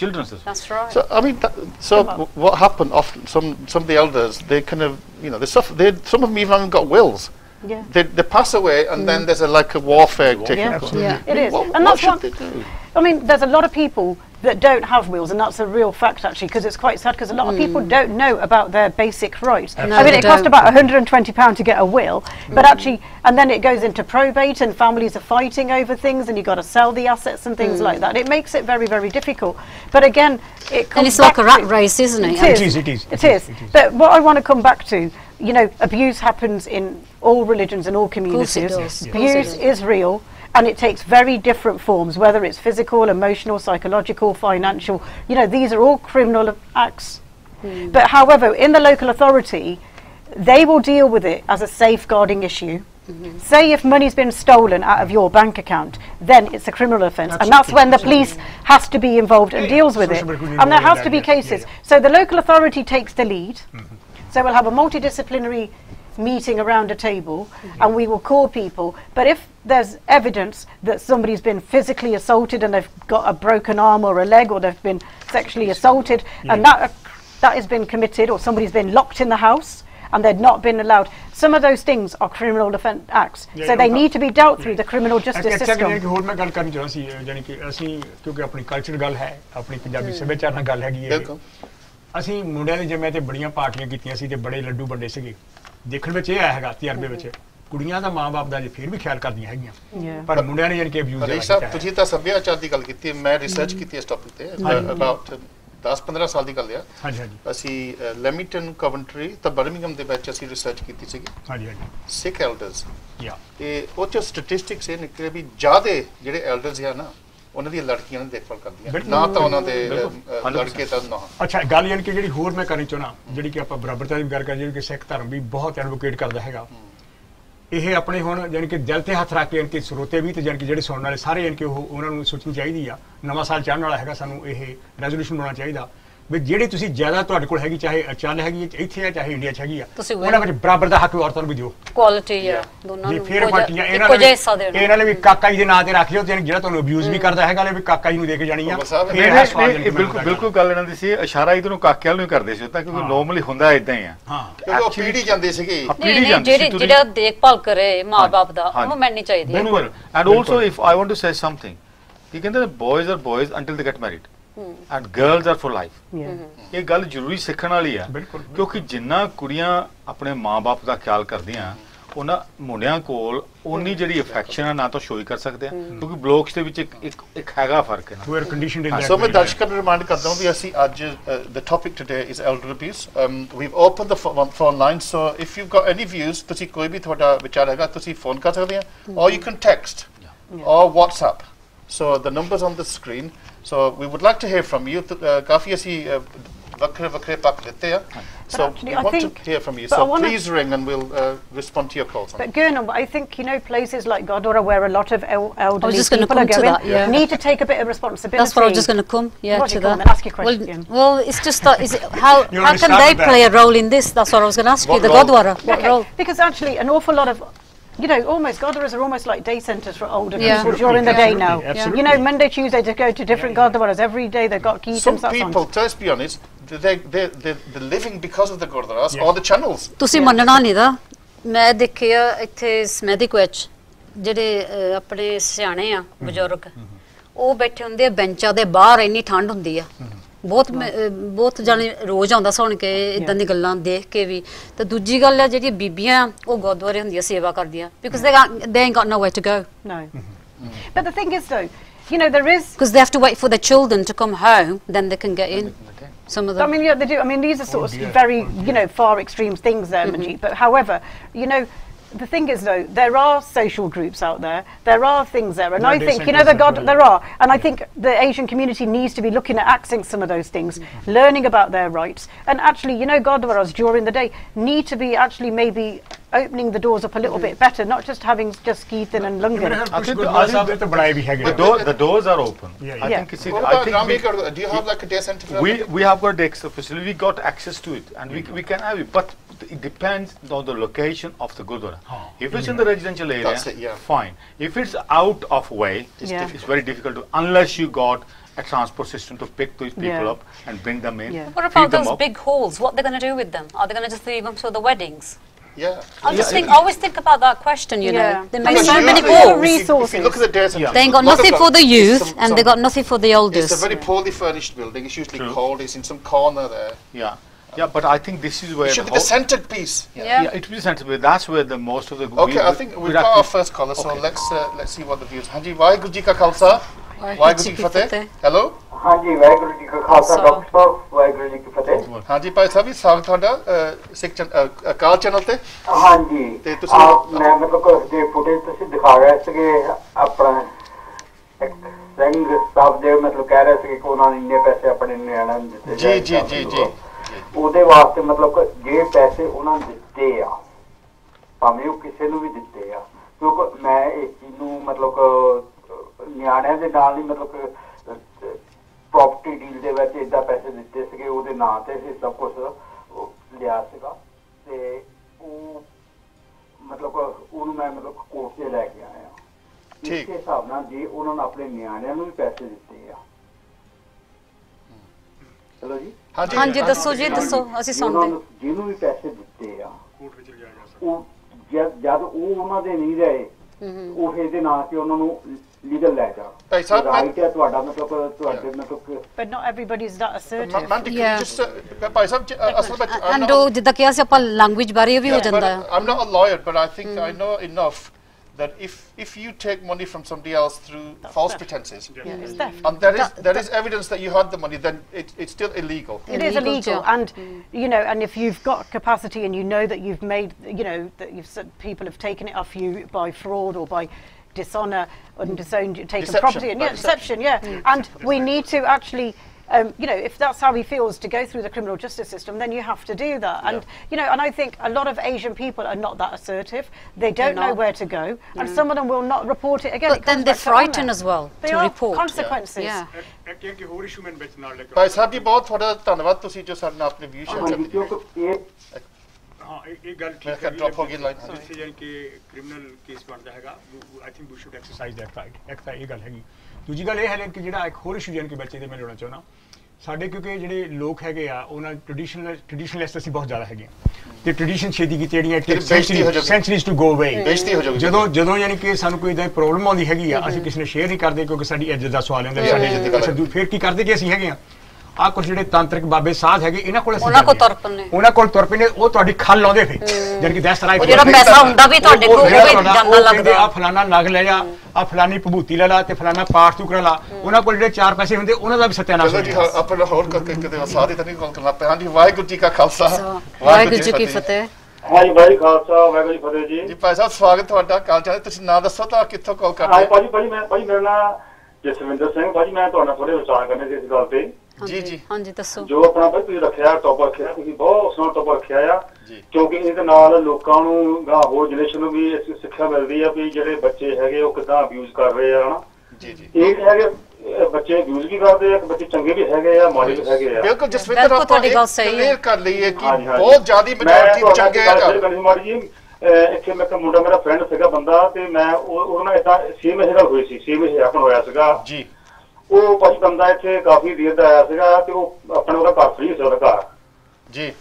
children system. that's right so i mean so what happened often some some of the elders they kind of you know they suffer they some of them even got wills yeah. They, they pass away, and mm. then there's a, like a warfare taking place. Yeah. It is. What, and what that's what, I mean, there's a lot of people that don't have wheels, and that's a real fact actually, because it's quite sad because a lot mm. of people hmm. don't know about their basic rights. No, I mean, it costs about 120 pound to get a wheel, mm. but hmm. actually, and then it goes into probate, and families are fighting over things, and you've got to sell the assets and things mm. like hmm. that. It makes it very, very difficult. But again, it and it's like a rat race, isn't it? It is. It is. it, is. it is. But what I want to come back to you know, abuse happens in all religions and all communities. Abuse is real and it takes very different forms, whether it's physical, emotional, psychological, financial. You know, these are all criminal acts. Mm. But however, in the local authority, they will deal with it as a safeguarding issue. Mm-hmm. Say if money's been stolen out of your bank account, then it's a criminal offence, and that's when the police has to be involved and yeah, deals with it. And there has to be cases. Yeah, yeah. So the local authority takes the lead. Mm-hmm. So we'll have a multidisciplinary meeting around a table mm-hmm. and we will call people. But if there's evidence that somebody's been physically assaulted and they've got a broken arm or a leg or they've been sexually assaulted mm-hmm. and that, uh, that has been committed or somebody's been locked in the house and they've not been allowed, some of those things are criminal offence acts. Yeah, so they need to be dealt through the criminal justice system. ਅਸੀਂ ਮੁੰਡਿਆਂ ਦੇ ਜਮੇ ਤੇ ਬੜੀਆਂ ਪਾਰਟੀਆਂ ਕੀਤੀਆਂ ਸੀ ਤੇ ਬੜੇ ਲੱਡੂ ਵੰਡੇ ਸੀਗੇ ਦੇਖਣ ਵਿੱਚ ਇਹ ਆਇਆ ਹੈਗਾ ਤਜਰਬੇ ਵਿੱਚ ਕੁੜੀਆਂ ਦਾ ਮਾਪੇ ਦਾ ਜੇ ਫਿਰ ਵੀ ਖਿਆਲ ਕਰਦੀਆਂ ਹੈਗੀਆਂ ਪਰ ਮੁੰਡਿਆਂ ਨੇ ਯਾਨੀ ਕਿ ਅਬਿਊਜ਼ ਹੈ ਸਾਹਿਬ ਤੁਸੀਂ ਤਾਂ ਸੱਭਿਆਚਾਰ ਦੀ ਗੱਲ ਕੀਤੀ ਮੈਂ ਰਿਸਰਚ mm-hmm. ਕੀਤੀ ਇਸ ਟੌਪਿਕ ਤੇ ਅਬਾਊਟ 10-15 ਸਾਲ ਦੀ ਗੱਲ ਆ ਹਾਂਜੀ ਹਾਂਜੀ ਅਸੀਂ ਲੈਮਿਟਨ ਕਵੈਂਟਰੀ ਤੇ ਬਰਮਿੰਗਮ ਦੇ ਵਿੱਚ ਅਸੀਂ ਰਿਸਰਚ ਕੀਤੀ ਸੀਗੀ ਹਾਂਜੀ ਹਾਂਜੀ ਸਿੱਖ ਐਲਡਰਸ ਯਾ ਤੇ ਉਹ ਚ ਸਟੈਟਿਸਟਿਕਸ ਇਹ ਨਿਕਲੇ ਵੀ ਜਿਆਦੇ ਜਿਹੜੇ ਐਲਡਰਸ ਆ ਨਾ ਉਹਨਾਂ ਦੀਆਂ ਲੜਕੀਆਂ ਨੂੰ ਦੇਖਭਾਲ ਕਰਦੀਆਂ ਨਾ ਤਾਂ ਉਹਨਾਂ ਦੇ ਲੜਕੇ ਤਾਂ ਨਾ ਅੱਛਾ ਗੱਲ ਯਾਨੀ ਕਿ ਜਿਹੜੀ ਹੋਰ ਮੈਂ ਕਰਨੀ ਚਾਹਣਾ ਜਿਹੜੀ ਕਿ ਆਪਾਂ ਬਰਾਬਰਤਾ ਦੀ ਗੱਲ ਕਰ ਜਿਹੜੀ ਕਿ ਸਿੱਖ ਧਰਮ ਵੀ ਬਹੁਤ ਐਡਵੋਕੇਟ ਕਰਦਾ ਹੈਗਾ ਇਹ ਆਪਣੇ ਹੁਣ ਜਾਨਕਿ ਦਿਲ ਤੇ ਹੱਥ ਰੱਖ ਕੇ ਇਹਨਾਂ ਕਿ ਸਰੋਤੇ ਵੀ ਤੇ ਜਾਨਕਿ ਜਿਹੜੇ ਸੁਣਨ ਵਾਲੇ ਸਾਰੇ ਇਹਨਾਂ ਕਿ ਉਹ ਉਹਨਾਂ ਨੂੰ ਸੋਚਣੀ ਚਾਹੀਦੀ ਆ ਨਵਾਂ ਸਾਲ ਚੜ੍ਹਨ ਵਾਲਾ ਹੈਗਾ ਸਾਨੂੰ ਇਹ ਰੈਜ਼ੋਲੂਸ਼ਨ ਬਣਾਉਣਾ ਚਾਹੀਦਾ ਵੀ ਜਿਹੜੀ ਤੁਸੀਂ ਜ਼ਿਆਦਾ ਤੁਹਾਡੇ ਕੋਲ ਹੈਗੀ ਚਾਹੇ ਅਚਨ ਹੈਗੀ ਇੱਥੇ ਹੈ ਚਾਹੇ ਇੰਡੀਆ ਚ ਹੈਗੀ ਆ ਉਹਨਾਂ ਵਿੱਚ ਬਰਾਬਰ ਦਾ ਹੱਕ ਔਰਤਾਂ ਨੂੰ ਵੀ ਦਿਓ ਕੁਆਲਿਟੀ ਆ ਦੋਨਾਂ ਨੂੰ ਫਿਰ ਪਾਰਟੀਆਂ ਇਹਨਾਂ ਦੇਣਾ ਇਹਨਾਂ ਨੇ ਵੀ ਕਾਕਾ ਜੀ ਦੇ ਨਾਂ ਤੇ ਰੱਖ ਲਿਓ ਜਿਹੜਾ ਤੁਹਾਨੂੰ ਅਬਿਊਜ਼ ਵੀ ਕਰਦਾ ਹੈਗਾ ਲੈ ਵੀ ਕਾਕਾ ਜੀ ਨੂੰ ਦੇ ਕੇ ਜਾਣੀ ਆ ਬਿਲਕੁਲ ਬਿਲਕੁਲ ਗੱਲ ਇਹਨਾਂ ਦੀ ਸੀ ਇਸ਼ਾਰਾ ਨੂੰ ਕਾਕਿਆਂ ਨੂੰ ਕਰਦੇ ਸੀ ਤਾਂ ਕਿਉਂਕਿ ਨੋਰਮਲੀ ਹੁੰਦਾ ਇਦਾਂ ਹੀ ਆ ਹਾਂ ਕਿਉਂਕਿ ਉਹ ਪੀੜੀ ਜਾਂਦੇ ਸੀਗੇ ਪੀੜੀ ਜਾਂਦੇ ਸੀ ਜਿਹੜਾ ਦੇਖਭਾਲ ਕਰੇ ਮਾਪੇ ਦਾ ਉਹ ਨਹੀਂ ਚਾਹੀਦੀ ਹੈ ਬਿਲਕੁਲ and also if I want to say something ਕਿ ਕਹਿੰਦੇ ਨੇ are boys until they get married and girls are for life ਇਹ ਗੱਲ ਜ਼ਰੂਰੀ ਸਿੱਖਣ ਵਾਲੀ ਆ ਕਿਉਂਕਿ ਜਿੰਨਾ ਕੁੜੀਆਂ ਆਪਣੇ ਮਾਪੇ ਦਾ ਖਿਆਲ ਕਰਦੀਆਂ ਉਹਨਾਂ ਮੁੰਡਿਆਂ ਕੋਲ ਉਨੀ ਜਿਹੜੀ ਅਫੈਕਸ਼ਨ ਆ ਨਾ ਤਾਂ ਸ਼ੋਈ ਕਰ ਸਕਦੇ ਆ ਕਿਉਂਕਿ ਬਲੌਕਸ ਦੇ ਵਿੱਚ ਇੱਕ ਇੱਕ ਹੈਗਾ ਫਰਕ ਹੈ ਨਾ where conditioned in that so ਮੈਂ ਦਰਸ਼ਕਾਂ ਨੂੰ ਰਿਮਾਈਂਡ ਕਰਦਾ ਹਾਂ ਵੀ ਅਸੀਂ ਅੱਜ the topic today is elder abuse um we've open the phone line so if you got any views ਤੁਸੀਂ ਕੋਈ ਵੀ ਤੁਹਾਡਾ ਵਿਚਾਰ ਹੈਗਾ ਤੁਸੀਂ ਫੋਨ ਕਰ ਸਕਦੇ ਆ or you can text or WhatsApp so the numbers on the screen So we would like to hear from you. Uh, काफ़ी ऐसी uh, वक्रे So actually, we I want think, to hear from you. So please ring and we'll uh, respond to your calls. But Gernot, I think you know places like Godora where a lot of el elderly people are going to that, yeah. need to take a bit of responsibility. That's what I was just going to come. to that. And ask your question. Well, well, it's just that is it how how can they play a role in this? That's what I was going to ask what you. The Godora, what okay. role? Because actually, an awful lot of you know, almost Godwaras are almost like day centres for older yeah. people during the day now. Absolutely. You know, Monday, Tuesday to go to different yeah, yeah. Godwaras every day. They've got keys. Some people, songs. be honest, they they they they're living because of the Godwaras or the channels. To see ਨਹੀਂ ਦਾ ਮੈਂ it is ਇੱਥੇ ਸਮੈਦਿਕ ਵਿੱਚ ਜਿਹੜੇ ਆਪਣੇ ਸਿਆਣੇ ਆ ਬਜ਼ੁਰਗ ਉਹ ਬੈਠੇ ਹੁੰਦੇ ਆ ਬੈਂਚਾਂ ਦੇ ਬਾਹਰ ਇੰਨੀ ਠੰਡ ਹੁੰਦੀ ਬਹੁਤ ਬਹੁਤ ਜਾਨੀ ਰੋਜ਼ ਆਉਂਦਾ ਸੁਣ ਕੇ ਇਦਾਂ ਦੀ ਗੱਲਾਂ ਦੇਖ ਕੇ ਵੀ ਤੇ ਦੂਜੀ ਗੱਲ ਹੈ ਜਿਹੜੀ ਬੀਬੀਆਂ ਉਹ ਗੁਰਦੁਆਰੇ ਹੁੰਦੀਆਂ ਸੇਵਾ ਕਰਦੀਆਂ because they they got nowhere to go no but the thing is to you know, there is because they have to wait for their children to come home, then they can get in. Some of them. I mean, yeah, they do. I mean, these are sort oh, of very, you oh, know, far extreme things there, Manjeet. Mm-hmm. But however, you know, the thing is though there are social groups out there there are things there and no, i think you know the god there are and i think the asian community needs to be looking at accessing some of those things mm-hmm. learning about their rights and actually you know godwaras during the day need to be actually maybe opening the doors up a little mm-hmm. bit better not just having just Keith and Lungan I the, door, the doors are open yeah, yeah. I think, we, do you have like a day center we, we have got a day facility we got access to it and we, we can have it but it depends on the location of the Gurdwara. Oh. If it's mm. in the mm. residential area, it, yeah. fine. If it's out of way, it's, yeah. it's very difficult to, unless you got a transport system to pick these people yeah. up and bring them in. What about those big halls? What they're going to do with them? Are they going to just leave them for the weddings? Yeah. I just think, always think about that question, you know. They make so many halls. resources. If look at the desert, yeah. they got nothing for the youth some, and they got nothing for the oldest. It's a very poorly furnished building. It's usually True. cold. It's in some corner there. Yeah. Yeah, but I think this is where it should be the centerpiece. Yeah. yeah, yeah it will be centerpiece. That's where the most of the okay. I think we've got our first caller, so okay. let's uh, let's see what the views. Hanji, Waiguru Ji ka Khalsa, Waiguru Ji Fateh. Hello. ਹਾਂਜੀ ਵਾਹਿਗੁਰੂ ਜੀ ਕਾ Khalsa doctor ਸਾਹਿਬ ਵਾਹਿਗੁਰੂ ਜੀ ਕੀ ਫਤਿਹ ਹਾਂਜੀ ਭਾਈ ਸਾਹਿਬ ਜੀ ਸਵਾਗਤ ਤੁਹਾਡਾ ਸਿੱਖ ਅਕਾਲ channel ਤੇ ਹਾਂਜੀ ਤੇ ਤੁਸੀਂ ਮੈਂ ਮਤਲਬ ਕੁਝ ਦੇ ਫੁਟੇਜ ਤੁਸੀਂ ਦਿਖਾ ਰਹੇ ਸੀਗੇ ਆਪਣਾ ਇੱਕ ਸਿੰਘ ਸਾਹਿਬ ਦੇ ਮਤਲਬ ਕਹਿ ਰਹੇ ਸੀ ਕਿ ਉਹਨਾਂ ਨੇ ਇੰਨੇ ਪੈਸੇ ਆਪਣੇ ਨਿਆਣਿਆਂ ਨੂੰ ਦਿੱਤੇ ਜੀ ਜੀ ਜੀ ਜੀ ਉਹਦੇ ਵਾਸਤੇ ਮਤਲਬ ਜੇ ਪੈਸੇ ਉਹਨਾਂ ਨੇ ਦਿੱਤੇ ਆ ਭਾਵੇਂ ਉਹ ਕਿਸੇ ਨੂੰ ਵੀ ਦਿੱਤੇ ਆ ਕਿਉਂਕਿ ਮੈਂ ਇਸ ਚੀਜ਼ ਨੂੰ ਮਤਲਬ ਨਿਆਣਿਆਂ ਦੇ ਨਾਲ ਹੀ ਮਤਲਬ ਪ੍ਰਾਪਰਟੀ ਡੀਲ ਦੇ ਵਿੱਚ ਇਦਾਂ ਪੈਸੇ ਦਿੱਤੇ ਸੀਗੇ ਉਹਦੇ ਨਾਂ ਤੇ ਸੀ ਸਭ ਕੁਝ ਲਿਆ ਸੀਗਾ ਤੇ ਉਹ ਮਤਲਬ ਉਹਨੂੰ ਮੈਂ ਮਤਲਬ ਕੋਰਟ ਤੇ ਲੈ ਕੇ ਆਇਆ ਠੀਕ ਹੈ ਸਾਹਿਬ ਨਾਲ ਜੇ ਉਹਨਾਂ ਨੇ ਆਪਣੇ ਨਿਆਣਿਆਂ ਨੂੰ ਵੀ ਪੈਸੇ ਦਿੱਤੇ ਆ ਚਲੋ ਜੀ ਹਾਂਜੀ ਹਾਂਜੀ ਦੱਸੋ ਜੀ ਦੱਸੋ ਅਸੀਂ ਸੁਣਦੇ ਜਿਹਨੂੰ ਵੀ ਪੈਸੇ ਦਿੱਤੇ ਆ ਕੋਰਟ ਵਿੱਚ ਲਿਆ ਗਿਆ ਉਹ ਜਦ ਉਹ ਉਹਨਾਂ ਦੇ ਨਹੀਂ ਰਹੇ ਉਹ ਦੇ ਨਾਂ ਤੇ ਉਹਨਾਂ ਨੂੰ ਲੀਗਲ ਲੈ ਜਾ ਭਾਈ ਸਾਹਿਬ ਰਾਈਟ ਹੈ ਤੁਹਾਡਾ ਮਤਲਬ ਤੁਹਾਡੇ ਮਤਲਬ but not everybody is not assertive ਮੈਂ ਜਸਟ ਭਾਈ ਸਾਹਿਬ ਅਸਲ ਵਿੱਚ ਅੰਡੋ ਜਿੱਦਾਂ ਕਿ ਅਸੀਂ ਆਪਾਂ ਲੈਂਗੁਏਜ ਬਾਰੇ ਵੀ ਹੋ ਜਾਂਦਾ I'm not a liar but I think I know enough that if, if you take money from somebody else through That's false theft. pretenses, yeah. Yeah, mm. theft. and there is that is, evidence that you had the money, then it, it's still illegal. It illegal is illegal, and mm. you know, and if you've got capacity and you know that you've made, you know, that you've said people have taken it off you by fraud or by dishonour and disowned, taken deception, property and yeah, deception, deception yeah. Mm. And we need to actually um, you know, if that's how he feels to go through the criminal justice system, then you have to do that. Yeah. And you know, and I think a lot of Asian people are not that assertive. They don't know where to go, and some of them will not report it again. But it then they're frightened as well they to report. consequences. Yeah. ਕਿ ਹੋਰ ਵਿੱਚ ਨਾਲ ਲੈ ਕੇ ਭਾਈ ਸਾਹਿਬ ਜੀ ਬਹੁਤ ਤੁਹਾਡਾ ਧੰਨਵਾਦ ਤੁਸੀਂ ਜੋ ਸਾਡੇ ਨਾਲ ਆਪਣੇ ਵਿਊ ਸ਼ੇਅਰ ਕੀਤੇ ਹਾਂ ਇਹ ਗੱਲ ਠੀਕ ਹੈ ਕਿ ਡ੍ਰੌਪ ਹੋ ਗਈ ਲਾਈਨ ਜਿਸ ਜਾਨ ਕਿ ਕ੍ਰਿਮੀਨਲ ਕੇਸ ਬਣਦਾ ਹੈਗਾ I think we should exercise that right ਇੱਕ ਇਹ ਗੱਲ ਹੈਗੀ ਦੂਜੀ ਗੱਲ ਇਹ ਹੈ ਕਿ ਜਿਹੜਾ ਇੱਕ ਹੋਰ ਇਸ਼ੂ ਜਨ ਕੇ ਬੱਚੇ ਦੇ ਮੈਂ ਲੈਣਾ ਚਾਹੁੰਦਾ ਸਾਡੇ ਕਿਉਂਕਿ ਜਿਹੜੇ ਲੋਕ ਹੈਗੇ ਆ ਉਹਨਾਂ ਟ੍ਰੈਡੀਸ਼ਨਲ ਟ੍ਰੈਡੀਸ਼ਨਲਿਸਟ ਅਸੀਂ ਬਹੁਤ ਜ਼ਿਆਦਾ ਹੈਗੇ ਤੇ ਟ੍ਰੈਡੀਸ਼ਨ ਛੇਦੀ ਕੀ ਜਿਹੜੀਆਂ ਟੇਕ ਸੈਂਚਰੀਜ਼ ਟੂ ਗੋ ਅਵੇ ਬੇਸਤੀ ਹੋ ਜਾਊਗੀ ਜਦੋਂ ਜਦੋਂ ਯਾਨੀ ਕਿ ਸਾਨੂੰ ਕੋਈ ਇਦਾਂ ਪ੍ਰੋਬਲਮ ਆਉਂਦੀ ਹੈਗੀ ਆ ਅਸੀਂ ਕਿਸੇ ਨੂੰ ਸ਼ੇਅਰ ਨਹੀਂ ਕਰਦੇ ਕਿਉਂਕਿ ਸਾਡੀ ਇੱਜ਼ਤ ਦਾ ਸਵਾਲ ਹੁੰਦਾ ਸਾਡੇ ਇੱਜ਼ਤ ਦਾ ਫਿਰ ਕੀ ਕਰਦੇ ਕਿ ਅਸੀਂ ਹੈਗੇ ਆ ਆ ਕੁਝ ਜਿਹੜੇ ਤਾਂਤਰਿਕ ਬਾਬੇ ਸਾਧ ਹੈਗੇ ਇਹਨਾਂ ਕੋਲ ਉਹਨਾਂ ਕੋਲ ਤੁਰਪਨ ਨੇ ਉਹਨਾਂ ਕੋਲ ਤੁਰਪਨ ਨੇ ਉਹ ਤੁਹਾਡੀ ਖਲ ਲਾਉਂਦੇ ਫੇ ਜਾਨ ਕਿ ਦਸ ਉਹ ਜਿਹੜਾ ਪੈਸਾ ਹੁੰਦਾ ਵੀ ਤੁਹਾਡੇ ਕੋਲ ਉਹ ਜਾਂਦਾ ਲੱਗਦਾ ਆ ਫਲਾਣਾ ਨਗ ਲੈ ਜਾ ਆ ਫਲਾਣੀ ਭਬੂਤੀ ਲੈ ਲਾ ਤੇ ਫਲਾਣਾ ਪਾਠ ਤੂੰ ਕਰਾ ਲਾ ਉਹਨਾਂ ਕੋਲ ਜਿਹੜੇ ਚਾਰ ਪੈਸੇ ਹੁੰਦੇ ਉਹਨਾਂ ਦਾ ਵੀ ਸੱਤਿਆ ਹੋ ਜਾਂਦਾ ਆਪਣਾ ਹੋਰ ਕਰਕੇ ਕਿਤੇ ਸਾਰੇ ਤਾਂ ਨਹੀਂ ਗੱਲ ਕਰਨਾ ਪਿਆ ਹਾਂਜੀ ਵਾਹਿਗੁਰੂ ਜੀ ਕਾ ਖਾਲਸਾ ਵਾਹਿਗੁਰੂ ਜੀ ਕੀ ਫਤਿਹ ਹਾਂਜੀ ਵਾਹਿਗੁਰੂ ਖਾਲਸਾ ਵਾਹਿਗੁਰੂ ਜੀ ਫਤਿਹ ਜੀ ਜੀ ਭਾਈ ਸਾਹਿਬ ਸਵਾਗਤ ਤੁਹਾਡਾ ਕਾਲ ਚਾਹੇ ਤੁਸੀਂ ਨਾਂ ਦੱਸੋ ਤਾਂ ਕਿੱਥੋਂ ਕਾਲ ਕਰਦੇ ਹਾਂ ਭਾਈ ਭਾਈ ਮੈਂ ਭਾਈ ਮੇਰਾ ਨਾਮ ਜਸਵਿੰਦਰ ਸਿੰਘ ਭਾਈ ਮੈਂ ਤੁਹਾਡਾ ਥੋੜੇ ਵਿਚਾਰ ਕਰਨੇ ਸੀ ਇਸ ਗੱਲ ਤੇ ਜੀ ਜੀ ਹਾਂਜੀ ਦੱਸੋ ਜੋ ਆਪਣਾ ਭਾਈ ਤੁਸੀਂ ਰੱਖਿਆ ਟੌਪ ਰੱਖਿਆ ਤੁਸੀਂ ਬਹੁਤ ਸੋਹਣਾ ਟੌਪ ਰੱਖਿਆ ਆ ਕਿਉਂਕਿ ਇਹਦੇ ਨਾਲ ਲੋਕਾਂ ਨੂੰ ਗਾਂ ਹੋਰ ਜਨਰੇਸ਼ਨ ਨੂੰ ਵੀ ਇਸ ਸਿੱਖਿਆ ਮਿਲਦੀ ਆ ਵੀ ਜਿਹੜੇ ਬੱਚੇ ਹੈਗੇ ਉਹ ਕਿਦਾਂ ਅਬਿਊਜ਼ ਕਰ ਰਹੇ ਆ ਹਨਾ ਜੀ ਜੀ ਇਹ ਹੈਗੇ ਬੱਚੇ ਅਬਿਊਜ਼ ਵੀ ਕਰਦੇ ਆ ਬੱਚੇ ਚੰਗੇ ਵੀ ਹੈਗੇ ਆ ਮਾੜੇ ਵੀ ਹੈਗੇ ਆ ਬਿਲਕੁਲ ਜਸਵਿੰਦਰ ਆਪਾਂ ਤੁਹਾਡੀ ਗੱਲ ਸਹੀ ਹੈ ਕਰ ਲਈ ਹੈ ਕਿ ਬਹੁਤ ਜ਼ਿਆਦੀ ਮੈਜੋਰਟੀ ਚੰਗੇ ਆ ਜੀ ਇੱਥੇ ਮੈਂ ਇੱਕ ਮੁੰਡਾ ਮੇਰਾ ਫਰੈਂਡ ਸੀਗਾ ਬੰਦਾ ਤੇ ਮੈਂ ਉਹਨਾਂ ਇਦਾਂ ਸੇਮ ਇਹਦਾ ਹੋਈ ਸੀ ਸੇਮ ਇਹ ਹੈਪਨ ਹੋਇਆ ਸੀਗਾ ਜੀ ਉਹ ਕੁਝ ਬੰਦਾ ਇੱਥੇ ਕਾਫੀ ਦੇਰ ਦਾ ਆਇਆ ਸੀਗਾ ਤੇ ਉਹ ਆਪਣੇ ਉਹਦਾ ਘਰ ਫਰੀ ਸੀ ਉਹਦਾ ਘਰ ਜੀ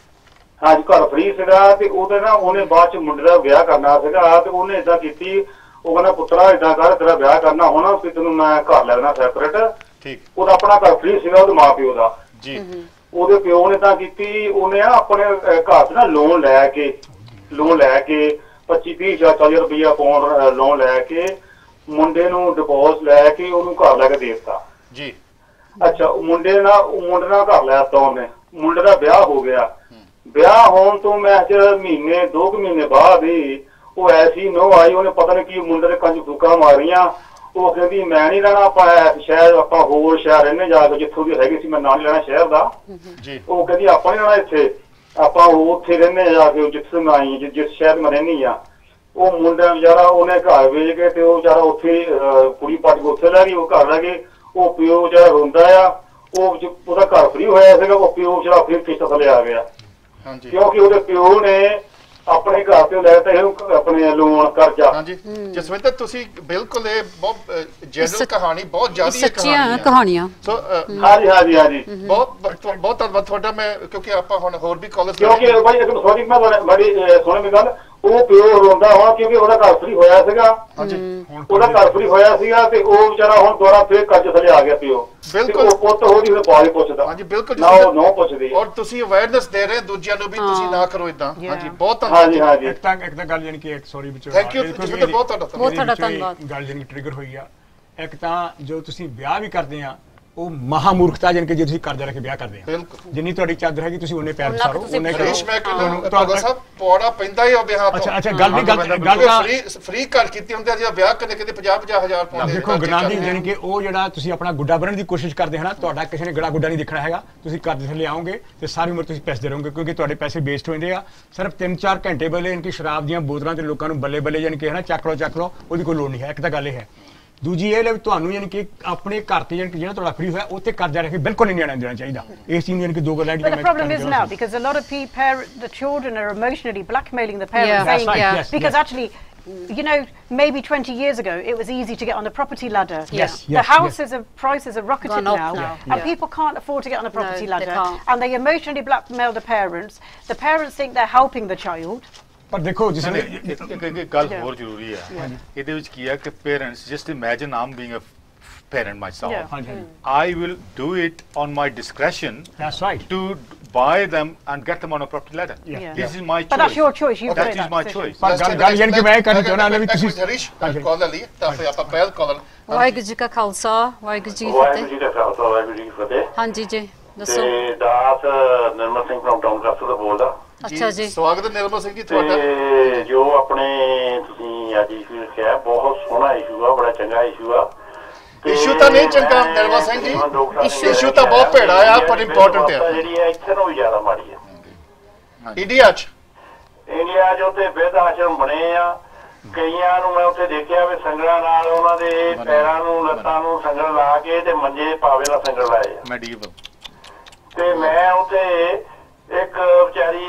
ਹਾਂ ਜੀ ਘਰ ਫਰੀ ਸੀਗਾ ਤੇ ਉਹਦੇ ਨਾ ਉਹਨੇ ਬਾਅਦ ਚ ਮੁੰਡੇ ਦਾ ਵਿਆਹ ਕਰਨਾ ਸੀਗਾ ਤੇ ਉਹਨੇ ਇਦਾਂ ਕੀਤੀ ਉਹ ਕਹਿੰਦਾ ਪੁੱਤਰਾ ਇਦਾਂ ਕਰ ਤੇਰਾ ਵਿਆਹ ਕਰਨਾ ਹੋਣਾ ਫਿਰ ਤੈਨੂੰ ਮੈਂ ਘਰ ਲੈ ਲੈਣਾ ਸੈਪਰੇਟ ਠੀਕ ਉਹਦਾ ਆਪਣਾ ਘਰ ਫਰੀ ਸੀਗਾ ਉਹਦੇ ਮਾਪਿਓ ਦਾ ਜੀ ਉਹਦੇ ਪਿਓ ਨੇ ਤਾਂ ਕੀਤੀ ਉਹਨੇ ਆਪਣੇ ਘਰ ਦਾ ਲੋਨ ਲੈ ਕੇ ਲੋਨ ਲੈ ਕੇ 25 20 40 ਰੁਪਇਆ ਪਾਉਣ ਲੋਨ ਲੈ ਕੇ ਮੁੰਡੇ ਨੂੰ ਡਿਪੋਜ਼ ਲੈ ਕੇ ਉਹਨੂੰ ਘਰ ਲੈ ਕੇ ਦੇ ਦਿੱਤਾ ਜੀ ਅੱਛਾ ਉਹ ਮੁੰਡੇ ਨਾਲ ਉਹ ਮੁੰਡੇ ਨਾਲ ਘਰ ਲਿਆ ਤਾਂ ਉਹਨੇ ਮੁੰਡੇ ਦਾ ਵਿਆਹ ਹੋ ਗਿਆ ਵਿਆਹ ਹੋਣ ਤੋਂ ਮੈਂ ਅੱਜ ਮਹੀਨੇ 2 ਮਹੀਨੇ ਬਾਅਦ ਹੀ ਉਹ ਐਸੀ ਨੋ ਆਈ ਉਹਨੇ ਪਤਾ ਨਹੀਂ ਕੀ ਮੁੰਡੇ ਦੇ ਕੰਜ ਫੁਕਾ ਮਾਰੀਆਂ ਉਹ ਕਹਿੰਦੀ ਮੈਂ ਨਹੀਂ ਰਹਿਣਾ ਆਪਾਂ ਸ਼ਹਿਰ ਆਪਾਂ ਹੋਰ ਸ਼ਹਿਰ ਇਹਨੇ ਜਾ ਕੇ ਜਿੱਥੋਂ ਵੀ ਹੈਗੀ ਸੀ ਮੈਂ ਨਾ ਨਹੀਂ ਲੈਣਾ ਸ਼ਹਿਰ ਦਾ ਜੀ ਉਹ ਕਹਿੰਦੀ ਆਪਾਂ ਨਹੀਂ ਰਹਿਣਾ ਇੱਥੇ ਆਪਾਂ ਉੱਥੇ ਰਹਿੰਦੇ ਜਾ ਕੇ ਜਿੱਥੇ ਮੈਂ ਆਈ ਜਿਸ ਸ਼ਹਿਰ ਮੈਂ ਰਹਿੰਦੀ ਆ ਉਹ ਮੁੰਡਾ ਵਿਚਾਰਾ ਉਹਨੇ ਘਰ ਵੇਚ ਕੇ ਤੇ ਉਹ ਵਿਚਾਰਾ ਉੱਥੇ ਕੁੜੀ ਪੱਟ ਕੇ ਉੱਥੇ ਲੈ ਗਈ ਉਹ ਘਰ ਲੈ ਕੇ ਉਹ ਪਿਓ ਜਿਹੜਾ ਹੁੰਦਾ ਆ ਉਹ ਉਹਦਾ ਘਰ ਫਰੀ ਹੋਇਆ ਸੀਗਾ ਉਹ ਪਿਓ ਜਿਹੜਾ ਫਿਰ ਕਿਸ਼ਤ ਥੱਲੇ ਆ ਗਿਆ ਹਾਂਜੀ ਕਿਉਂਕਿ ਉਹਦੇ ਪਿਓ ਨੇ ਆਪਣੇ ਘਰ ਤੇ ਲੈ ਤਾ ਆਪਣੇ ਲੋਨ ਕਰਜ਼ਾ ਹਾਂਜੀ ਜਸਵਿੰਦਰ ਤੁਸੀਂ ਬਿਲਕੁਲ ਇਹ ਬਹੁਤ ਜਨਰਲ ਕਹਾਣੀ ਬਹੁਤ ਜ਼ਿਆਦਾ ਸੱਚੀਆਂ ਕਹਾਣੀਆਂ ਸੋ ਹਾਂਜੀ ਹਾਂਜੀ ਹਾਂਜੀ ਬਹੁਤ ਬਹੁਤ ਧੰਨਵਾਦ ਤੁਹਾਡਾ ਮੈਂ ਕਿਉਂਕਿ ਆਪਾਂ ਹੁਣ ਹੋਰ ਵੀ ਕਾਲਜ ਕਿਉਂਕਿ ਭਾਈ ਇੱਕ ਸੌਰੀ ਮੈਂ ਬੜੀ ਸੋਹਣੀ ਗੱਲ ਉਹ ਪਿਓ ਰੋਂਦਾ ਹੋਇਆ ਕਿਉਂਕਿ ਉਹਦਾ ਘਰ ਫਰੀ ਹੋਇਆ ਸੀਗਾ ਹਾਂਜੀ ਉਹਦਾ ਘਰ ਫਰੀ ਹੋਇਆ ਸੀਗਾ ਤੇ ਉਹ ਵਿਚਾਰਾ ਹੁਣ ਦੁਆਰਾ ਫੇਰ ਕੱਚ ਥਲੇ ਆ ਗਿਆ ਪਿਓ ਬਿਲਕੁਲ ਉਹ ਪੁੱਤ ਹੋਦੀ ਫੇਰ ਬਾਹਰ ਪੁੱਛਦਾ ਹਾਂਜੀ ਬਿਲਕੁਲ ਨਾ ਉਹ ਨੋ ਪੁੱਛਦੀ ਔਰ ਤੁਸੀਂ ਅਵੇਅਰਨੈਸ ਦੇ ਰਹੇ ਦੂਜਿਆਂ ਨੂੰ ਵੀ ਤੁਸੀਂ ਨਾ ਕਰੋ ਇਦਾਂ ਹਾਂਜੀ ਬਹੁਤ ਧੰਨਵਾਦ ਹਾਂਜੀ ਹਾਂਜੀ ਇੱਕ ਤਾਂ ਇੱਕ ਤਾਂ ਗੱਲ ਜਾਨੀ ਕਿ ਇੱਕ ਸੌਰੀ ਵਿੱਚੋਂ ਥੈਂਕ ਯੂ ਬਹੁਤ ਧੰਨਵਾਦ ਬਹੁਤ ਤੁਹਾਡਾ ਧੰਨਵਾਦ ਗੱਲ ਜਾਨੀ ਟ੍ਰਿਗਰ ਹੋਈ ਆ ਇੱਕ ਤਾਂ ਜੋ ਤੁਸੀਂ ਵਿਆਹ ਵੀ ਕਰਦੇ ਆ ਉਹ ਮਹਾਮੂਰਖਤਾ ਜਨ ਕੇ ਜੇ ਤੁਸੀਂ ਕਰਜ਼ਾ ਰੱਖ ਕੇ ਵਿਆਹ ਕਰਦੇ ਆ ਜਿੰਨੀ ਤੁਹਾਡੀ ਚਾਦਰ ਹੈਗੀ ਤੁਸੀਂ ਉਹਨੇ ਪੈਰ ਸਾਰੋ ਉਹਨੇ ਕਰੋ ਤੁਹਾਨੂੰ ਕੋਲ ਤੁਹਾਡਾ ਸਾਹਿਬ ਪੌੜਾ ਪੈਂਦਾ ਹੀ ਆ ਵਿਆਹ ਤੋਂ ਅੱਛਾ ਅੱਛਾ ਗੱਲ ਵੀ ਗੱਲ ਤਾਂ ਫ੍ਰੀ ਕਰ ਕੀਤੀ ਹੁੰਦੀ ਆ ਜੇ ਵਿਆਹ ਕਰਨੇ ਕਿਤੇ 50 50000 ਪਾਉਂਦੇ ਦੇਖੋ ਗਨਾਦੀ ਜਨ ਕੇ ਉਹ ਜਿਹੜਾ ਤੁਸੀਂ ਆਪਣਾ ਗੁੱਡਾ ਬਣਨ ਦੀ ਕੋਸ਼ਿਸ਼ ਕਰਦੇ ਹਨਾ ਤੁਹਾਡਾ ਕਿਸੇ ਨੇ ਗੜਾ ਗੁੱਡਾ ਨਹੀਂ ਦੇਖਣਾ ਹੈਗਾ ਤੁਸੀਂ ਕਰਜ਼ੇ ਤੇ ਆਓਗੇ ਤੇ ਸਾਰੀ ਉਮਰ ਤੁਸੀਂ ਪੈਸੇ ਦੇ ਰਹੋਗੇ ਕਿਉਂਕਿ ਤੁਹਾਡੇ ਪੈਸੇ ਵੇਸਟ ਹੋਣਦੇ ਆ ਸਿਰਫ 3-4 ਘੰਟੇ ਬਲੇ ਇਨਕੀ ਸ਼ਰਾਬ ਦੀਆਂ ਬੋਤਲਾਂ ਤੇ ਲੋਕਾਂ ਨੂੰ ਬੱਲੇ ਬੱਲੇ ਜਨ ਕੇ ਹਨਾ ਚੱਕ ਲੋ ਚੱਕ ਲੋ ਉਹਦੀ ਕੋਈ ਲੋੜ ਨਹੀਂ ਹੈ ਇੱਕ ਤਾਂ ਗੱਲ ਇਹ ਹੈ ਦੂਜੀ ਇਹ ਲੈ ਤੁਹਾਨੂੰ ਯਾਨੀ ਕਿ ਆਪਣੇ ਘਰ ਤੇ ਯਾਨੀ ਕਿ ਜਿਹੜਾ ਤੁਹਾਡਾ ਫਰੀ ਹੋਇਆ ਉੱਥੇ ਕਰਜ਼ਾ ਰੱਖ ਕੇ ਬਿਲਕੁਲ ਨਹੀਂ ਲੈਣਾ ਦੇਣਾ ਚਾਹੀਦਾ ਇਸ ਚੀਜ਼ ਯਾਨੀ ਕਿ ਦੋ ਗੱਲਾਂ ਜਿਹੜੀਆਂ ਮੈਂ problem is now because a lot of people the children are emotionally blackmailing the parents saying because actually you know, maybe 20 years ago, it was easy to get on the property ladder. Yes. Yeah. yes the houses yes. are prices are rocketed now, now. Yeah. and yeah. people can't afford to get on the property no, ladder. They and they emotionally blackmail the parents. The parents think they're helping the child. ਪਰ ਦੇਖੋ ਜਿਸ ਨੇ ਇੱਕ ਗੱਲ ਹੋਰ ਜ਼ਰੂਰੀ ਹੈ ਇਹਦੇ ਵਿੱਚ ਕੀ ਹੈ ਕਿ parents just imagine I'm being a parent myself yeah. i will do it on my discretion that's right to buy them and get them on a property ladder. Yeah. Yeah. This is my choice. But that's your choice. You that is that my decision. choice. ਪਰ ਗੱਲ ਯਾਰ ਕਿ ਮੈਂ ਕਰਨ ਚਾਹਣਾ ਵੀ ਤੁਸੀਂ That's ਕਾਲ ਲਈ ਤਾਂ ਫਿਰ ਆਪਾਂ ਪਹਿਲ ਕਾਲ ਵਾਹਿਗੁਰੂ ਜੀ ਕਾ ਖਾਲਸਾ ਵਾਹਿਗੁਰੂ ਜੀ ਕੀ ਫਤਿਹ ਵਾਹਿਗੁਰੂ ਜੀ ਦਾ ਖਾਲਸਾ ਵਾਹਿਗੁਰੂ ਜੀ ਕੀ ਫਤਿਹ ਹਾਂਜੀ ਜੀ ਦੱਸੋ ਤੇ ਦਾਸ Nirmal Singh from Doncaster ਤੋਂ ਬੋਲਦਾ ਅੱਛਾ ਜੀ ਸਵਾਗਤ ਹੈ ਨਿਰਮਲ ਸਿੰਘ ਜੀ ਤੁਹਾਡਾ ਜੋ ਆਪਣੇ ਤੁਸੀਂ ਅੱਜ ਇਸ਼ੂ ਕਿਹਾ ਬਹੁਤ ਸੋਹਣਾ ਇਸ਼ੂ ਆ ਬੜਾ ਚੰਗਾ ਇਸ਼ੂ ਆ ਇਸ਼ੂ ਤਾਂ ਨਹੀਂ ਚੰਗਾ ਨਿਰਮਲ ਸਿੰਘ ਜੀ ਇਸ਼ੂ ਤਾਂ ਬਹੁਤ ਭੇੜਾ ਆ ਪਰ ਇੰਪੋਰਟੈਂਟ ਆ ਜਿਹੜੀ ਹੈ ਇੱਥੇ ਨੂੰ ਜ਼ਿਆਦਾ ਮਾੜੀ ਹੈ ਇੰਡੀਆ 'ਚ ਇੰਡੀਆ 'ਚ ਤੇ ਬੇਦਾਸ਼ਮ ਬਣੇ ਆ ਕਈਆਂ ਨੂੰ ਮੈਂ ਉੱਥੇ ਦੇਖਿਆ ਵੀ ਸੰਗੜਾ ਨਾਲ ਉਹਨਾਂ ਦੇ ਪੈਰਾਂ ਨੂੰ ਲੱਤਾਂ ਨੂੰ ਸੰਗੜਾ ਲਾ ਕੇ ਤੇ ਮੰਜੇ ਪਾਵੇ ਦਾ ਸੰਗੜਾ ਲਾਏ ਆ ਮੈਡੀਵਲ ਤੇ ਮੈਂ ਉੱਥੇ ਇੱਕ ਵਿਚਾਰੀ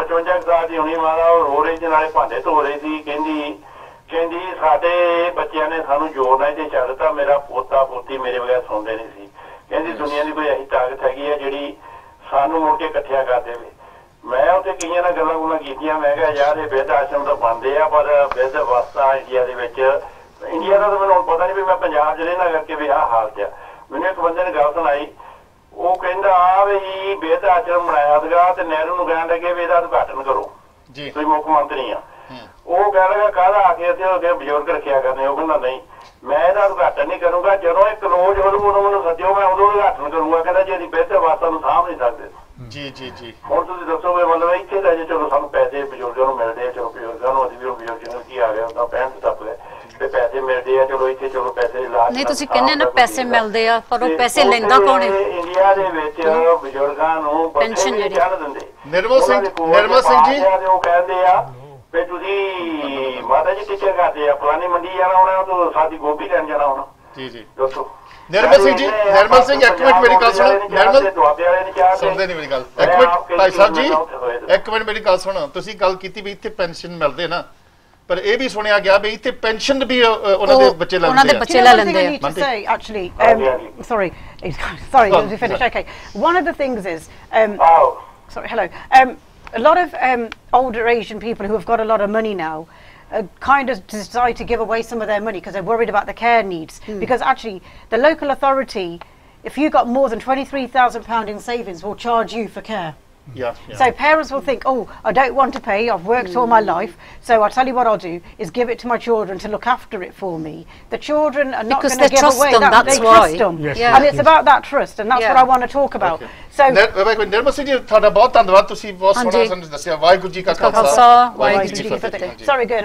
55 ਸਾਲ ਦੀ ਹੋਣੀ ਮਾਰਾ ਉਹ ਰੋ ਰਹੀ ਨਾਲੇ ਭਾਂਡੇ ਧੋ ਰਹੀ ਸੀ ਕਹਿੰਦੀ ਕਹਿੰਦੀ ਸਾਡੇ ਬੱਚਿਆਂ ਨੇ ਸਾਨੂੰ ਜੋੜਨਾ ਤੇ ਛੱਡਤਾ ਮੇਰਾ ਪੋਤਾ ਪੋਤੀ ਮੇਰੇ ਬਗੈਰ ਸੌਂਦੇ ਨਹੀਂ ਸੀ ਕਹਿੰਦੀ ਦੁਨੀਆ ਦੀ ਕੋਈ ਅਹੀ ਤਾਕਤ ਹੈਗੀ ਹੈ ਜਿਹੜੀ ਸਾਨੂੰ ਮੋੜ ਕੇ ਇਕੱਠਿਆ ਕਰ ਦੇਵੇ ਮੈਂ ਉੱਥੇ ਕਈਆਂ ਨਾਲ ਗੱਲਾਂ ਗੁਲਾਂ ਕੀਤੀਆਂ ਮੈਂ ਕਿਹਾ ਯਾਰ ਇਹ ਵਿਦ ਆਸ਼ਰਮ ਤਾਂ ਬੰਦੇ ਆ ਪਰ ਵਿਦ ਵਸਤਾ ਇੰਡੀਆ ਦੇ ਵਿੱਚ ਇੰਡੀਆ ਦਾ ਤਾਂ ਮੈਨੂੰ ਪਤਾ ਨਹੀਂ ਵੀ ਮੈਂ ਪੰਜਾਬ ਜਿਹੜੇ ਨਾਲ ਕਰਕੇ ਵੀ ਆ ਹਾਲ 'ਚ ਮੈਨੂੰ ਇੱਕ ਬੰਦੇ ਨੇ ਗੱਲ ਸੁਣਾਈ ਉਹ ਕਹਿੰਦਾ ਵੀ ਬੇਦਾ ਆਚਰਣ ਬਣਾਇਆ ਸੀਗਾ ਤੇ ਨਹਿਰੂ ਨੂੰ ਕਹਿਣ ਲੱਗੇ ਵੀ ਇਹਦਾ ਉਦਘਾਟਨ ਕਰੋ ਜੀ ਤੁਸੀਂ ਮੁੱਖ ਮੰਤਰੀ ਆ ਉਹ ਕਹਿ ਲਗਾ ਕਾਹਦਾ ਆ ਕੇ ਤੇ ਉਹਦੇ ਬਜ਼ੁਰਗ ਰੱਖਿਆ ਕਰਨੇ ਉਹ ਕਹਿੰਦਾ ਨਹੀਂ ਮੈਂ ਇਹਦਾ ਉਦਘਾਟਨ ਨਹੀਂ ਕਰੂੰਗਾ ਜਦੋਂ ਇਹ ਕਲੋਜ ਹੋਊਗਾ ਉਹਨੂੰ ਨੂੰ ਸੱਦਿਓ ਮੈਂ ਉਦੋਂ ਉਦਘਾਟਨ ਕਰੂੰਗਾ ਕਹਿੰਦਾ ਜੇ ਇਹਦੀ ਬਿਹਤਰ ਵਾਸਤਾ ਨੂੰ ਸਾਂਭ ਨਹੀਂ ਸਕਦੇ ਜੀ ਜੀ ਜੀ ਹੋਰ ਤੁਸੀਂ ਦੱਸੋ ਵੀ ਮਤਲਬ ਇੱਥੇ ਦਾ ਜੇ ਚਲੋ ਸਾਨੂੰ ਪੈਸੇ ਬਜ਼ੁਰਗਾਂ ਨੂੰ ਮਿਲਦੇ ਆ ਚਲੋ ਬਜ਼ੁਰਗਾਂ ਨੂੰ ਅਜੀਬ ਵੀ ਬਜ਼ੁਰਗਾਂ ਕੀ ਆ ਗਿਆ ਉਹਦਾ 65 ਟੱਪ ਗਿਆ ਤੇ ਪੈਸੇ ਮਿਲਦੇ ਆ ਚਲੋ ਇੱਥੇ ਚਲੋ ਪੈਸੇ ਲਾ ਨਹੀਂ ਤੁਸੀਂ ਕਹਿੰਦੇ ਨਾ ਪੈਸੇ ਮਿਲਦੇ ਆ ਪਰ ਉਹ ਪੈਸੇ ਲੈਂਦਾ ਕੌਣ ਹੈ ਇੰਡੀਆ ਦੇ ਵਿੱਚ ਬਜ਼ੁਰਗਾਂ ਨੂੰ ਪੈਨਸ਼ਨ ਜਿਹੜੀ ਚੱਲ ਦਿੰਦੇ ਨਿਰਮਲ ਸਿੰਘ ਨਿਰਮਲ ਸਿੰਘ ਜੀ ਉਹ ਕਹਿੰਦੇ ਆ ਵੀ ਤੁਸੀਂ ਮਾਤਾ ਜੀ ਟੀਚਰ ਕਰਦੇ ਆ ਪੁਰਾਣੀ ਮੰਡੀ ਜਾਣਾ ਹੋਣਾ ਤੋਂ ਸਾਡੀ ਗੋਭੀ ਲੈਣ ਜਾਣਾ ਹੋਣਾ ਜੀ ਜੀ ਦੋਸਤੋ ਨਿਰਮਲ ਸਿੰਘ ਜੀ ਨਿਰਮਲ ਸਿੰਘ ਇੱਕ ਮਿੰਟ ਮੇਰੀ ਗੱਲ ਸੁਣੋ ਨਿਰਮਲ ਸੁਣਦੇ ਨਹੀਂ ਮੇਰੀ ਗੱਲ ਇੱਕ ਮਿੰਟ ਭਾਈ ਸਾਹਿਬ ਜੀ ਇੱਕ ਮਿੰਟ ਮੇਰੀ ਗੱਲ ਸੁਣੋ ਤੁਸੀਂ ਗੱਲ ਕੀਤੀ ਵੀ ਇੱਥੇ ਪੈਨਸ਼ਨ ਮਿਲਦੇ ਨਾ ਪਰ ਇਹ ਵੀ ਸੁਣਿਆ ਗਿਆ ਵੀ ਇੱਥੇ ਪੈਨਸ਼ਨ ਵੀ ਉਹਨਾਂ ਦੇ ਬੱਚੇ ਲੈਂਦੇ ਆ ਉਹਨਾਂ ਦੇ ਬੱਚੇ ਲੈ ਲੈਂਦੇ ਆ actually um sorry sorry you oh, finished okay one of the things is um, oh. sorry hello um, a lot of um, older asian people who have got a lot of money now uh, kind of decide to give away some of their money because they're worried about the care needs mm. because actually the local authority if you got more than 23,000 pound in savings will charge you for care yeah, So parents will think, oh, I don't want to pay. I've worked mm. all my mm. life. So I'll tell you what I'll do is give it to my children to look after it for me. The children are not going to give away them, that. That's they why. trust them. Yes, yeah. And it's about that trust, and that's yeah. what I want to talk about. Okay. So, sorry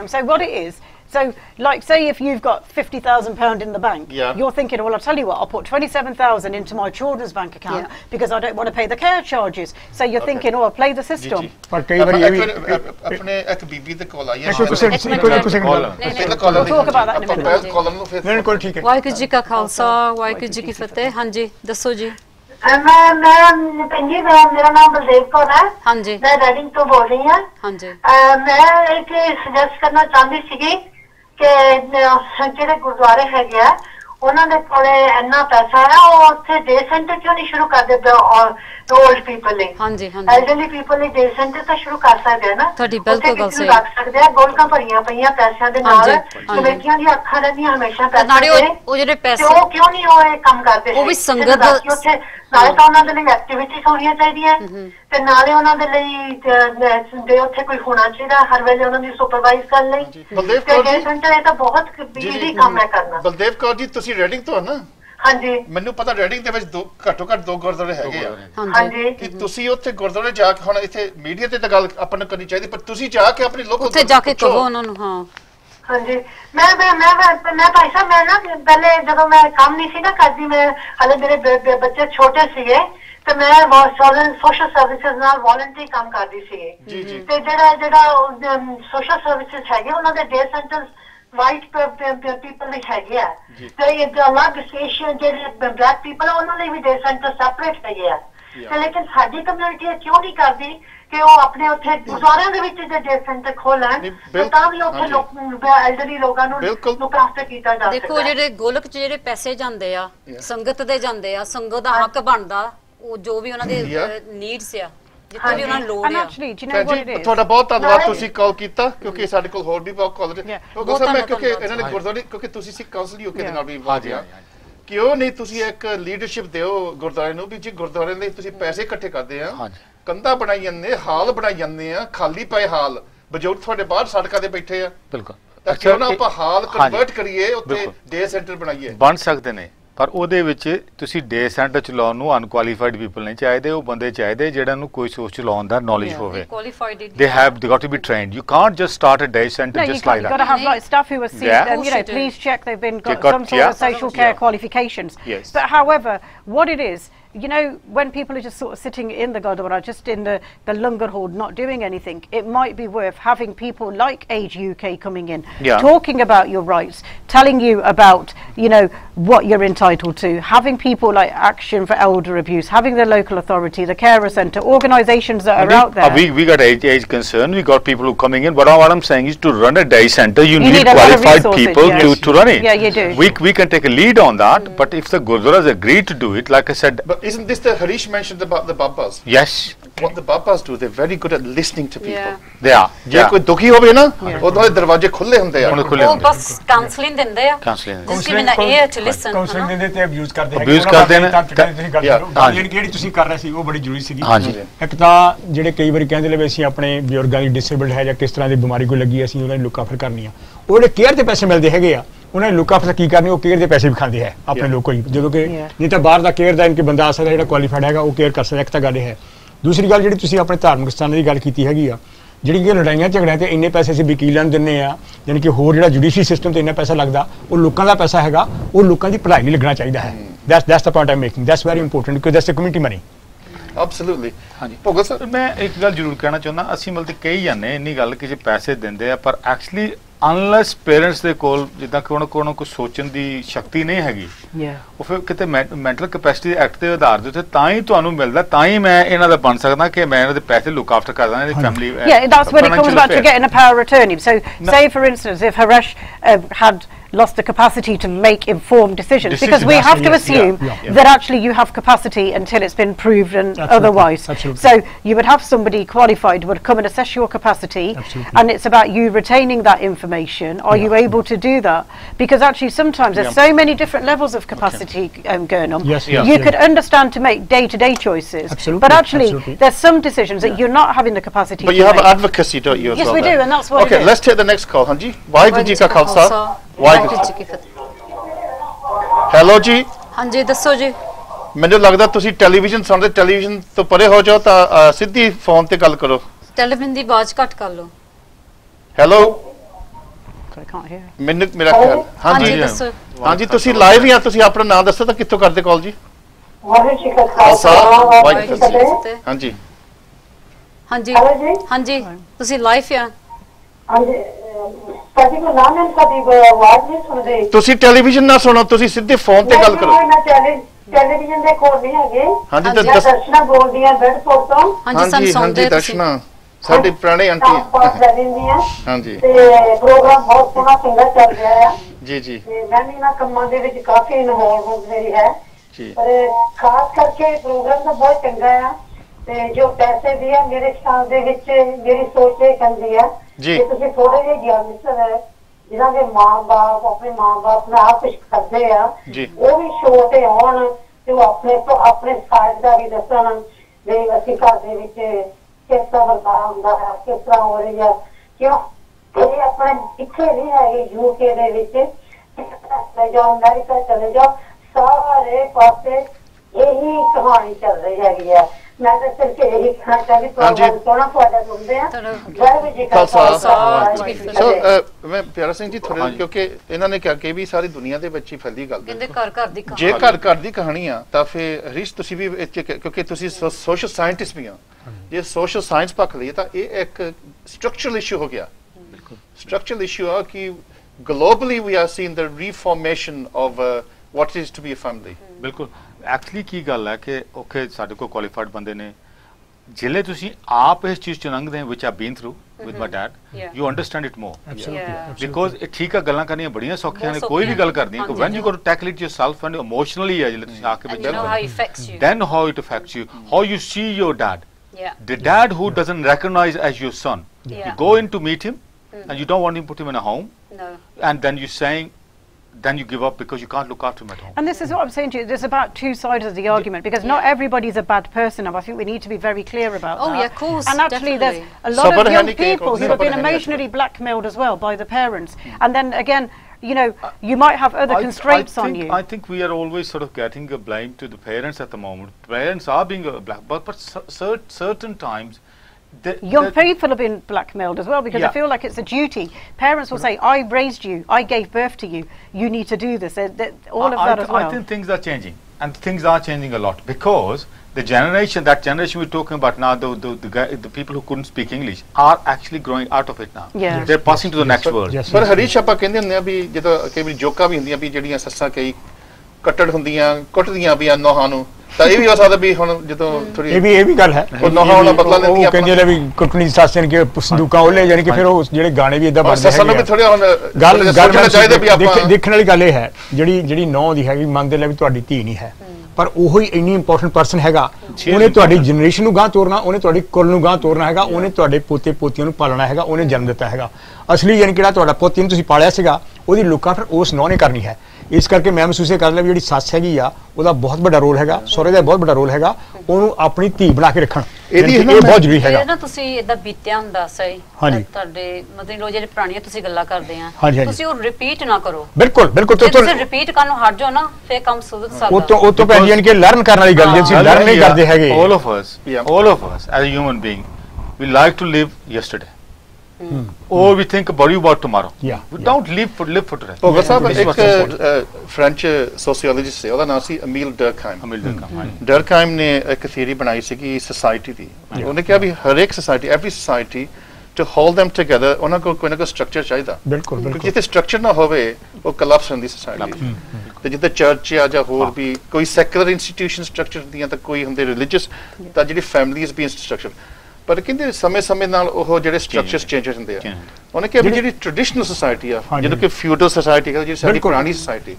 so what it is so, like, say if you've got fifty thousand pound in the bank, yeah. you're thinking, well, I'll tell you what, I'll put twenty-seven thousand into my children's bank account yeah. because I don't want to pay the care charges. So you're okay. thinking, oh, I'll play the system. जी, जी. पर अपने एक बीबी the call आई है एक second एक second पहले talk about that in call no फिर की फतेह हां जी दसो जी ਮੈਂ ਮੈਂ ਪੰਜੀ ਦਾ ਮੇਰਾ ਨਾਮ ਬਲਦੇਵ ਕੌਰ ਹੈ ਹਾਂਜੀ ਮੈਂ ਰੈਡਿੰਗ ਤੋਂ ਬੋਲ ਰਹੀ ਹਾਂ ਹਾਂਜੀ ਮੈਂ ਇੱਕ ਸੁਜੈਸਟ ਕਰਨਾ ਚਾਹੁੰਦੀ ਸੀਗੀ ਕਿ ਜਿਹੜੇ ਗੁਰਦੁਆਰੇ ਹੈਗੇ ਆ ਉਹਨਾਂ ਦੇ ਕੋਲੇ ਇੰਨਾ ਪੈਸਾ ਆ ਉਹ ਉੱਥੇ ਡੇ ਸੈਂਟਰ ਕਿਉਂ ਨਹੀਂ ਸ਼ੁਰੂ ਕਰ ਦਿੰਦੇ ਔਰ ਓਲਡ ਪੀਪਲ ਲਈ ਹਾਂਜੀ ਹਾਂਜੀ ਐਲਡਰਲੀ ਪੀਪਲ ਲਈ ਦੇ ਸੈਂਟਰ ਤਾਂ ਸ਼ੁਰੂ ਕਰ ਸਕਦੇ ਆ ਨਾ ਤੁਹਾਡੀ ਬਿਲਕੁਲ ਗੱਲ ਸਹੀ ਰੱਖ ਸਕਦੇ ਆ ਕਾਂ ਭਰੀਆਂ ਪਈਆਂ ਪੈਸਿਆਂ ਦੇ ਨਾਲ ਕਮੇਟੀਆਂ ਦੀ ਅੱਖਾਂ ਰਹਿੰਦੀਆਂ ਹਮੇਸ਼ਾ ਪੈਸੇ ਤੇ ਉਹ ਜਿਹੜੇ ਪੈਸੇ ਉਹ ਕਿਉਂ ਨਹੀਂ ਹੋਏ ਕੰਮ ਕਰਦੇ ਉਹ ਵੀ ਸੰਗਤ ਉੱਥੇ ਨਾਲੇ ਤਾਂ ਉਹਨਾਂ ਦੇ ਲਈ ਐਕਟੀਵਿਟੀਜ਼ ਹੋਣੀਆਂ ਚਾਹੀਦੀਆਂ ਤੇ ਨਾਲੇ ਉਹਨਾਂ ਦੇ ਲਈ ਦੇ ਉੱਥੇ ਕੋਈ ਹੋਣਾ ਚਾਹੀਦਾ ਹਰ ਵੇਲੇ ਉਹਨਾਂ ਦੀ ਸੁਪਰਵਾਈਜ਼ ਕਰ ਲਈ ਬਲਦੇਵ ਕੌਰ ਜੀ ਸੈਂਟਰ ਇਹ ਤਾਂ ਬਹੁਤ ਬਿਜ਼ੀ ਕੰਮ ਹੈ ਕਰਨਾ ਬਲਦੇਵ ਕੌਰ ਜੀ ਤੁਸੀਂ ਰੈਡਿੰਗ ਤੋਂ ਹੋ ਨਾ ਹਾਂਜੀ ਮੈਨੂੰ ਪਤਾ ਰੈਡਿੰਗ ਦੇ ਵਿੱਚ ਦੋ ਘੱਟੋ ਘੱਟ ਦੋ ਗੁਰਦੁਆਰੇ ਹੈਗੇ ਆ ਹਾਂਜੀ ਕਿ ਤੁਸੀਂ ਉੱਥੇ ਗੁਰਦੁਆਰੇ ਜਾ ਕੇ ਹੁਣ ਇੱਥੇ ਮੀਡੀਆ ਤੇ ਤਾਂ ਗੱਲ ਆਪਾਂ ਨੂੰ ਕਰਨੀ ਚਾਹੀਦੀ ਪਰ ਤੁਸੀਂ ਜਾ ਕੇ ਆਪਣੇ ਲੋਕਲ ਉੱਥੇ ਜਾ ਕੇ ਕਹੋ ਉਹਨਾਂ ਨੂੰ ਹਾਂ ਹਾਂਜੀ ਮੈਂ ਮੈਂ ਮੈਂ ਮੈਂ ਭਾਈ ਸਾਹਿਬ ਮੈਂ ਨਾ ਪਹਿਲੇ ਜਦੋਂ ਮੈਂ ਕੰਮ ਨਹੀਂ ਸੀ ਨਾ ਕਰਦੀ ਮੈਂ ਹਲੇ ਮੇਰੇ ਬੱਚੇ ਛੋਟੇ ਸੀਗੇ ਤੇ ਮੈਂ ਸੋਸ਼ਲ ਸਰਵਿਸਿਜ਼ ਨਾਲ ਵੋਲੰਟਰੀ ਕੰਮ ਕਰਦੀ ਸੀ ਤੇ ਜਿਹੜਾ ਜਿਹੜਾ ਸੋਸ਼ਲ ਸਰਵਿਸਿਜ਼ ਹੈਗੇ ਉਹਨਾਂ ਦੇ ਡੇ ਸੈਂਟਰਸ ਵਾਈਟ ਪੀਪਲ ਦੇ ਹੈਗੇ ਆ ਤੇ ਇਹ ਅਲੱਗ ਸਟੇਸ਼ਨ ਜਿਹੜੇ ਬਲੈਕ ਪੀਪਲ ਉਹਨਾਂ ਲਈ ਵੀ ਡੇ ਸੈਂਟਰ ਸੈਪਰੇਟ ਹੈਗੇ ਆ ਤੇ ਲੇਕਿਨ ਸਾਡੀ ਕਮਿਊਨਿਟੀ ਕਿਉਂ ਨਹੀਂ ਕਰਦੀ ਕਿ ਉਹ ਆਪਣੇ ਉੱਥੇ mm. ਗੁਜ਼ਾਰਿਆਂ ਦੇ ਵਿੱਚ ਜੇ ਡੇ ਸੈਂਟਰ ਖੋਲਣ ਤਾਂ ਵੀ ਉੱਥੇ ਲੋਕ ਐਲਡਰੀ ਲੋਕਾਂ ਨੂੰ ਨੁਕਸਾਨ ਕੀਤਾ ਜਾ ਸਕਦਾ ਦੇਖੋ ਜਿਹੜੇ ਗੋਲਕ ਚ ਜਿਹੜੇ ਪੈਸੇ ਜਾਂਦੇ ਆ ਸੰਗਤ ਦੇ ਜਾਂਦੇ ਆ ਸੰਗਤ ਦਾ ਹੱਕ ਬਣਦਾ ਉਹ ਜੋ ਵੀ ਉਹਨਾਂ ਦੇ ਨੀਡਸ ਆ ਜਿੱਥੇ ਉਹਨਾਂ ਲੋੜ ਹੈ actually you what it is ਤੁਹਾਡਾ ਬਹੁਤ ਧੰਨਵਾਦ ਤੁਸੀਂ ਕਾਲ ਕੀਤਾ ਕਿਉਂਕਿ ਸਾਡੇ ਕੋਲ ਹੋਰ ਵੀ ਬਹੁਤ ਕਾਲ ਕਿਉਂਕਿ ਸਰ ਮੈਂ ਕਿਉਂਕਿ ਇਹਨਾਂ ਨੇ ਗੁਰਦੁਆਰੇ ਕਿਉਂਕਿ ਤੁਸੀਂ ਸਿੱਖ ਕਾਉਂਸਲ ਯੂਕੇ ਦੇ ਨਾਲ ਵੀ ਵਾਜਿਆ ਕਿਉਂ ਨਹੀਂ ਤੁਸੀਂ ਇੱਕ ਲੀਡਰਸ਼ਿਪ ਦਿਓ ਗੁਰਦੁਆਰੇ ਨੂੰ ਵੀ ਜੀ ਗੁਰਦੁਆਰੇ ਦੇ ਤੁਸੀਂ ਪੈਸੇ ਇਕੱਠੇ ਕਰਦੇ ਆ ਕੰਧਾ ਬਣਾਈ ਜਾਂਦੇ ਹਾਲ ਬਣਾਈ ਜਾਂਦੇ ਆ ਖਾਲੀ ਪਏ ਹਾਲ ਬਜ਼ੁਰਗ ਤੁਹਾਡੇ ਬਾਹਰ ਸੜਕਾਂ ਤੇ ਬੈਠੇ ਆ ਬਿਲਕੁਲ ਤਾਂ ਕਿਉਂ ਨਾ ਆਪਾਂ ਹਾਲ ਕਨਵਰਟ ਕਰੀਏ ਉੱਥੇ ਡੇ ਸੈਂਟਰ ਬਣਾਈਏ ਬਣ ਸਕਦੇ ਨੇ ਪਰ ਉਹਦੇ ਵਿੱਚ ਤੁਸੀਂ ਡੇ ਸੈਂਟਰ ਚਲਾਉਣ ਨੂੰ ਅਨਕੁਆਲੀਫਾਈਡ ਪੀਪਲ ਨਹੀਂ ਚਾਹੀਦੇ ਉਹ ਬੰਦੇ ਚਾਹੀਦੇ ਜਿਹੜਾ ਨੂੰ ਕੋਈ ਸੋਚ ਚਲਾਉਣ ਦਾ ਨੌਲੇਜ ਹੋਵੇ they have they got to be trained you can't just start a day centre just like that you got have staff who are seed you know please check they have been got some sort of social care qualifications but however what it is you know, when people are just sort of sitting in the Gurdwara, just in the, the lungar hall, not doing anything, it might be worth having people like Age UK coming in, yeah. talking about your rights, telling you about, you know, what you're entitled to, having people like Action for Elder Abuse, having the local authority, the carer centre, organisations that are out there. Uh, we, we got age, age concern, we got people who coming in, but what I'm saying is to run a day centre, you, you, need, need qualified people yes. to, to run it. Yeah, you do. We, we can take a lead on that, mm. but if the Gurdwaras agree to do it, like I said, but But isn't this the Harish mentioned about the Babas? Yes. What the Babas do, they're very good at listening to people. Yeah. They are. ਜੇ ਕੋਈ ਦੁਖੀ ਹੋਵੇ ਨਾ ਉਹਦੇ ਦਰਵਾਜ਼ੇ ਖੁੱਲੇ ਹੁੰਦੇ ਆ ਉਹ ਬਸ ਕਾਉਂਸਲਿੰਗ ਦਿੰਦੇ ਆ ਕਾਉਂਸਲਿੰਗ ਕਾਉਂਸਲਿੰਗ ਬਿਨਾ ਇਹ ਟੂ ਲਿਸਨ ਕਾਉਂਸਲਿੰਗ ਦਿੰਦੇ ਤੇ ਅਬਿਊਜ਼ ਕਰਦੇ ਆ ਅਬਿਊਜ਼ ਕਰਦੇ ਨੇ ਜਿਹੜੀ ਜਿਹੜੀ ਤੁਸੀਂ ਕਰ ਰਹੇ ਸੀ ਉਹ ਬੜੀ ਜ਼ਰੂਰੀ ਸੀਗੀ ਹਾਂਜੀ ਇੱਕ ਤਾਂ ਜਿਹੜੇ ਕਈ ਵਾਰੀ ਕਹਿੰਦੇ ਲਵੇ ਅਸੀਂ ਆਪਣੇ ਬਜ਼ੁਰਗਾਂ ਦੀ ਡਿਸੇਬਲਡ ਹੈ ਜਾਂ ਕਿਸ ਤਰ੍ਹਾਂ ਦੀ ਬਿਮਾਰੀ ਕੋਈ ਲੱਗੀ ਅਸੀਂ ਉਹਨਾਂ ਨੂੰ ਲੁੱਕਾ ਫਿਰ ਕਰਨੀ ਆ ਉਹ ਜਿਹੜੇ ਕੇਅਰ ਦੇ ਪੈਸੇ ਮਿਲਦੇ ਹੈਗੇ ਆ ਉਹਨਾਂ ਨੇ ਲੁੱਕਾ ਅਪਸ ਕੀ ਕਰਨੀ ਉਹ ਕੇਅਰ ਦੇ ਪੈਸੇ ਵੀ ਖਾਂਦੇ ਹੈ ਆਪਣੇ ਲੋਕੋ ਹੀ ਜਦੋਂ ਕਿ ਨਹੀਂ ਤਾਂ ਬਾਹਰ ਦਾ ਕੇਅਰ ਦਾ ਇਨਕੇ ਬੰਦਾ ਆ ਸਕਦਾ ਜਿਹੜਾ ਕੁਆਲੀਫਾਈਡ ਹੈਗਾ ਉਹ ਕੇਅਰ ਕਰ ਸਕਦਾ ਇੱਕ ਤਾਂ ਗੱਲ ਇਹ ਹੈ ਦੂਸਰੀ ਗੱਲ ਜਿਹੜੀ ਤੁਸੀਂ ਆਪਣੇ ਧਾਰਮਿਕ ਸਥਾਨਾਂ ਦੀ ਗੱਲ ਕੀਤੀ ਹੈਗੀ ਆ ਜਿਹੜੀ ਕਿ ਲੜਾਈਆਂ ਝਗੜਿਆਂ ਤੇ ਇੰਨੇ ਪੈਸੇ ਅਸੀਂ ਵਕੀਲਾਂ ਨੂੰ ਦਿੰਨੇ ਆ ਯਾਨੀ ਕਿ ਹੋਰ ਜਿਹੜਾ ਜੁਡੀਸ਼ੀ ਸਿਸਟਮ ਤੇ ਇੰਨਾ ਪੈਸਾ ਲੱਗਦਾ ਉਹ ਲੋਕਾਂ ਦਾ ਪੈਸਾ ਹੈਗਾ ਉਹ ਲੋਕਾਂ ਦੀ ਪੜ੍ਹਾਈ ਨਹੀਂ ਲੱਗਣਾ ਚਾਹੀਦਾ ਹੈ that's that's the point I'm making that's very important ਕਿਉਂਕਿ that's a community money absolutely ਹਾਂਜੀ ਭੁਗਤ ਸਰ ਮੈਂ ਇੱਕ ਗੱਲ ਜ਼ਰੂਰ ਕਹਿਣਾ ਚਾਹੁੰਦਾ ਅਸੀਂ ਮਤਲਬ ਕਹੀ ਜਾਂਦੇ ਇੰਨੀ ਗੱਲ ਕਿ ਜੇ ਪੈਸੇ ਦਿੰਦੇ ਆ ਪਰ ਐਕਚੁਅਲੀ ਅਨਲੈਸ ਪੇਰੈਂਟਸ ਦੇ ਕੋਲ ਜਿੱਦਾਂ ਕਿ ਉਹਨਾਂ ਕੋਲ ਕੋਈ ਸੋਚਣ ਦੀ ਸ਼ਕਤੀ ਨਹੀਂ ਹੈਗੀ ਉਹ ਫਿਰ ਕਿਤੇ ਮੈਂਟਲ ਕੈਪੈਸਿਟੀ ਐਕਟ ਦੇ ਆਧਾਰ ਦੇ ਉੱਤੇ ਤਾਂ ਹੀ ਤੁਹਾਨੂੰ ਮਿਲਦਾ ਤਾਂ ਹੀ ਮੈਂ ਇਹਨਾਂ ਦਾ ਬਣ ਸਕਦਾ ਕਿ ਮੈਂ ਇਹਨਾਂ ਦੇ ਪੈਸੇ ਲੁੱਕ ਆਫਟਰ ਕਰਦਾ ਇਹਨਾਂ ਦੀ ਫੈਮਿਲੀ ਯਾ that's when it comes about to get in a power of so say for instance if Harsh had lost the capacity to make informed decisions because we have to assume yeah, yeah. that actually you have capacity until it's been proved and Absolutely. otherwise. Absolutely. So you would have somebody qualified would come and assess your capacity Absolutely. and it's about you retaining that information. Are yeah. you able to do that? Because actually sometimes there's so many different levels of capacity okay. um, going on. Yes, yes, you could understand to make day-to-day -day choices. Absolutely. But actually there's some decisions that you're not having the capacity but you have advocacy, don't you? yes, well we then. do and that's what Okay, let's take the next call, Hanji. Why did you go Khalsa? Why hello ਜੀ ਹਾਂਜੀ ਦੱਸੋ ਜੀ ਮੈਨੂੰ ਲੱਗਦਾ ਤੁਸੀਂ television ਸੁਣਦੇ television ਤੋਂ ਪਰੇ ਹੋ ਜਾਓ ਤਾਂ ਸਿੱਧੀ ਫੋਨ ਤੇ ਗੱਲ ਕਰੋ ਟੈਲੀਵਿਜ਼ਨ ਦੀ ਆਵਾਜ਼ ਘੱਟ ਕਰ ਲਓ ਹੈਲੋ ਮੈਨੂੰ ਮੇਰਾ ਖਿਆਲ ਹਾਂਜੀ ਦੱਸੋ ਹਾਂਜੀ ਤੁਸੀਂ ਲਾਈਵ ਹੀ ਆ ਤੁਸੀਂ ਆਪਣਾ ਨਾਮ ਦੱਸੋ ਤਾਂ ਕਿੱਥੋਂ ਕਰਦੇ ਕਾਲ ਜੀ ਵਾਹਿਗੁਰੂ ਜੀ ਖਾਲਸਾ ਹਾਂਜੀ ਹਾਂਜੀ ਹਾਂਜੀ ਤੁਸੀਂ ਲਾਈਵ ਆ ਹਾਂਜੀ ਅਸੀਂ ਕੋ ਨਾਮ ਨਹੀਂ ਕਦੀ ਆਵਾਜ਼ ਨਹੀਂ ਸੁਣਦੇ ਤੁਸੀਂ ਟੈਲੀਵਿਜ਼ਨ ਨਾ ਸੁਣੋ ਤੁਸੀਂ ਸਿੱਧੇ ਫੋਨ ਤੇ ਗੱਲ ਕਰੋ ਮੈਂ ਟੈਲੀਵਿਜ਼ਨ ਦੇ ਕੋਲ ਨਹੀਂ ਹੈਗੇ ਹਾਂਜੀ ਤਾਂ ਦਰਸ਼ਨਾ ਬੋਲਦੀ ਆ ਬੈਡਪੋਰ ਤੋਂ ਹਾਂਜੀ ਸਾਨੂੰ ਸੁਣਦੇ ਦਰਸ਼ਨਾ ਸਾਡੀ ਪੁਰਾਣੀ ਆਂਟੀ ਹਾਂਜੀ ਤੇ ਪ੍ਰੋਗਰਾਮ ਬਹੁਤ ਸੋਹਣਾ ਸਿੰਗਰ ਚੱਲ ਰਿਹਾ ਹੈ ਜੀ ਜੀ ਮੈਂ ਵੀ ਨਾ ਕੰਮਾਂ ਦੇ ਵਿੱਚ ਕਾਫੀ ਇਨਵੋਲਵ ਹੋ ਗਈ ਹੈ ਜੀ ਪਰ ਖਾਸ ਕਰਕੇ ਪ੍ਰੋਗਰਾਮ ਤਾਂ ਬਹੁਤ ਚੰਗਾ ਆ ਤੇ ਜੋ ਪੈਸੇ ਵੀ ਆ ਮੇਰੇ ਖਿਆਲ ਦੇ ਵਿੱਚ ਮੇਰੀ ਸੋਚ ਇਹ ਕਹਿੰਦੀ ਆ ਕਿ ਤੁਸੀਂ ਥੋੜੇ ਜਿਹੇ ਗਿਆਨੀ ਸਰ ਜਿਨ੍ਹਾਂ ਦੇ ਮਾਂ-ਬਾਪ ਆਪਣੇ ਮਾਂ-ਬਾਪ ਨਾਲ ਆਪ ਕੁਝ ਕਰਦੇ ਆ ਉਹ ਵੀ ਛੋਟੇ ਹੋਣ ਤੇ ਉਹ ਆਪਣੇ ਤੋਂ ਆਪਣੇ ਸਾਈਡ ਦਾ ਵੀ ਦੱਸਣ ਵੀ ਅਸੀਂ ਘਰ ਦੇ ਵਿੱਚ ਕਿਸ ਤਰ੍ਹਾਂ ਵਰਤਾਅ ਹੁੰਦਾ ਹੈ ਕਿਸ ਤਰ੍ਹਾਂ ਹੋ ਰਹੀ ਹੈ ਕਿਉਂ ਇਹ ਆਪਣੇ ਇੱਥੇ ਨਹੀਂ ਹੈਗੇ ਯੂਕੇ ਦੇ ਵਿੱਚ ਚਲੇ ਜਾਓ ਅਮਰੀਕਾ ਚਲੇ ਜਾਓ ਸਾਰੇ ਪਾਸੇ ਇਹੀ ਕਹਾਣੀ ਚੱਲ ਰਹੀ ਹੈਗੀ ਆ ਮੈਂ ਤਾਂ ਸਿਰਫ ਇਹ ਹੀ ਕਹਿਣਾ ਚਾਹੁੰਦੀ ਪ੍ਰੋਗਰਾਮ ਸੋਹਣਾ ਤੁਹਾਡਾ ਸੁਣਦੇ ਆ ਵਾਹਿਗੁਰੂ ਜੀ ਕਾ ਸੋ ਮੈਂ ਪਿਆਰਾ ਸਿੰਘ ਜੀ ਥੋੜੇ ਕਿਉਂਕਿ ਇਹਨਾਂ ਨੇ ਕਿਹਾ ਕਿ ਵੀ ਸਾਰੀ ਦੁਨੀਆ ਦੇ ਵਿੱਚ ਹੀ ਗੱਲ ਕਹਿੰਦੇ ਜੇ ਘਰ ਘਰ ਦੀ ਕਹਾਣੀ ਆ ਤਾਂ ਫਿਰ ਹਰੀਸ਼ ਤੁਸੀਂ ਵੀ ਕਿਉਂਕਿ ਤੁਸੀਂ ਸੋਸ਼ਲ ਸਾਇੰਟਿਸਟ ਵੀ ਆ ਜੇ ਸੋਸ਼ਲ ਸਾਇੰਸ ਪੱਖ ਲਈ ਤਾਂ ਇਹ ਇੱਕ ਸਟਰਕਚਰਲ ਇਸ਼ੂ ਹੋ ਗਿਆ ਬਿਲਕੁਲ ਸਟਰਕਚਰਲ ਇਸ਼ੂ ਆ ਕਿ globally we are seen the reformation of what is to be a family ਬਿਲਕੁਲ ਐਕਚੁਅਲੀ ਕੀ ਗੱਲ ਹੈ ਕਿ ਓਕੇ ਸਾਡੇ ਕੋਲ ਕੁਆਲੀਫਾਈਡ ਬੰਦੇ ਨੇ ਜਿਲੇ ਤੁਸੀਂ ਆਪ ਇਸ ਚੀਜ਼ ਚੋਂ ਲੰਘਦੇ ਹੋ ਵਿਚ ਆ been through with my dad you understand it more because ਇਹ ਠੀਕ ਆ ਗੱਲਾਂ ਕਰਨੀਆਂ ਬੜੀਆਂ ਸੌਖੀਆਂ ਨੇ ਕੋਈ ਵੀ ਗੱਲ ਕਰਨੀ ਕਿ when you go to tackle it self and emotionally ਆ ਜਿਲੇ ਤੁਸੀਂ ਆ ਕੇ ਵਿਚਾਰ then how it affects you how you see your dad the dad who doesn't recognise as your son you go in to meet him and you don't want to put him in a home no and then you saying then you give up because you can't look after them at home. And this is what I'm saying to you. There's about two sides of the argument because yeah. not everybody's a bad person, I think we need to be very clear about oh, that. Oh yeah, of course. And actually, definitely. there's a lot of young people who have been emotionally blackmailed as well by the parents. Mm. And then again, you know, you might have other I constraints I on you. I think we are always sort of getting a blame to the parents at the moment. Parents are being a black, but but certain times the, Young the people have been blackmailed as well because yeah. I feel like it's a duty. Parents will say, mm-hmm. "I raised you, I gave birth to you. You need to do this." all I, of that I as well. I think things are changing, and things are changing a lot because the generation, that generation we're talking about now, the the, the, guy, the people who couldn't speak English are actually growing out of it now. Yeah. Yes. They're passing yes, to the yes, next world. ਪਰ But ਆਪਾਂ ਕਹਿੰਦੇ ਹੁੰਦੇ ਆ ਵੀ ਜਦੋਂ ਕਈ ਵਾਰੀ ਜੋਕਾਂ ਵੀ ਹੁੰਦੀਆਂ ਵੀ ਜਿਹੜੀਆਂ ਕੱਟੜ ਹੁੰਦੀਆਂ ਕੁੱਟਦੀਆਂ ਆ ਨੋਹਾਂ ਨੂੰ ਤਾਂ ਇਹ ਵੀ ਹੋ ਸਕਦਾ ਵੀ ਹੁਣ ਜਦੋਂ ਥੋੜੀ ਇਹ ਵੀ ਇਹ ਵੀ ਗੱਲ ਹੈ ਉਹ ਨੋਹਾਂ ਉਹਨਾਂ ਬਦਲਾ ਲੈਂਦੀ ਆ ਕਹਿੰਦੇ ਨੇ ਵੀ ਕੁੱਟਣੀ ਸਾਸਨ ਕੇ ਸੰਦੂਕਾਂ ਉਹਲੇ ਯਾਨੀ ਕਿ ਫਿਰ ਉਹ ਜਿਹੜੇ ਗਾਣੇ ਵੀ ਇਦਾਂ ਬਣਦੇ ਹੈ ਸਾਨੂੰ ਵੀ ਥੋੜਾ ਹੁਣ ਗੱਲ ਗੱਲ ਚਾਹੀਦਾ ਵੀ ਆਪਾਂ ਦੇਖਣ ਵਾਲੀ ਗੱਲ ਇਹ ਹੈ ਜਿਹੜੀ ਜਿਹੜੀ ਨੋਹ ਦੀ ਹੈਗੀ ਮੰਨਦੇ ਲੈ ਵੀ ਤੁਹਾਡੀ ਧੀ ਨਹੀਂ ਹੈ ਪਰ ਉਹੋ ਹੀ ਇੰਨੀ ਇੰਪੋਰਟੈਂਟ ਪਰਸਨ ਹੈਗਾ ਉਹਨੇ ਤੁਹਾਡੀ ਜਨਰੇਸ਼ਨ ਨੂੰ ਗਾਂ ਤੋਰਨਾ ਉਹਨੇ ਤੁਹਾਡੀ ਕੁੱਲ ਨੂੰ ਗਾਂ ਤੋਰਨਾ ਹੈਗਾ ਉਹਨੇ ਤੁਹਾਡੇ ਪੋਤੇ ਪੋਤੀਆਂ ਨੂੰ ਪਾਲਣਾ ਹੈਗਾ ਉਹਨੇ ਜਨਮ ਦਿੱਤਾ ਹੈਗਾ ਅਸਲੀ ਯਾਨੀ ਕਿਹੜਾ ਤੁਹਾਡਾ ਪੋਤੀ ਨੂੰ ਤੁਸੀਂ ਪਾਲਿਆ ਸੀਗਾ ਉਹਦੀ ਲੁੱਕਾ ਉਸ ਨੋਹ ਨੇ ਕਰਨੀ ਹੈ ਇਸ ਕਰਕੇ ਮੈਂ ਮਹਿਸੂਸ ਕਰ ਲਿਆ ਵੀ ਜਿਹੜੀ ਸੱਸ ਹੈਗੀ ਆ ਉਹਦਾ ਬਹੁਤ ਵੱਡਾ ਰੋਲ ਹੈਗਾ ਸਹੁਰੇ ਦਾ ਬਹੁਤ ਵੱਡਾ ਰੋਲ ਹੈਗਾ ਉਹਨੂੰ ਆਪਣੀ ਧੀ ਬਣਾ ਕੇ ਰੱਖਣ ਇਹਦੀ ਇਹ ਬਹੁਤ ਜ਼ਰੂਰੀ ਹੈਗਾ ਨਾ ਤੁਸੀਂ ਇਦਾਂ ਬੀਤਿਆ ਹੁੰਦਾ ਸਹੀ ਤੁਹਾਡੇ ਮਤਲਬ ਲੋ ਜਿਹੜੇ ਪੁਰਾਣੀਆਂ ਤੁਸੀਂ ਗੱਲਾਂ ਕਰਦੇ ਆ ਤੁਸੀਂ ਉਹ ਰਿਪੀਟ ਨਾ ਕਰੋ ਬਿਲਕੁਲ ਬਿਲਕੁਲ ਤੁਸੀਂ ਰਿਪੀਟ ਕਰਨ ਨੂੰ ਹਟ ਜਾਓ ਨਾ ਫੇਰ ਕੰਮ ਸੁਧਰ ਸਕਦਾ ਉਹ ਤੋਂ ਉਹ ਤੋਂ ਪਹਿਲੀ ਯਾਨੀ ਕਿ ਲਰਨ ਕਰਨ ਵਾਲੀ ਗੱਲ ਜੇ ਤੁਸੀਂ ਲਰਨ ਨਹੀਂ ਕਰਦੇ ਹੈਗੇ all of us all of us as a human being we like to live yesterday ਉਹ ਵੀ ਥਿੰਕ ਬੜੀ about tomorrow Yeah. We yeah. don't live for live for today. Bhagat oh, Sahib ਇੱਕ ਫ੍ਰੈਂਚ ਸੋਸ਼ੀਓਲੋਜਿਸਟ uh, ਸੀ ਉਹਦਾ ਨਾਮ ਸੀ ਅਮੀਲ ਡਰਕਹਾਈਮ ਅਮੀਲ ਡਰਕਹਾਈਮ ਡਰਕਹਾਈਮ ਨੇ ਇੱਕ theory ਬਣਾਈ ਸੀ ਕਿ society ਦੀ ਉਹਨੇ ਕਿਹਾ ਵੀ ਹਰ ਇੱਕ society every society to hold them together ਉਹਨਾਂ ਕੋਲ ਕੋਈ ਨਾ ਕੋਈ ਸਟਰਕਚਰ ਚਾਹੀਦਾ ਬਿਲਕੁਲ ਬਿਲਕੁਲ ਜਿੱਥੇ ਸਟਰਕਚਰ ਨਾ ਹੋਵੇ ਉਹ ਕਲਾਪਸ ਹੁੰਦੀ ਸੋਸਾਇਟੀ ਤੇ ਜਿੱਥੇ ਚਰਚ ਆ ਜਾਂ ਹੋਰ ਵੀ ਕੋਈ ਸੈਕੂਲਰ ਇੰਸਟੀਟਿਊਸ਼ਨ ਸਟਰਕਚਰ ਦੀਆਂ ਤਾਂ ਕੋਈ ਹੁੰਦੇ ਰਿਲੀਜੀਅਸ ਤਾਂ ਜਿਹੜੀ ਫੈਮਿਲੀਜ਼ ਵੀ ਸਟਰਕਚਰ ਪਰ ਕਹਿੰਦੇ ਸਮੇਂ-ਸਮੇਂ ਨਾਲ ਉਹ ਜਿਹੜੇ ਸਟਰਕਚਰਸ ਚੇਂਜਸ ਹੁੰਦੇ ਆ ਉਹਨੇ ਕਿ ਜਿਹੜੀ ਟ੍ਰੈਡੀਸ਼ਨਲ ਸੋਸਾਇਟੀ ਆ ਜਿਹਨੂੰ ਕਿ ਫਿਊਡਲ ਸੋਸਾਇਟੀ ਹੈ ਜਿਹੜੀ ਸਾਡੀ ਪੁਰਾਣੀ ਸੋਸਾਇਟੀ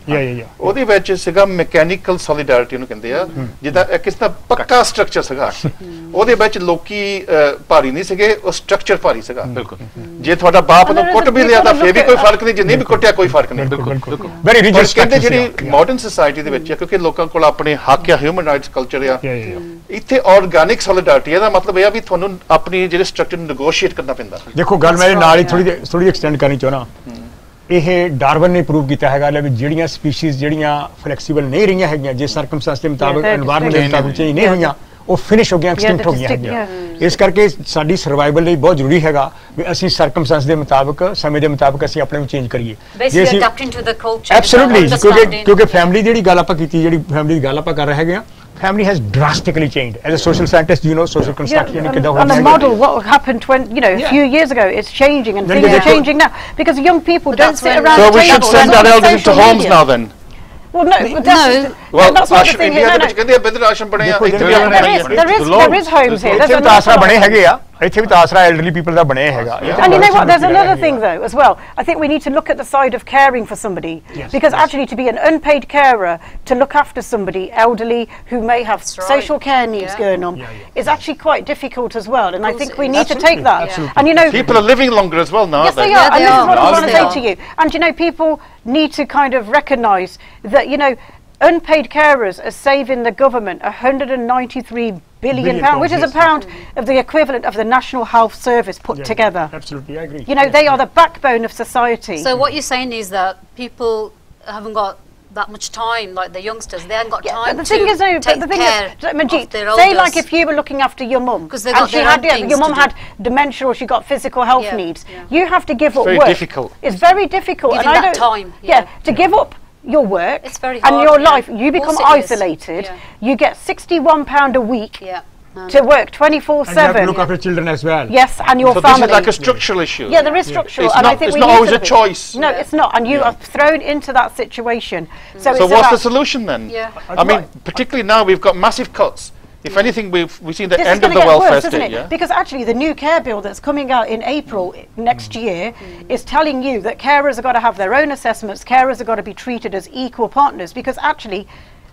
ਉਹਦੇ ਵਿੱਚ ਸਿਗਾ ਮੈਕੈਨੀਕਲ ਸੋਲੀਡੈਰਿਟੀ ਨੂੰ ਕਹਿੰਦੇ ਆ ਜਿਹਦਾ ਕਿਸ ਦਾ ਪੱਕਾ ਸਟਰਕਚਰ ਸਿਗਾ ਉਹਦੇ ਵਿੱਚ ਲੋਕੀ ਭਾਰੀ ਨਹੀਂ ਸੀਗੇ ਉਹ ਸਟਰਕਚਰ ਭਾਰੀ ਸੀਗਾ ਜੇ ਤੁਹਾਡਾ ਬਾਪ ਨੂੰ ਕੁੱਟ ਵੀ ਲਿਆ ਤਾਂ ਫੇਰ ਵੀ ਕੋਈ ਫਰਕ ਨਹੀਂ ਜਿੰਨੇ ਵੀ ਕੁੱਟਿਆ ਕੋਈ ਫਰਕ ਨਹੀਂ ਬਿਲਕੁਲ ਵੈਰੀ ਰਿਜਿਡ ਕਹਿੰਦੇ ਜਿਹੜੀ ਮਾਡਰਨ ਸੋਸਾਇਟੀ ਦੇ ਵਿੱਚ ਆ ਕਿਉਂਕਿ ਲੋਕਾਂ ਕੋਲ ਆਪਣੇ ਹੱਕ ਆ ਹਿਊਮਨ ਰਾਈਟਸ ਕਲਚਰ ਆ ਇੱਥੇ ਆਰਗੈਨਿਕ ਸੋਲੀਡੈਰਿਟੀ ਇਹਦਾ ਮਤਲਬ ਇਹ ਆ ਵੀ ਤੁਹਾਨੂੰ ਆਪਣੀ ਜਿਹੜੇ ਸਟਰਕਚਰ ਨੂੰ ਨੈਗੋਸ਼ੀਏਟ ਕਰਨਾ ਪੈਂਦਾ ਦੇਖੋ ਗੱਲ ਮੈਂ ਨਾਲ ਹੀ ਥੋੜੀ ਥੋੜੀ ਐਕਸਟੈਂਡ ਕਰਨੀ ਚਾਹਣਾ ਇਹ ਡਾਰਵਨ ਨੇ ਪ੍ਰੂਵ ਕੀਤਾ ਹੈਗਾ ਲੈ ਵੀ ਜਿਹੜੀਆਂ ਸਪੀਸੀਜ਼ ਜਿਹੜੀਆਂ ਫਲੈਕਸੀਬਲ ਨਹੀਂ ਰਹੀਆਂ ਹੈਗੀਆਂ ਜੇ ਸਰਕਮਸਟੈਂਸ ਦੇ ਮੁਤਾਬਕ এনवायरमेंट ਦੇ ਮੁਤਾਬਕ ਚੇਂਜ ਨਹੀਂ ਹੋਈਆਂ ਉਹ ਫਿਨਿਸ਼ ਹੋ ਗਈਆਂ ਐਕਸਟਿੰਕਟ ਹੋ ਗਈਆਂ ਹੈਗੀਆਂ ਇਸ ਕਰਕੇ ਸਾਡੀ ਸਰਵਾਈਵਲ ਲਈ ਬਹੁਤ ਜ਼ਰੂਰੀ ਹੈਗਾ ਵੀ ਅਸੀਂ ਸਰਕਮਸਟੈਂਸ ਦੇ ਮੁਤਾਬਕ ਸਮੇਂ ਦੇ ਮੁਤਾਬਕ ਅਸੀਂ ਆਪਣੇ ਨੂੰ ਚੇਂਜ ਕਰੀਏ ਜੇ ਅਸੀਂ ਐਬਸੋਲੂਟਲੀ ਕਿਉਂਕਿ ਕਿਉਂਕਿ ਫੈਮਿਲੀ ਜਿਹੜੀ ਗੱਲ ਆਪਾਂ ਕੀਤੀ ਜਿਹੜੀ ਫੈਮਿਲੀ ਦੀ ਗੱਲ ਆਪਾਂ ਕਰ ਰਹੇ ਹੈਗੇ ਆ family has drastically changed. As a social scientist, you know social construction. Yeah, and, and the model, what happened when you know yeah. a few years ago, it's changing and then things are changing now because young people but don't sit around. So we should send our elders into homes now then. Well, no, but that's, no. Well, that's what the thing is. No, no. There is, there is homes here. That's what the and you know what? There's another thing though, as well. I think we need to look at the side of caring for somebody because actually, to be an unpaid carer to look after somebody elderly who may have social care needs going on is actually quite difficult as well. And I think we need to take that. And you know, people are living longer as well now. Yes, they are. and this is what I want to say to you. And you know, people need to kind of recognise that you know Unpaid carers are saving the government 193 billion, billion pounds, which is a pound of the equivalent of the National Health Service put yeah, together. Absolutely, I agree. You know, yeah, they yeah. are the backbone of society. So what you're saying is that people haven't got that much time, like the youngsters, they haven't got yeah, time the thing is, no, take the thing care is, Majid, Say, like, if you were looking after your mum, because and she had yeah, your mum had dementia or she got physical health yeah, needs, you have to give it's up very work. Difficult. It's very difficult. Giving and that I don't, time. Yeah, to give up your work and your life. You become isolated. Yeah. You get sixty-one pound a week. Yeah. No, um, to no. work 24 7. And you have look after children as well. Yes, and your so family. This is like a structural issue. Yeah, there is yeah. structural. It's and not, I think it's not always a choice. No, yeah. it's not. And you yeah. are thrown into that situation. Mm. So, so what's the solution then? Yeah. I, I mean, particularly now we've got massive cuts if yeah. anything, we've, we seen the this end of the welfare worse, state. Yeah? Because actually, the new care bill that's coming out in April mm. next mm. year mm. is telling you that carers are going to have their own assessments, carers are going to be treated as equal partners, because actually,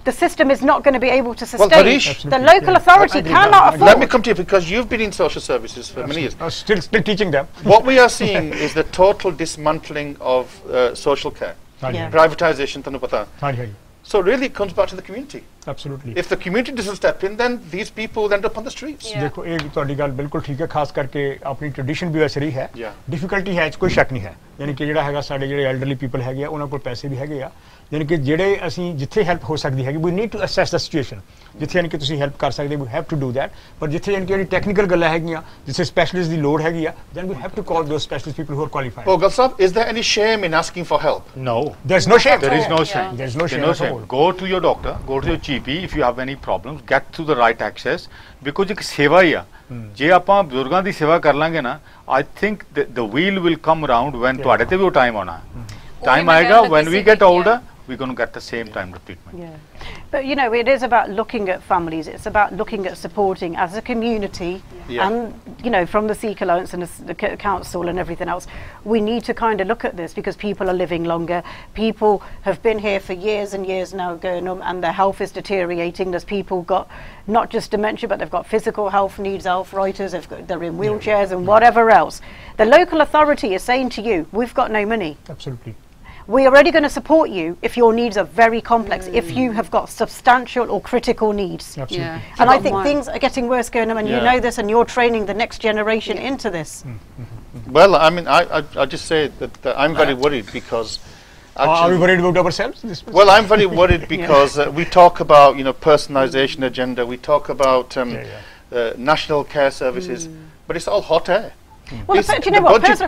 the system is not going to be able to sustain. Well, Harish, the local yeah. authority cannot afford. Let me come to you because you've been in social services for many years. I'm still, still teaching them. [LAUGHS] What we are [LAUGHS] seeing is the total dismantling of uh, social care. Yeah. Privatization, so really, it comes back to the community. Absolutely. If the community doesn't step in, then these people end up on the streets. देखो ये ਤੁਹਾਡੀ ਗੱਲ ਬਿਲਕੁਲ ਠੀਕ ਹੈ ਖਾਸ ਕਰਕੇ ਆਪਣੀ ਟ੍ਰੈਡੀਸ਼ਨ ਵੀ ਵੈਸੇ ਰਹੀ ਹੈ ਡਿਫਿਕਲਟੀ ਹੈ ਕੋਈ ਸ਼ੱਕ ਨਹੀਂ ਹੈ ਯਾਨੀ ਕਿ ਜਿਹੜਾ ਹੈਗਾ ਯਾਨੀ ਕਿ ਜਿਹੜੇ ਅਸੀਂ ਜਿੱਥੇ ਹੈਲਪ ਹੋ ਸਕਦੀ ਹੈਗੀ we need to assess the situation ਜਿੱਥੇ ਯਾਨੀ ਕਿ ਤੁਸੀਂ ਹੈਲਪ ਕਰ ਸਕਦੇ we have to do that ਪਰ ਜਿੱਥੇ ਯਾਨੀ ਕਿ ਜਿਹੜੀ ਟੈਕਨੀਕਲ ਗੱਲਾਂ ਹੈਗੀਆਂ ਜਿੱਥੇ ਸਪੈਸ਼ਲਿਸਟ ਦੀ ਲੋੜ ਹੈਗੀ ਆ then we have to call those specialist people who are qualified ਉਹ ਗਲਸਾਬ is there any shame in asking for help no there is no shame there is no shame there is no shame go to your doctor go to your GP if you have any problems get through the right access because ਇੱਕ ਸੇਵਾ ਹੀ ਆ ਜੇ ਆਪਾਂ ਬਜ਼ੁਰਗਾਂ ਦੀ ਸੇਵਾ ਕਰ ਲਾਂਗੇ ਨਾ I think the wheel will come around when ਤੁਹਾਡੇ ਤੇ ਵੀ ਉਹ ਟਾਈਮ ਆਉਣਾ ਟਾਈਮ ਆਏਗਾ when we get older we're going to get the same time of treatment. Yeah. But you know, it is about looking at families. It's about looking at supporting as a community, yeah. and you know, from the Sikh Alliance and the, council and everything else, we need to kind of look at this because people are living longer. People have been here for years and years now, going on, and their health is deteriorating. There's people got not just dementia, but they've got physical health needs, arthritis. Got, they're in wheelchairs yeah. and yeah. whatever else. The local authority is saying to you, "We've got no money." Absolutely we're already going to support you if your needs are very complex, mm. if you mm. have got substantial or critical needs. Absolutely. Yeah. And I think more. things are getting worse, on, and yeah. you know this, and you're training the next generation yeah. into this. Mm, mm, well, I mean, I, I, I just say that, that I'm very worried because. Actually, uh, are we worried about ourselves? Well, I'm very worried [LAUGHS] because uh, we talk about you know personalization agenda, we talk about um, uh, national care services, mm. but it's all hot air. Well, the, you know the what, budget,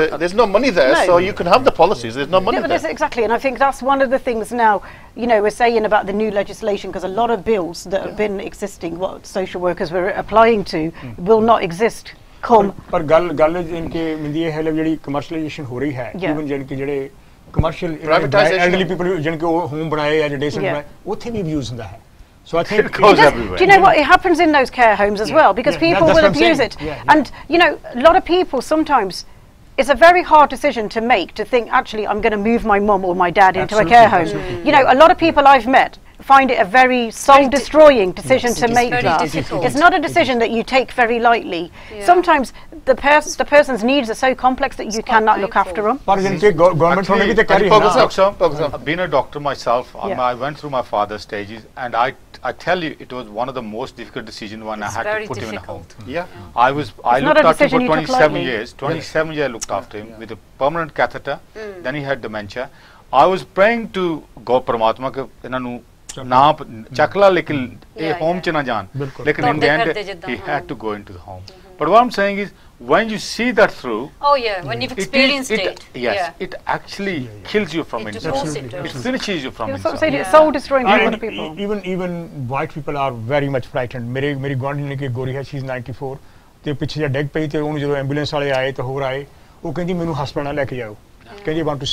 the, there's no money there, no. so you can have the policies. There's no money yeah, there. Exactly, and I think that's one of the things now. You know, we're saying about the new legislation because a lot of bills that yeah. have been existing, what social workers were applying to, mm. will not exist come. ਪਰ ਗੱਲ ਗੱਲ ਇਨਕੇ ਮਿੰਦੀ ਹੈ ਲੈ ਜਿਹੜੀ commercialisation ਹੋ ਰਹੀ ਹੈ even ਜਨ ਕਿ ਜਿਹੜੇ ਕਮਰਸ਼ੀਅਲ ਐਲਡਰਲੀ ਪੀਪਲ ਜਨ ਕਿ ਉਹ ਹੋਮ ਬਣਾਏ ਜਾਂ ਡੇਸਨ ਬਣਾਏ ਉੱਥੇ ਵੀ ਅਬਿਊਜ਼ ਹੁੰਦਾ ਹੈ So I think [LAUGHS] it goes does, everywhere. Do you know what? It happens in those care homes as yeah. well because yeah. people that, will abuse it. Yeah, and, you know, a lot of people sometimes, it's a very hard decision to make to think, actually, I'm going to move my mum or my dad absolutely, into a care home. You know, a lot of people I've met find it a very soul destroying decision yes, to make It's not a decision that you take very lightly. Yeah. Sometimes the, pers- the person's needs are so complex that you it's cannot look after them. But इनके government होने की तैयारी है Being a doctor myself, yeah. I went through my father's stages and I I tell you, it was one of the most difficult decisions when it's I had to put difficult. him in a home. Mm. Yeah. yeah. I was I it's looked after him for 27 years. 27 yeah. years I looked after him yeah. with a permanent catheter. Mm. Then he had dementia. I was praying to God Paramatma ਕਿ ਇਹਨਾਂ ਨੂੰ ਨਾ ਚੱਕ ਲਾ ਲੇਕਿਨ home chena jan. ਨਾ in the end, he had hmm. to go into the home. Hmm. But what I'm saying is when you see that through oh yeah when mm. you've experienced it, it yes yeah. it actually yeah, yeah. kills you from it inside it, it finishes you from inside so it's soul destroying even, for people even even white people are very much frightened mere meri guandini ki gori hai she's 94 They ਪਿੱਛੇ ਜੇ ਡੈਗ ਪਈ ਤੇ ਉਹਨੂੰ ਜਦੋਂ ambulance ਵਾਲੇ ਆਏ ਤੇ ਹੋਰ ਆਏ ਉਹ ਕਹਿੰਦੀ ਮੈਨੂੰ ਹਸਪਤਾਲ ਲੈ ਕੇ ਜਾਓ ਕਹਿੰਦੀ ਵਾਂਟ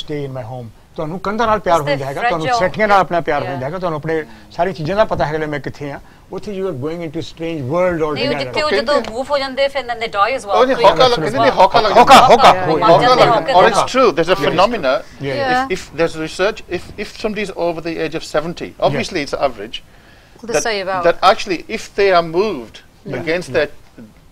ਤੁਹਾਨੂੰ ਕੰਧਾਂ ਨਾਲ ਪਿਆਰ ਹੋ ਜਾਏਗਾ ਤੁਹਾਨੂੰ ਸੈਟੀਆਂ ਨਾਲ ਆਪਣਾ ਪਿਆਰ ਹੋ ਜਾਏਗਾ ਤੁਹਾਨੂੰ ਆਪਣੇ ਸਾਰੀ ਚੀਜ਼ਾਂ ਦਾ ਪਤਾ ਹੈਗਾ ਮੈਂ ਕਿੱਥੇ ਆ ਉੱਥੇ you are going into strange world all together ਤੇ ਉਹ ਜਦੋਂ ਮੂਵ ਹੋ ਜਾਂਦੇ ਫਿਰ ਦੈਨ ਦੇ ਡਾਈ ਐਸ ਵੈਲ ਉਹ ਹੌਕਾ ਲੱਗਦੇ ਨੇ ਹੌਕਾ ਲੱਗਦੇ ਹੌਕਾ ਹੌਕਾ ਹੌਕਾ or it's true there's a phenomena if there's research if if somebody is over the age of 70 obviously it's average that, that actually if they are moved yeah, against yeah. their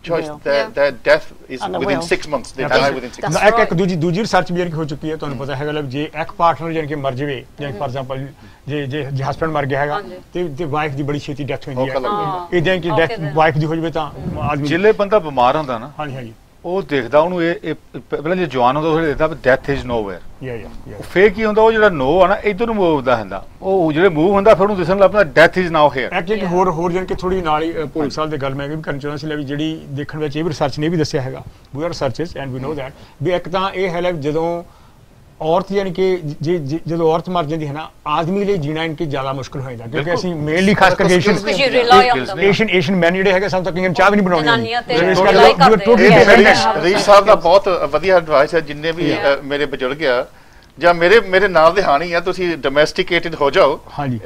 choice will. their, yeah. their death is within will. 6 months they die within 6 months ਇੱਕ ਇੱਕ ਦੂਜੀ ਦੂਜੀ research ਵੀ ਜਿਹੜੀ ਹੋ ਚੁੱਕੀ ਹੈ ਤੁਹਾਨੂੰ ਪਤਾ ਹੈਗਾ ਲੱਗ ਜੇ ਇੱਕ ਪਾਰਟਨਰ ਜਾਨ ਕਿ ਮਰ ਜਵੇ ਜਾਂ ਫਾਰ ਐਗਜ਼ਾਮਪਲ ਜੇ ਜੇ ਹਸਬੰਡ ਮਰ ਗਿਆ ਹੈਗਾ ਤੇ ਤੇ ਵਾਈਫ ਦੀ ਬੜੀ ਛੇਤੀ ਡੈਥ ਹੋ ਜਾਂਦੀ ਹੈ ਇਹ ਜਾਂ ਕਿ ਡੈਥ ਵਾਈਫ ਦੀ ਹੋ ਜਵੇ ਤਾਂ ਆਦਮੀ ਜਿੱਲੇ ਬੰਦਾ ਬਿਮਾਰ ਹੁੰਦਾ ਨਾ ਹਾਂਜੀ ਹਾਂਜੀ ਉਹ ਦੇਖਦਾ ਉਹਨੂੰ ਇਹ ਪਹਿਲਾਂ ਜੇ ਜਵਾਨ ਹੁੰਦਾ ਉਹਨੇ ਦੇਖਦਾ ਡੈਥ ਇਜ਼ ਨੋਵੇਅਰ ਯਾ ਯਾ ਫੇਕ ਹੀ ਹੁੰਦਾ ਉਹ ਜਿਹੜਾ ਨੋ ਆ ਨਾ ਇਧਰ ਨੂੰ ਮੂਵਦਾ ਹੁੰਦਾ ਉਹ ਜਿਹੜੇ ਮੂਵ ਹੁੰਦਾ ਫਿਰ ਉਹਨੂੰ ਦਿਸਣ ਲੱਗਦਾ death is now here actually ਹੋਰ ਹੋਰ ਜਨ ਕਿ ਥੋੜੀ ਨਾਲ ਹੀ ਪੁਲਿਸ ਸਾਹਿਬ ਦੇ ਗੱਲ ਮੈਂ ਵੀ ਕਰਨ ਚਾਹੁੰਦਾ ਸੀ ਲੈ ਵੀ ਜਿਹੜੀ ਦੇਖਣ ਵਿੱਚ ਇਹ ਵੀ ਰਿਸਰਚ ਨੇ ਵੀ ਦੱਸਿਆ ਹੈਗਾ we are researches and we know that ਵੀ ਇੱਕ ਤਾਂ ਇਹ ਹੈ ਲੈ ਜਦੋਂ ਔਰਤ ਯਾਨੀ ਕਿ ਜੇ ਜਦੋਂ ਔਰਤ ਮਰ ਜਾਂਦੀ ਹੈ ਨਾ ਆਦਮੀ ਲਈ ਜੀਣਾ ਇਨਕੇ ਜ਼ਿਆਦਾ ਮੁਸ਼ਕਲ ਹੋ ਜਾਂਦਾ ਕਿਉਂਕਿ ਅਸੀਂ ਮੇਲ ਲਈ ਖਾਸ ਕਰਕੇ ਏਸ਼ੀਅਨ ਏਸ਼ੀਅਨ ਏਸ਼ੀਅਨ ਮੈਨ ਜਿਹੜੇ ਹੈਗੇ ਸਾਨੂੰ ਤਾਂ ਕਿੰਗਮ ਚਾਹ ਵੀ ਨਹੀਂ ਬਣਾਉਣੀ ਰੀਸ਼ ਸਾਹਿਬ ਦਾ ਬਹੁਤ ਵਧੀਆ ਐਡਵਾਈਸ ਹੈ ਜਿੰਨੇ ਵੀ ਮੇਰੇ ਬਜ਼ੁਰਗ ਆ ਜਾਂ ਮੇਰੇ ਮੇਰੇ ਨਾਲ ਦੇ ਹਾਣੀ ਆ ਤੁਸੀਂ ਡੋਮੈਸਟਿਕੇਟਡ ਹੋ ਜਾਓ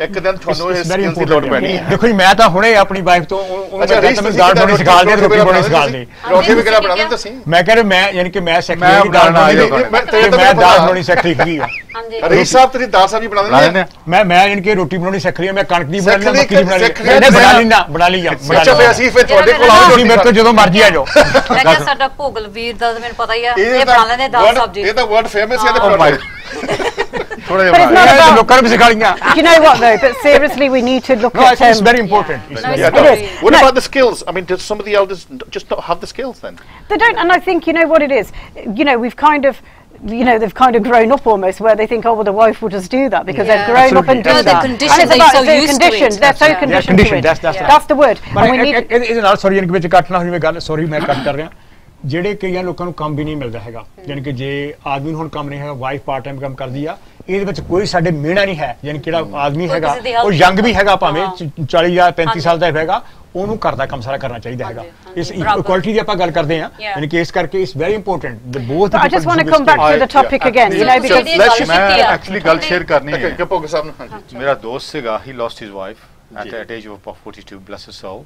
ਇੱਕ ਦਿਨ ਤੁਹਾਨੂੰ ਇਸ ਸਕਿੱਲ ਦੀ ਲੋੜ ਪੈਣੀ ਹੈ ਦੇਖੋ ਮੈਂ ਤਾਂ ਹੁਣੇ ਆਪਣੀ ਵਾਈਫ ਤੋਂ ਅੱਛਾ ਮੈਂ ਦਾਲ ਬਣਾਉਣੀ ਸਿਖਾ ਦੇ ਰੋਟੀ ਬਣਾਉਣੀ ਸਿਖਾ ਦੇ ਰੋਟੀ ਵੀ ਕਿਹੜਾ ਬਣਾਉਂਦੇ ਤੁਸੀਂ ਮੈਂ ਕਹਿੰਦਾ ਮੈਂ ਯਾਨੀ ਕਿ ਮੈਂ ਸੈਕਟਰੀ ਦੀ ਦਾਲ ਬਣਾਉਂਦੀ ਮੈਂ ਦਾਲ ਬਣਾਉਣੀ ਸੈਕਟਰੀ ਕੀ ਆ ਰਈਸ ਸਾਹਿਬ ਤੇਰੀ ਦਾਲ ਸਾਹਿਬ ਬਣਾ ਦਿੰਦੇ ਮੈਂ ਮੈਂ ਯਾਨੀ ਕਿ ਰੋਟੀ ਬਣਾਉਣੀ ਸਿੱਖਰੀ ਮੈਂ ਕਣਕ ਦੀ ਬਣਾ ਲੈਂਦਾ ਮੱਕੀ ਦੀ ਬਣਾ ਲੈਂਦਾ ਮੈਂ ਬਣਾ ਲੈਂਦਾ ਬਣਾ ਲਈ ਆ ਅੱਛਾ ਫੇ ਅਸੀਂ ਫੇ ਤੁਹਾਡੇ ਕੋਲ ਆਉਂਦੇ ਤੁਸੀਂ ਮੇਰੇ ਕੋਲ ਜਦੋਂ ਮਰਜ਼ੀ ਆ ਜਾਓ ਮੈਂ ਕਿਹਾ ਸਾਡਾ ਭੋਗਲ ਵੀਰ ਦਾ ਮੈਨੂੰ ਪਤਾ ਹੀ ਆ ਇਹ ਬਣਾ ਲੈਂਦੇ ਦਾਲ ਸਬਜ਼ੀ ਇਹ ਤਾਂ ਵਰਲਡ ਫੇਮਸ ਹੈ ਇਹਦੇ product but it's not about, you know what though, but seriously we need to look no, at... No, it's um, very important. Yeah. No, What no. about the skills? I mean, do some of the elders just not have the skills then? They don't, and I think, you know what it is? You know, we've kind of you know, they've kind of grown up almost where they think, oh, well, the wife will just do that because yeah. they've grown Absolutely. up and done no, that. Conditioned, and it's about so they're so conditioned. They're so yeah. conditioned. Yeah, conditioned. That's, that's, yeah. that's the word. But and we need. sorry, इनके बीच काटना हुई मैं गाने sorry मैं काट कर रहा हूँ ਜਿਹੜੇ ਕਈਆਂ ਲੋਕਾਂ ਨੂੰ ਕੰਮ ਵੀ ਨਹੀਂ ਮਿਲਦਾ ਹੈਗਾ ਯਾਨੀ ਕਿ ਜੇ ਆਦਮੀ ਹੁਣ ਕੰਮ ਨਹੀਂ ਹੈਗਾ ਵਾਈਫ ਪਾਰਟ ਟਾਈਮ ਕੰਮ ਕਰਦੀ ਆ ਇਹਦੇ ਵਿੱਚ ਕੋਈ ਸਾਡੇ ਮਿਹਣਾ ਨਹੀਂ ਹੈ ਯਾਨੀ ਕਿਹੜਾ ਆਦਮੀ ਹੈਗਾ ਉਹ ਯੰਗ ਵੀ ਹੈਗਾ ਭਾਵੇਂ 40 ਜਾਂ 35 ਸਾਲ ਦਾ ਹੈਗਾ ਉਹਨੂੰ ਕਰਦਾ ਕੰਮ ਸਾਰਾ ਕਰਨਾ ਚਾਹੀਦਾ ਹੈਗਾ ਇਸ ਇਕੁਐਲਿਟੀ ਦੀ ਆਪਾਂ ਗੱਲ ਕਰਦੇ ਆ ਯਾਨੀ ਕਿ ਇਸ ਕਰਕੇ is very important the both I just want to come back to the topic again you know because ਮੈਂ ਐਕਚੁਅਲੀ ਗੱਲ ਸ਼ੇਅਰ ਕਰਨੀ ਹੈ ਕਿ ਭੋਗ ਸਾਹਿਬ ਨੂੰ ਮੇਰਾ ਦੋਸਤ ਸੀਗਾ he lost his wife at at age of 42 bless his soul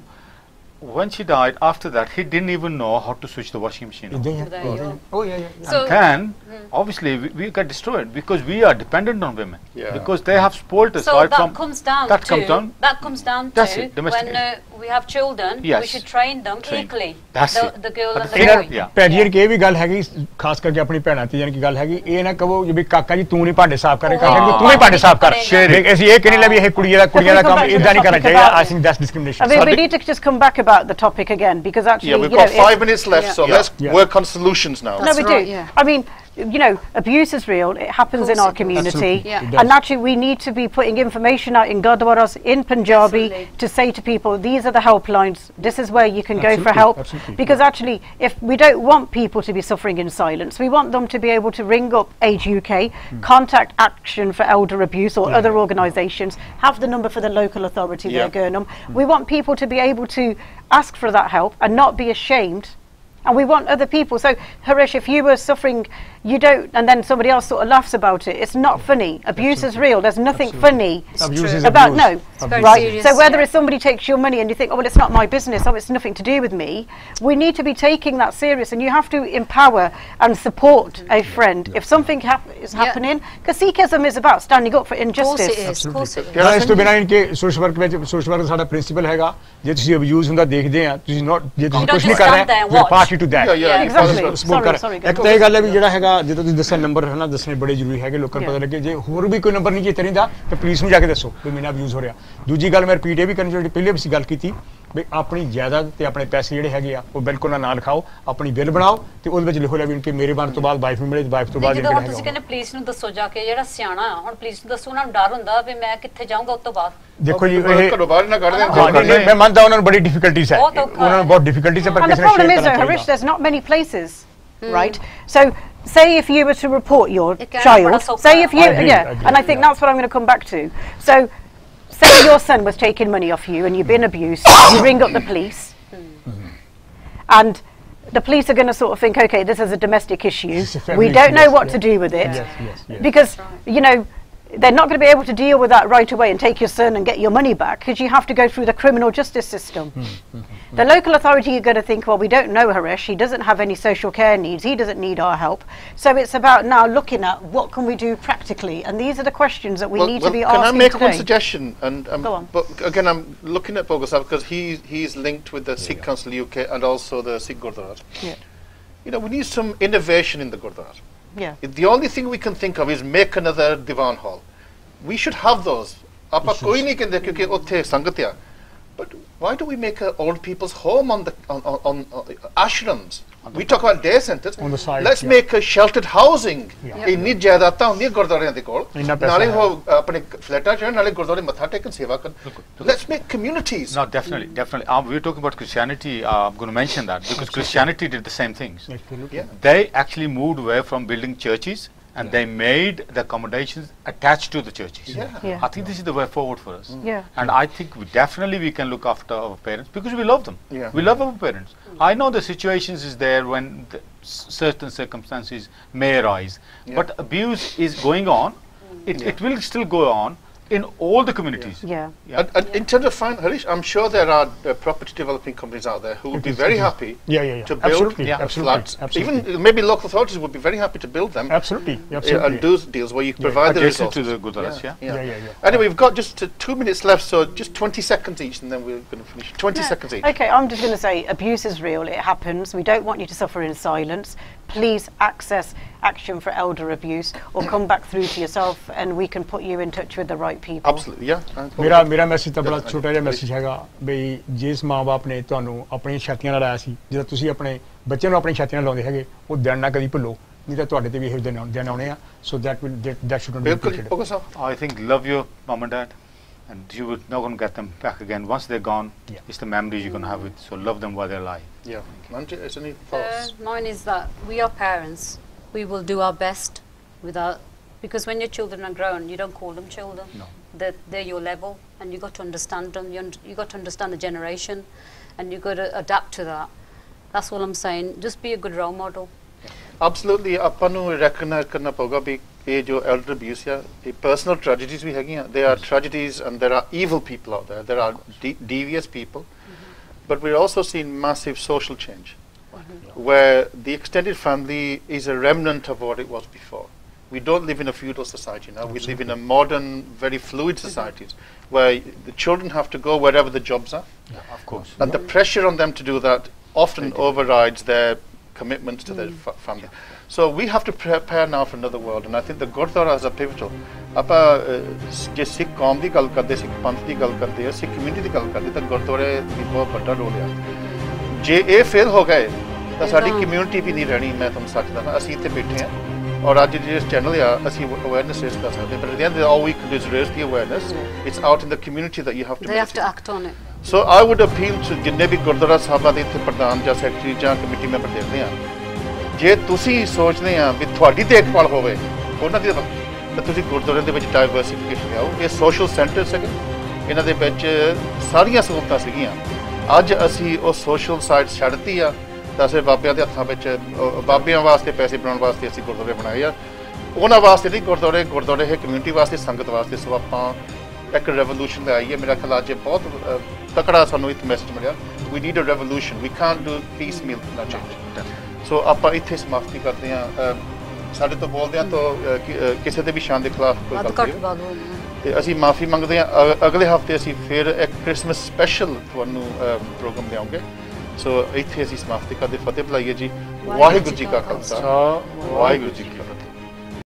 when she died, after that, he didn't even know how to switch the washing machine. Yeah, yeah. Oh, yeah. oh, yeah, yeah. And then, mm. obviously, we, we, get destroyed because we are dependent on women. Yeah. Because they have spoiled us. So right that comes down that to, comes down. That comes down that's to domestic. when uh, we have children, yes. we should train them train. equally. That's the, it. The girl and the boy. Yeah. ਭੈਣੀਆਂ ਕੇ ਵੀ ਗੱਲ ਹੈਗੀ ਖਾਸ ਕਰਕੇ ਆਪਣੀ ਭੈਣਾਂ ਤੇ ਜਾਨ ਕੀ ਗੱਲ ਹੈਗੀ ਇਹ ਨਾ ਕਹੋ ਵੀ ਕਾਕਾ ਜੀ ਤੂੰ ਨਹੀਂ ਭਾਂਡੇ ਸਾਫ਼ ਕਰੇ ਕਾਕਾ ਤੂੰ ਹੀ ਭਾਂਡੇ ਸਾਫ਼ ਕਰ ਅਸੀਂ ਇਹ ਕਹਿੰਦੇ ਲੈ ਵੀ ਇਹ ਕੁੜੀਆਂ ਦਾ ਕੁੜੀਆਂ ਦਾ ਕੰਮ ਇਦਾਂ ਨਹੀਂ ਕਰਨਾ ਚਾਹੀਦਾ ਆਈ ਥਿੰਕ ਦੈਟਸ ਡਿਸਕ੍ਰਿਮੀਨੇਸ਼ਨ ਅਬੇ ਵੀ ਡੀ ਟਿਕ just come back about the topic again because actually, yeah, we've got know, five minutes left, yeah. so yeah. let's work on solutions now. That's no, we right, do. I mean, you know, abuse is real. It happens in our community. Yeah. And actually, we need to be putting information out in Gadwaras, in Punjabi, Absolutely. to say to people, these are the helplines. This is where you can Absolutely. go for help. Absolutely. Because actually, if we don't want people to be suffering in silence, we want them to be able to ring up Age UK, mm. contact Action for Elder Abuse or yeah. other organisations, have the number for the local authority yeah. there, Gurnam. Mm. We want people to be able to ask for that help and not be ashamed and we want other people. So, Harish, if you were suffering, you don't, and then somebody else sort of laughs about it. It's not funny. Abuse Absolutely. is real. There's nothing Absolutely. funny abuse about abuse. no, abuse. right? Serious, so whether yeah. if somebody takes your money and you think, oh well, it's not my business, oh it's nothing to do with me, we need to be taking that serious, and you have to empower and support mm-hmm. a friend yeah. if something hap- is yeah. happening. Because Sikhism is about standing up for injustice. Of course it is. Of Course it is. ਕਿਹੜਾ ਇਸ ਤੋਂ ਬਿਨਾ ਇਨਕੇ social work ਵਿੱਚ social work ਸਾਡਾ principle ਹੈਗਾ ਜੇ ਤੁਸੀਂ ਅਬਿਊਜ਼ ਹੁੰਦਾ ਦੇਖਦੇ ਆ ਤੁਸੀਂ ਨਾਟ ਜੇ ਤੁਸੀਂ ਕੁਝ ਨਹੀਂ ਐਕਚੁਅਲੀ ਟੂ ਦੈਟ ਯਾ ਸਪੋਰਟ ਕਰ ਇੱਕ ਤੇ ਗੱਲ ਹੈ ਵੀ ਜਿਹੜਾ ਹੈਗਾ ਜਦੋਂ ਤੁਸੀਂ ਦੱਸਿਆ ਨੰਬਰ ਹੈ ਨਾ ਦੱਸਣੇ ਬੜੇ ਜ਼ਰੂਰੀ ਹੈਗੇ ਲੋਕਾਂ ਨੂੰ ਪਤਾ ਲੱਗੇ ਜੇ ਹੋਰ ਵੀ ਕੋਈ ਨੰਬਰ ਨਹੀਂ ਕੀਤੇ ਨਹੀਂ ਦਾ ਤਾਂ ਪੁਲਿਸ ਨੂੰ ਜਾ ਕੇ ਦੱਸੋ ਵੀ ਮੇਰਾ ਵਿਊਜ਼ ਹੋ ਰਿਹਾ ਦੂਜੀ ਗੱਲ ਮੈਂ ਰਿਪੀਟ ਇਹ ਵੀ ਕਰਨੀ ਚਾਹੀਦੀ ਪਹਿਲੇ ਵੀ ਗੱਲ ਕੀਤੀ ਵੀ ਆਪਣੀ ਜਾਇਦਾਦ ਤੇ ਆਪਣੇ ਪੈਸੇ ਜਿਹੜੇ ਹੈਗੇ ਆ ਉਹ ਬਿਲਕੁਲ ਨਾ ਲਿਖਾਓ ਆਪਣੀ ਬਿੱਲ ਬਣਾਓ ਤੇ ਉਹਦੇ ਵਿੱਚ ਲਿਖੋ ਲੈ ਵੀ ਕਿ ਮੇਰੇ ਬਣਨ ਤੋਂ ਬਾਅਦ ਵਾਈਫ ਨੂੰ ਮਿਲੇ ਵਾਈਫ ਤੋਂ ਬਾਅਦ ਜਿਹੜਾ ਤੁਸੀਂ ਕਹਿੰਦੇ ਪੁਲਿਸ ਨੂੰ ਦੱਸੋ ਜਾ ਕੇ ਜਿਹੜਾ ਸਿਆਣਾ ਹੁਣ ਪੁਲਿਸ ਨੂੰ ਦੱਸੋ ਉਹਨਾਂ ਨੂੰ ਡਰ ਹੁੰਦਾ ਵੀ ਮੈਂ ਕਿੱਥੇ ਜਾਊਂਗਾ ਉਸ ਤੋਂ ਬਾਅਦ ਦੇਖੋ ਜੀ ਇਹ ਘਰੋਂ ਬਾਹਰ ਨਾ ਮੈਂ ਮੰਨਦਾ ਉਹਨਾਂ ਨੂੰ ਬੜੀ ਡਿਫਿਕਲਟੀਜ਼ ਹੈ ਉਹਨਾਂ ਨੂੰ ਬਹੁਤ ਡਿਫਿਕਲਟੀਜ਼ ਹੈ ਪਰ ਕਿਸੇ ਨੇ ਸ਼ੇਅਰ ਕਰਨਾ right so not many places hmm. right so say if you were to report your child, say if you, yeah, and I think that's what I'm going to come back to. So say your son was taking money off you and you've been abused, you ring up the police, mm-hmm. and the police are going to sort of think, okay, this is a domestic issue. we don't know what to do with it. Yes, yes, yes. Because, you know, they're not going to be able to deal with that right away and take your son and get your money back because you have to go through the criminal justice system. Hmm, hmm, hmm, the local authority are going to think, well, we don't know Harish. He doesn't have any social care needs. He doesn't need our help. So it's about now looking at what can we do practically, and these are the questions that we well, need well to be can asking. Can I make today. one suggestion? And um, go on. But again, I'm looking at Bogosab because he's he's linked with the Sikh yeah. Council UK and also the Sikh Gurdwara. Yeah. You know, we need some innovation in the Gurdwara the only thing we can think of is make another divan hall. We should have those. but why do we make old people's home on the on, on, ashrams? we talk about day centers on the side let's yeah. make a sheltered housing ਇੰਨੀ ਜਾਇਦਾਦਾਂ ਹੁੰਦੀਆਂ ਗੁਰਦੁਆਰਿਆਂ ਦੇ ਕੋਲ ਨਾਲੇ ਉਹ ਆਪਣੇ ਫਲੈਟਾਂ ਚ ਨਾਲੇ ਗੁਰਦੁਆਰੇ matha ਟੇਕਣ ਸੇਵਾ ਕਰਨ let's make communities no definitely mm. definitely um, we we're talking about christianity uh, i'm going to mention that because christianity did the same things yeah. they actually moved away from building churches and yeah. they made the accommodations attached to the churches. Yeah. yeah. I think this is the way forward for us. Mm. Yeah. And I think we definitely we can look after our parents because we love them. Yeah. We love our parents. Mm. I know the situations is there when the certain circumstances may arise, yeah. but abuse is going on. It, mm. it will still go on in all the communities. Yeah. yeah. And, and yeah. in terms of fine, Harish, I'm sure there are uh, property developing companies out there who would be very happy yeah, yeah, yeah. to build absolutely, yeah, absolutely, flats. Absolutely. Even maybe local authorities would be very happy to build them. Absolutely. Uh, absolutely. and do deals where you provide the resources. to the Gudaras, yeah. Yeah. Yeah. Anyway, we've got just uh, two minutes left, so just 20 seconds each, and then we're going to finish. 20 seconds each. Okay, I'm just going to say abuse is real. It happens. We don't want you to suffer in silence. Please access action for elder abuse or come back through to yourself and we can put you in touch with the right people absolutely yeah ਮੇਰਾ ਮੇਰਾ message ਤਾਂ ਬੜਾ ਛੋਟਾ ਜਿਹਾ message ਹੈਗਾ ਬਈ ਜਿਸ ਮਾਪੇ ਨੇ ਤੁਹਾਨੂੰ ਆਪਣੀ ਛਾਤੀਆਂ ਨਾਲ ਲਾਇਆ ਸੀ ਜਦੋਂ ਤੁਸੀਂ ਆਪਣੇ ਬੱਚੇ ਨੂੰ ਆਪਣੀ ਛਾਤੀਆਂ ਲਾਉਂਦੇ ਹੈਗੇ ਉਹ ਦਿਨ ਨਾ ਕਦੀ ਭੁੱਲੋ ਨਹੀਂ ਤਾਂ ਤੁਹਾਡੇ ਤੇ ਵੀ ਇਹੋ ਜਿਹੇ ਦਿਨ ਆਉਣੇ ਆ so that will that should be repeated okay sir I think love your mum and dad and you will never get them back again. Once they're gone, it's the memories you're going to have. With, so love them while they're alive. Yeah. Uh, mine is that we are parents we will do our best without because when your children are grown, you don't call them children. No. They're, they're your level, and you got to understand them. You, you got to understand the generation, and you got to adapt to that. That's what I'm saying. Just be a good role model. Absolutely. ਆਪਾਂ ਨੂੰ recognise ਕਰਨਾ ਪਊਗਾ ਵੀ ਇਹ ਜੋ elder abuse ਆ ਇਹ personal ਟ੍ਰੈਜੇਡੀਜ਼ ਵੀ ਹੈਗੀਆਂ ਦੇ there tragedies and there are people people out there there are devious people but we are where the extended family is a remnant of what it was before. We don't live in a feudal society now. We live in a modern, very fluid society where the children have to go wherever the jobs are. Yeah, of course. And the pressure on them to do that often overrides their commitments to mm. their family. Yeah. So we have to prepare now for another world, and I think the Gurdwara is a pivotal. ਆਪਾਂ ਜੇ ਸਿੱਖ ਕੌਮ ਦੀ ਗੱਲ ਕਰਦੇ ਜੇ ਇਹ fail ਹੋ ਗਏ ਤਾਂ ਸਾਡੀ ਕਮਿਊਨਿਟੀ ਵੀ ਨਹੀਂ ਰਹਿਣੀ ਮੈਂ ਤੁਹਾਨੂੰ ਸੱਚ ਦੱਸਾਂ ਅਸੀਂ ਇੱਥੇ ਬੈਠੇ ਹਾਂ ਔਰ ਅੱਜ ਇਸ ਚੈਨਲ ਆ ਅਸੀਂ ਅਵੇਅਰਨੈਸ ਰੇਸ ਕਰ ਸਕਦੇ ਪਰ they all we could raise the awareness it's out in the community that you have to they have to act on it so I would appeal to ਜਿੰਨੇ ਵੀ ਗੁਰਦੁਆਰਾ ਸਾਹਿਬਾਂ ਦੇ ਇੱਥੇ ਪ੍ਰਧਾਨ ਜਾਂ ਸੈਕਟਰੀ ਜਾਂ ਕਮੇਟੀ ਮੈਂਬਰ ਦੇਖਦੇ ਆ ਜੇ ਤੁਸੀਂ ਸੋਚਦੇ ਆ ਵੀ ਤੁਹਾਡੀ ਦੇਖਭਾਲ ਹੋਵੇ ਉਹਨਾਂ ਦੀ ਤਾਂ ਤੁਸੀਂ ਗੁਰਦੁਆਰੇ ਦੇ ਵਿੱਚ ਡਾਈਵਰਸਿਫਿਕੇਸ਼ਨ ਲਿਆਓ ਇਹ ਸੋਸ਼ਲ ਸੈਂਟਰ ਸੀਗੇ ਇਹਨਾਂ ਦੇ ਵਿੱਚ ਸਾਰੀਆਂ ਸਹੂਲਤਾਂ ਸੀਗੀਆਂ ਅੱਜ ਅਸੀਂ ਉਹ ਸੋਸ਼ਲ ਸਾਈਟ ਛੱਡਤੀ ਆ ਤਾਂ ਅਸੀਂ ਬਾਬਿਆਂ ਦੇ ਹੱਥਾਂ ਵਿੱਚ ਬਾਬਿਆਂ ਵਾਸਤੇ ਪੈਸੇ ਬਣਾਉਣ ਵਾਸਤੇ ਅਸੀਂ ਗੁਰਦੁਆਰੇ ਬਣਾਏ ਆ ਉਹਨਾਂ ਵਾਸਤੇ ਨਹੀਂ ਗੁਰਦੁਆਰੇ ਗੁਰਦੁਆਰੇ ਹੈ ਕਮਿਊਨਿਟੀ ਵਾਸਤੇ ਸੰਗਤ ਵਾਸਤੇ ਸੋ ਆਪਾਂ ਇੱਕ ਰੈਵੋਲੂਸ਼ਨ ਲੈ ਆਈ ਹੈ ਮੇਰਾ ਖਿਆਲ ਅੱਜ ਬਹੁਤ ਤਕੜਾ ਸਾਨੂੰ ਇੱਕ ਮੈਸੇਜ ਮਿਲਿਆ we need a revolution we can't do piecemeal ਨਾ ਚੇਂਜ ਸੋ ਆਪਾਂ ਇੱਥੇ ਸਮਾਪਤੀ ਕਰਦੇ ਆ ਸਾਡੇ ਤੋਂ ਬੋਲਦੇ ਆ ਤਾਂ ਕਿਸੇ ਤੇ ਵੀ ਸ਼ਾਨ ਦੇ ਖਿਲਾਫ ਕੋਈ ਗੱਲ ਨਹੀਂ ਤੇ ਅਸੀਂ ਮਾਫੀ ਮੰਗਦੇ ਹਾਂ ਅਗਲੇ ਹਫਤੇ ਅਸੀਂ ਫਿਰ ਇੱਕ 크리스마ਸ ਸਪੈਸ਼ਲ ਤੁਹਾਨੂੰ ਪ੍ਰੋਗਰਾਮ ਲਿਆਉਂਗੇ ਸੋ ਇੱਥੇ ਅਸੀਂ ਸਮਾਪਤੀ ਕਰਦੇ ਫਤਿਹ ਭਲਾਈਏ ਜੀ ਵਾਹਿਗੁਰੂ ਜੀ ਕਾ ਖਾਲਸਾ ਵਾਹਿਗੁਰੂ ਜੀ ਕੀ ਫਤਿਹ